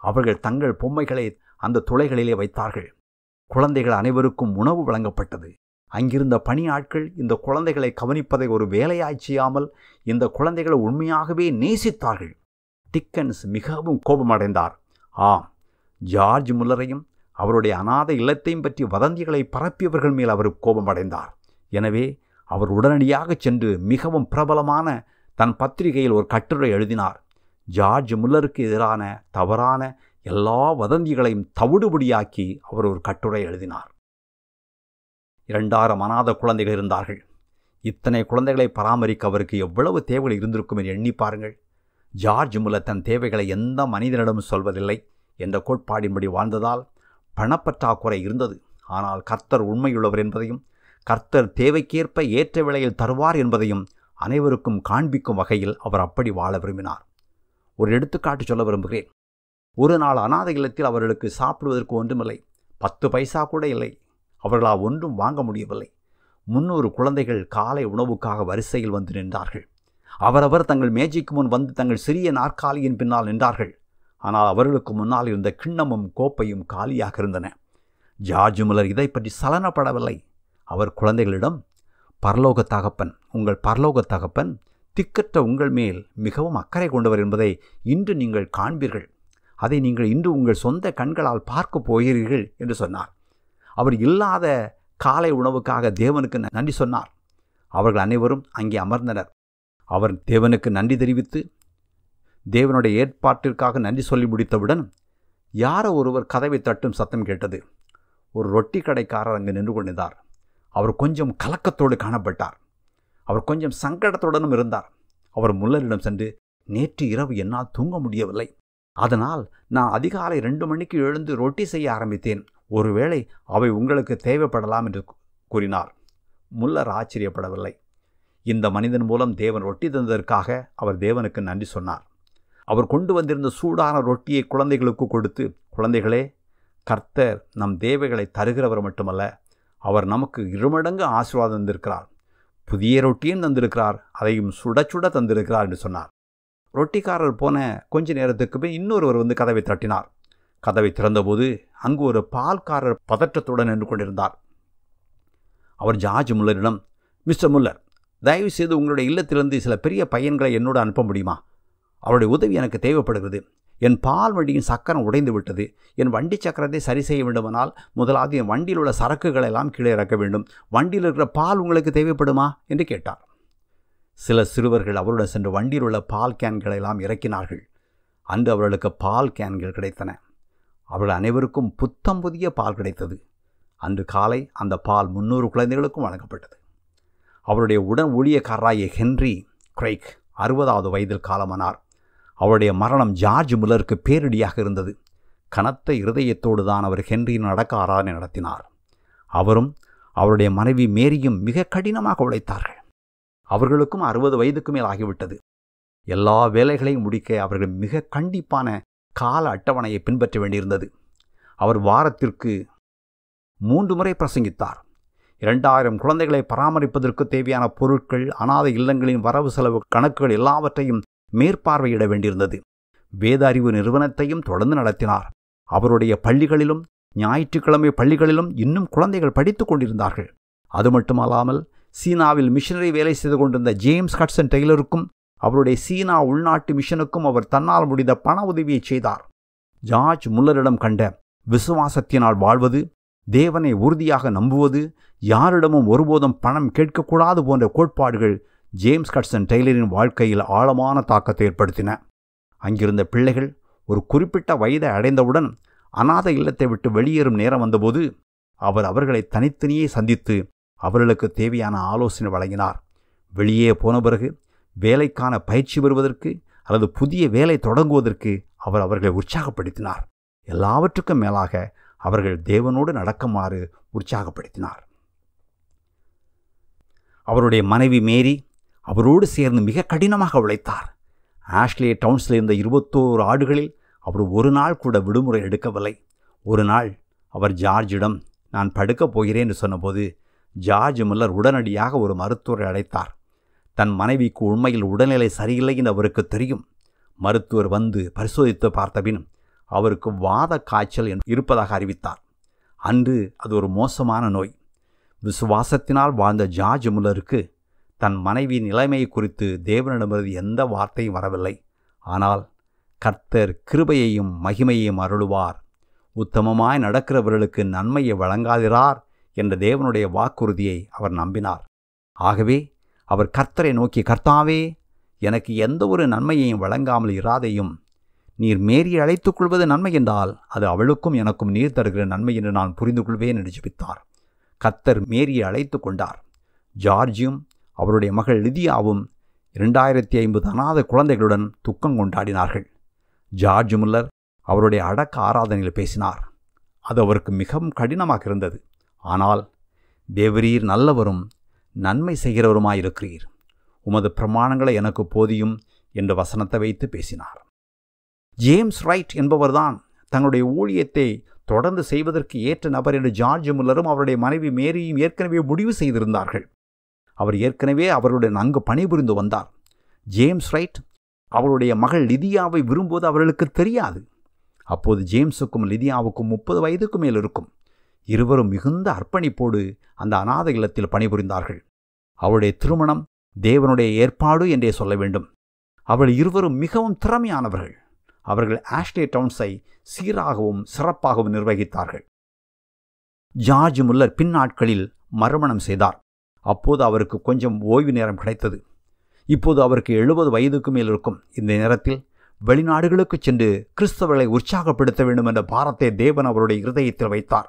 அவர்கள் தங்கள் பொம்மைகளை அந்த துளைகளிலே வைத்தார்கள். குழந்தைகள் அனைவருக்கும் உணவு வழங்கப்பட்டது. அங்கிருந்த பணியாட்கள் இந்த குழந்தைகளை கவனிப்பதை ஒரு வேலையாய் செய்யாமல் இந்த குழந்தைகளை உண்மையாகவே நேசித்தார்கள். டிக்கன்ஸ் மிகவும் கோபமடைந்தார். ஆம் ஜார்ஜ் முல்லரையும் அவருடைய அநாத இல்லத்தையும் பற்றி வதந்திகளை பரப்பியவர்கள் மேல் அவர் கோபமடைந்தார். எனவே அவர் உடனடியாக சென்று மிகவும் பிரபலமான தன் பத்திரிகையில் ஒரு கட்டுரை எழுதினார். ஜார்ஜ் முல்லருக்கு எதிரான தவறான எல்லா வதந்திகளையும் தவிடுபடியாக்கி அவர் ஒரு கட்டுரை எழுதினார். இரண்டாயிரம் அநாத குழந்தைகள் இருந்தார்கள். இத்தனை குழந்தைகளை பராமரிக்க அவருக்கு எவ்வளவு தேவைகள் இருந்திருக்கும் என்று எண்ணி பாருங்கள். ஜார்ஜ் முல்ல தன் தேவைகளை எந்த மனிதனிடமும் சொல்வதில்லை என்ற கோட்பாடின்படி வாழ்ந்ததால் பணப்பற்றாக்குறை இருந்தது. ஆனால் கர்த்தர் உண்மையுள்ளவர் என்பதையும் கர்த்தர் தேவைக்கேற்ப ஏற்ற விலையில் தருவார் என்பதையும் அனைவருக்கும் காண்பிக்கும் வகையில் அவர் அப்படி வாழ விரும்பினார். ஒரு எடுத்துக்காட்டு சொல்ல விரும்புகிறேன். ஒரு நாள் அநாத இல்லத்தில் அவர்களுக்கு சாப்பிடுவதற்கு ஒன்றுமில்லை. பத்து பைசா கூட இல்லை. அவர்களால் ஒன்றும் வாங்க முடியவில்லை. முன்னூறு குழந்தைகள் காலை உணவுக்காக வரிசையில் வந்து நின்றார்கள். அவரவர் தங்கள் மேஜைக்கு முன் வந்து தங்கள் சிறிய நாற்காலியின் பின்னால் நின்றார்கள். ஆனால் அவர்களுக்கு முன்னால் இருந்த கிண்ணமும் கோப்பையும் காலியாக இருந்தன. ஜார்ஜ் முலர் இதை பற்றி சலனப்படவில்லை. அவர் குழந்தைகளிடம் பரலோக தகப்பன் உங்கள் பரலோக தகப்பன் திக்கற்ற உங்கள் மேல் மிகவும் அக்கறை கொண்டவர் என்பதை இன்று நீங்கள் காண்பீர்கள். அதை நீங்கள் இன்று உங்கள் சொந்த கண்களால் பார்க்க போகிறீர்கள் என்று சொன்னார். அவர் இல்லாத காலை உணவுக்காக தேவனுக்கு நன்றி சொன்னார். அவர்கள் அனைவரும் அங்கே அமர்ந்தனர். அவர் தேவனுக்கு நன்றி தெரிவித்து தேவனுடைய ஏற்பாட்டிற்காக நன்றி சொல்லி முடித்தவுடன் யாரோ ஒருவர் கதவை தட்டும் சத்தம் கேட்டது. ஒரு ரொட்டி கடைக்காரர் அங்கு நின்று கொண்டிருந்தார். அவர் கொஞ்சம் கலக்கத்தோடு காணப்பட்டார். அவர் கொஞ்சம் சங்கடத்துடனும் இருந்தார். அவர் முல்லரிடம் சென்று நேற்று இரவு என்னால் தூங்க முடியவில்லை. அதனால் நான் அதிகாலை ரெண்டு மணிக்கு எழுந்து ரொட்டி செய்ய ஆரம்பித்தேன். ஒருவேளை அவை உங்களுக்கு தேவைப்படலாம் என்று கூறினார். முல்லர் ஆச்சரியப்படவில்லை. இந்த மனிதன் மூலம் தேவன் ரொட்டி தந்ததற்காக அவர் தேவனுக்கு நன்றி சொன்னார். அவர் கொண்டு வந்திருந்த சூடான ரொட்டியை குழந்தைகளுக்கு கொடுத்து குழந்தைகளே கர்த்தர் நம் தேவைகளை தருகிறவர் மட்டுமல்ல அவர் நமக்கு இருமடங்கு ஆசீர்வாதம் தந்திருக்கிறார். புதிய ரொட்டியும் தந்திருக்கிறார் அதையும் சுட சுட தந்திருக்கிறார் என்று சொன்னார். ரொட்டிக்காரர் போன கொஞ்ச நேரத்துக்கு பின் இன்னொருவர் வந்து கதவை தட்டினார். கதவை திறந்தபோது அங்கு ஒரு பால்காரர் பதற்றத்துடன் நின்று கொண்டிருந்தார். அவர் ஜார்ஜ் முல்லரிடம் மிஸ்டர் முல்லர் தயவு செய்து உங்களுடைய இல்லத்திலிருந்து சில பெரிய பையன்களை என்னோடு அனுப்ப முடியுமா? அவருடைய உதவி எனக்கு தேவைப்படுகிறது. என் பால் வண்டியின் சக்கரம் உடைந்து விட்டது. என் வண்டி சக்கரத்தை சரி செய்ய வேண்டுமானால் முதலாவது என் வண்டியில் உள்ள சரக்குகளை எல்லாம் கீழே இறக்க வேண்டும். வண்டியில் இருக்கிற பால் உங்களுக்கு தேவைப்படுமா? என்று கேட்டார். சில சிறுவர்கள் அவருடன் சென்று வண்டியில் உள்ள பால் கேன்களை எல்லாம் இறக்கினார்கள். அன்று அவர்களுக்கு பால் கேன்கள் கிடைத்தன. அவர்கள் அனைவருக்கும் புத்தம் புதிய பால் கிடைத்தது. அன்று காலை அந்த பால் முன்னூறு குழந்தைகளுக்கும் வழங்கப்பட்டது. அவருடைய உடன் ஊழியக்காரராகிய ஹென்றி கிரைக் அறுபதாவது வயதில் காலமானார். அவருடைய மரணம் ஜார்ஜ் முல்லருக்கு பேரிடியாக இருந்தது. கனத்த இருதயத்தோடு தான் அவர் ஹென்ரியின் அடக்க ஆராதனை நடத்தினார். அவரும் அவருடைய மனைவி மேரியும் மிக கடினமாக உழைத்தார்கள். அவர்களுக்கும் அறுபது வயதுக்கு மேல் ஆகிவிட்டது. எல்லா வேலைகளையும் முடிக்க அவர்கள் மிக கண்டிப்பான கால அட்டவணையை பின்பற்ற வேண்டியிருந்தது. அவர் வாரத்திற்கு மூன்று முறை பிரசங்கித்தார். இரண்டாயிரம் குழந்தைகளை பராமரிப்பதற்கு தேவையான பொருட்கள் அனாதை இல்லங்களின் வரவு செலவு கணக்குகள் எல்லாவற்றையும் மேற்பார்வையிட வேண்டியிருந்தது. வேத அறிவு நிறுவனத்தையும் தொடர்ந்து நடத்தினார். அவருடைய பள்ளிகளிலும் ஞாயிற்றுக்கிழமை பள்ளிகளிலும் இன்னும் குழந்தைகள் படித்துக் கொண்டிருந்தார்கள். அது மட்டுமல்லாமல் சீனாவில் மிஷனரி வேலை செய்து கொண்டிருந்த ஜேம்ஸ் ஹட்சன் டெய்லருக்கும் அவருடைய சீனா உள்நாட்டு மிஷனுக்கும் அவர் தன்னால் முடிந்த பண உதவியை செய்தார். ஜார்ஜ் முல்லரிடம் கண்ட விசுவாசத்தினால் வாழ்வது தேவனை உறுதியாக நம்புவது யாரிடமும் ஒருபோதும் பணம் கேட்கக்கூடாது போன்ற கோட்பாடுகள் ஜேம்ஸ் கட்சன் டெய்லரின் வாழ்க்கையில் ஆழமான தாக்கத்தை ஏற்படுத்தின. அங்கிருந்த பிள்ளைகள் ஒரு குறிப்பிட்ட வயதை அடைந்தவுடன் அநாத இல்லத்தை விட்டு வெளியேறும் நேரம் வந்தபோது அவர் அவர்களை தனித்தனியே சந்தித்து அவர்களுக்கு தேவையான ஆலோசனை வழங்கினார். வெளியே போன பிறகு வேலைக்கான பயிற்சி பெறுவதற்கு அல்லது புதிய வேலை தொடங்குவதற்கு அவர் அவர்களை உற்சாகப்படுத்தினார். எல்லாவற்றுக்கும் மேலாக அவர்கள் தேவனோடு நடக்குமாறு உற்சாகப்படுத்தினார். அவருடைய மனைவி மேரி அவரோடு சேர்ந்து மிக கடினமாக உழைத்தார். ஆஷ்லே டவுன்ஸில் இருந்த இருபத்தோரு ஆடுகளில் அவர் ஒரு நாள் கூட விடுமுறை எடுக்கவில்லை. ஒரு நாள் அவர் ஜார்ஜிடம் நான் படுக்கப் போகிறேன் என்று சொன்னபோது ஜார்ஜ் மில்லர் உடனடியாக ஒரு மருத்துவரை அழைத்தார். தன் மனைவிக்கு உண்மையில் உடல்நிலை சரியில்லை என்று அவருக்கு தெரியும். மருத்துவர் வந்து பரிசோதித்து பார்த்தபின் அவருக்கு வாத காய்ச்சல் இருப்பதாக அறிவித்தார். அன்று அது ஒரு மோசமான நோய். விசுவாசத்தினால் வாழ்ந்த ஜார்ஜ் முல்லருக்கு தன் மனைவியின் நிலைமையை குறித்து தேவனிடமிருந்து எந்த வார்த்தையும் வரவில்லை. ஆனால் கர்த்தர் கிருபையையும் மகிமையையும் அருளுவார். உத்தமமாய் நடக்கிறவர்களுக்கு நன்மையை வழங்காதிரார் என்ற தேவனுடைய வாக்குறுதியை அவர் நம்பினார். ஆகவே அவர் கர்த்தரை நோக்கி கர்த்தாவே எனக்கு எந்த ஒரு நன்மையையும் வழங்காமல் இராதையும் நீர் மேரியை அழைத்துக் கொள்வது நன்மை என்றால் அது அவளுக்கும் எனக்கும் நீர் தருகிற நன்மை என்று நான் புரிந்து கொள்வேன் என்று ஜெபித்தார். கர்த்தர் மேரியை அழைத்து கொண்டார். ஜார்ஜியும் அவருடைய மகள் லிதியாவும் இரண்டாயிரத்தி ஐம்பது அநாத குழந்தைகளுடன் துக்கம் கொண்டாடினார்கள். ஜார்ஜ் முல்லர் அவருடைய அடக்க ஆராதனையில் பேசினார். அது அவருக்கு மிகவும் கடினமாக இருந்தது. ஆனால் தேவரீர் நல்லவரும் நன்மை செய்கிறவருமாயிருக்கிறீர். உமது பிரமாணங்களை எனக்கு போதியும் என்று வசனத்தை வைத்து பேசினார். ஜேம்ஸ் ரைட் என்பவர்தான் தங்களுடைய ஊழியத்தை தொடர்ந்து செய்வதற்கு ஏற்ற நபர் என்று ஜார்ஜ் முல்லரும் அவருடைய மனைவி மேரியும் ஏற்கனவே முடிவு செய்திருந்தார்கள். அவர் ஏற்கனவே அவருடன் அங்கு பணிபுரிந்து வந்தார். ஜேம்ஸ் ரைட் அவருடைய மகள் லிதியாவை விரும்புவது அவர்களுக்கு தெரியாது. அப்போது ஜேம்ஸுக்கும் லிதியாவுக்கும் முப்பது வயதுக்கு மேல் இருக்கும். இருவரும் மிகுந்த அர்ப்பணிப்போடு அந்த அநாத இல்லத்தில் பணிபுரிந்தார்கள். அவளுடைய திருமணம் தேவனுடைய ஏற்பாடு என்றே சொல்ல வேண்டும். அவள் இருவரும் மிகவும் திறமையானவர்கள். அவர்கள் ஆஷ்டே டவுன்ஸை சீராகவும் சிறப்பாகவும் நிர்வகித்தார்கள். ஜார்ஜ் முல்லர் பின்னாட்களில் மறுமணம் செய்தார். அப்போது அவருக்கு கொஞ்சம் ஓய்வு நேரம் கிடைத்தது. இப்போது அவருக்கு எழுபது வயதுக்கு மேல் இருக்கும். இந்த நேரத்தில் வெளிநாடுகளுக்கு சென்று கிறிஸ்தவர்களை உற்சாகப்படுத்த வேண்டும் என்ற பாரத்தை தேவன் அவருடைய இருதயத்தில் வைத்தார்.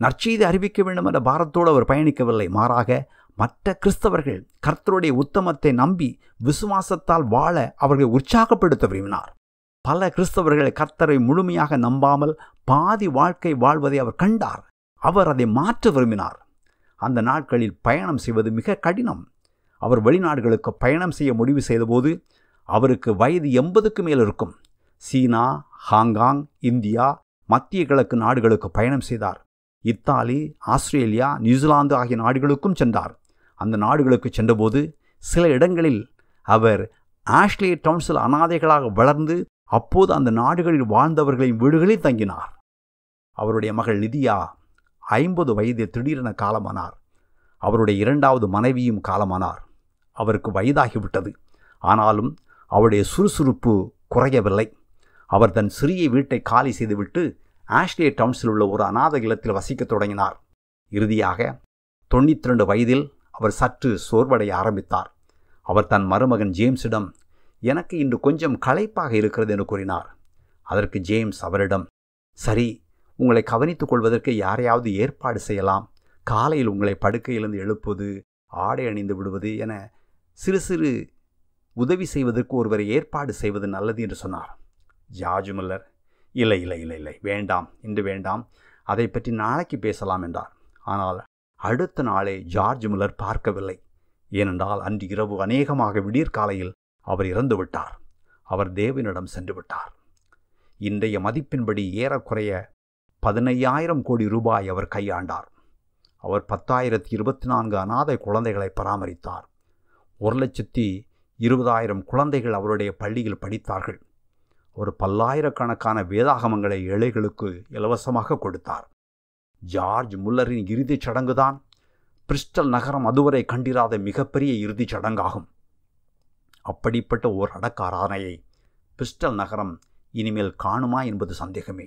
நற்செய்தி அறிவிக்க வேண்டும் என்ற பாரத்தோடு அவர் பயணிக்கவில்லை. மாறாக மற்ற கிறிஸ்தவர்கள் கர்த்தருடைய உத்தமத்தை நம்பி விசுவாசத்தால் வாழ அவர்களை உற்சாகப்படுத்த விரும்பினார். பல கிறிஸ்தவர்கள் கர்த்தரை முழுமையாக நம்பாமல் பாதி வாழ்க்கை வாழ்வதை அவர் கண்டார். அவர் அதை மாற்ற விரும்பினார். அந்த நாட்களில் பயணம் செய்வது மிக கடினம். அவர் வெளிநாடுகளுக்கு பயணம் செய்ய முடிவு செய்தபோது அவருக்கு வயது எண்பதுக்கு மேல் இருக்கும். சீனா ஹாங்காங் இந்தியா மத்திய கிழக்கு நாடுகளுக்கு பயணம் செய்தார். இத்தாலி ஆஸ்திரேலியா நியூசிலாந்து ஆகிய நாடுகளுக்கும் சென்றார். அந்த நாடுகளுக்கு சென்றபோது சில இடங்களில் அவர் ஆஷ்லே டவுன்ஸில் அனாதைகளாக வளர்ந்து அப்போது அந்த நாடுகளில் வாழ்ந்தவர்களின் வீடுகளில் தங்கினார். அவருடைய மகள் நிதியா ஐம்பது வயது திடீரென காலமானார். அவருடைய இரண்டாவது மனைவியும் காலமானார். அவருக்கு வயதாகிவிட்டது. ஆனாலும் அவருடைய சுறுசுறுப்பு குறையவில்லை. அவர் தன் சிறிய வீட்டை காலி செய்துவிட்டு ஆஷ்லே டவுன்ஸில் உள்ள ஒரு அநாத இல்லத்தில் வசிக்கத் தொடங்கினார். இறுதியாக தொண்ணூற்றி ரெண்டு வயதில் அவர் சற்று சோர்வடைய ஆரம்பித்தார். அவர் தன் மருமகன் ஜேம்ஸிடம் எனக்கு இன்று கொஞ்சம் களைப்பாக இருக்கிறது என்று கூறினார். அதற்கு ஜேம்ஸ் அவரிடம் சரி உங்களை கவனித்துக் கொள்வதற்கு யாரையாவது ஏற்பாடு செய்யலாம். காலையில் உங்களை படுக்கையிலிருந்து எழுப்புவது ஆடை அணிந்து விடுவது என சிறு சிறு உதவி செய்வதற்கு ஒருவரை ஏற்பாடு செய்வது நல்லது என்று சொன்னார். ஜார்ஜ் முல்லர் இல்லை இல்லை இல்லை இல்லை வேண்டாம் இன்று வேண்டாம் அதை பற்றி நாளைக்கு பேசலாம் என்றார். ஆனால் அடுத்த நாளே ஜார்ஜ் முல்லர் பார்க்கவில்லை. ஏனென்றால் அன்று இரவு அநேகமாக விடியற்காலையில் அவர் இறந்து விட்டார். அவர் தேவனிடம் சென்று விட்டார். இன்றைய மதிப்பின்படி ஏறக்குறைய பதினையாயிரம் கோடி ரூபாய் அவர் கையாண்டார். அவர் பத்தாயிரத்தி இருபத்தி நான்கு அநாதை குழந்தைகளை பராமரித்தார். ஒரு லட்சத்தி இருபதாயிரம் குழந்தைகள் அவருடைய பள்ளியில் படித்தார்கள். ஒரு பல்லாயிரக்கணக்கான வேதாகமங்களை ஏழைகளுக்கு இலவசமாக கொடுத்தார். ஜார்ஜ் முல்லரின் இறுதிச் சடங்குதான். பிரிஸ்டல் நகரம் அதுவரை கண்டிராத மிகப்பெரிய இறுதிச் சடங்காகும். அப்படிப்பட்ட ஓர் அடக்க ஆராதனையை பிரிஸ்டல் நகரம் இனிமேல் காணுமா என்பது சந்தேகமே.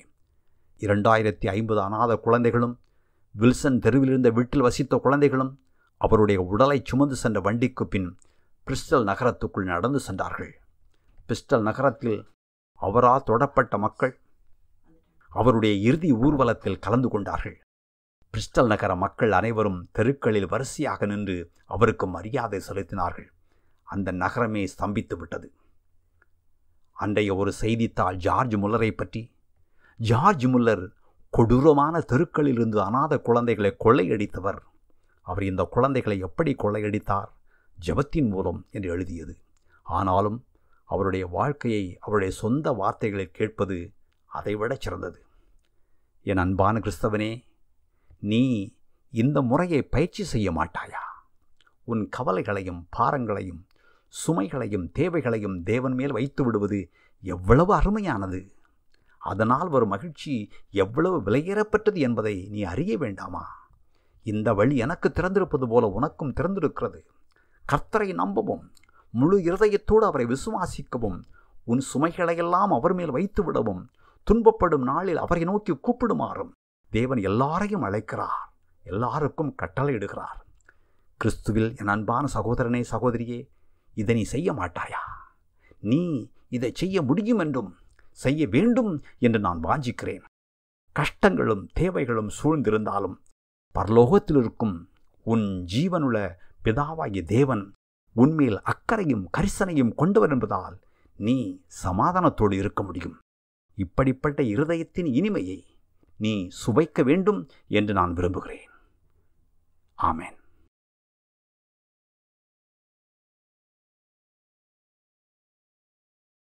இரண்டாயிரத்தி ஐம்பது அநாத குழந்தைகளும் வில்சன் தெருவிலிருந்த வீட்டில் வசித்த குழந்தைகளும் அவருடைய உடலை சுமந்து சென்ற வண்டிக்கு பின் பிரிஸ்டல் நகரத்துக்குள் நடந்து சென்றார்கள். பிரிஸ்டல் நகரத்தில் அவரால் தொடப்பட்ட மக்கள் அவருடைய இறுதி ஊர்வலத்தில் கலந்து கொண்டார்கள். பிரிஸ்டல் நகர மக்கள் அனைவரும் தெருக்களில் வரிசையாக நின்று அவருக்கு மரியாதை செலுத்தினார்கள். அந்த நகரமே ஸ்தம்பித்து விட்டது. அன்றைய ஒரு செய்தித்தாள் ஜார்ஜ் முல்லரை பற்றி ஜார்ஜ் முல்லர் கொடூரமான தெருக்களிலிருந்து அநாத குழந்தைகளை கொள்ளையடித்தவர். அவர் இந்த குழந்தைகளை எப்படி கொள்ளையடித்தார்? ஜபத்தின் மூலம் என்று எழுதியது. ஆனாலும் அவருடைய வாழ்க்கையை அவருடைய சொந்த வார்த்தைகளில் கேட்பது அதைவிட சிறந்தது. என் அன்பான கிறிஸ்தவனே நீ இந்த முறையை பயிற்சி செய்ய மாட்டாயா? உன் கவலைகளையும் பாரங்களையும் சுமைகளையும் தேவைகளையும் தேவன் மேல் வைத்து விடுவது எவ்வளவு அருமையானது! அதனால் வரும் மகிழ்ச்சி எவ்வளவு விலையேறப்பட்டது என்பதை நீ அறிய வேண்டாமா? இந்த வழி எனக்கு திறந்திருப்பது போல உனக்கும் திறந்திருக்கிறது. கர்த்தரை நம்பவும். முழு இருதயத்தோடு அவரை விசுவாசிக்கவும் உன் சுமைகளையெல்லாம் அவர் மேல் வைத்து விடவும் துன்பப்படும் நாளில் அவரை நோக்கி கூப்பிடுமாறும் தேவன் எல்லாரையும் அழைக்கிறார் எல்லாருக்கும் கட்டளையிடுகிறார். கிறிஸ்துவில் என் அன்பான சகோதரனே சகோதரியே இதை நீ செய்ய மாட்டாயா? நீ இதை செய்ய முடியும் என்றும் செய்ய வேண்டும் என்று நான் வாஞ்சிக்கிறேன். கஷ்டங்களும் தேவைகளும் சூழ்ந்திருந்தாலும் பரலோகத்தில் இருக்கும் உன் ஜீவனுள்ள பிதாவாகிய தேவன் உன்மேல் அக்கறையும் கரிசனையும் கொண்டவர் என்பதால் நீ சமாதானத்தோடு இருக்க முடியும். இப்படிப்பட்ட இருதயத்தின் இனிமையை நீ சுவைக்க வேண்டும் என்று நான் விரும்புகிறேன். ஆமேன்.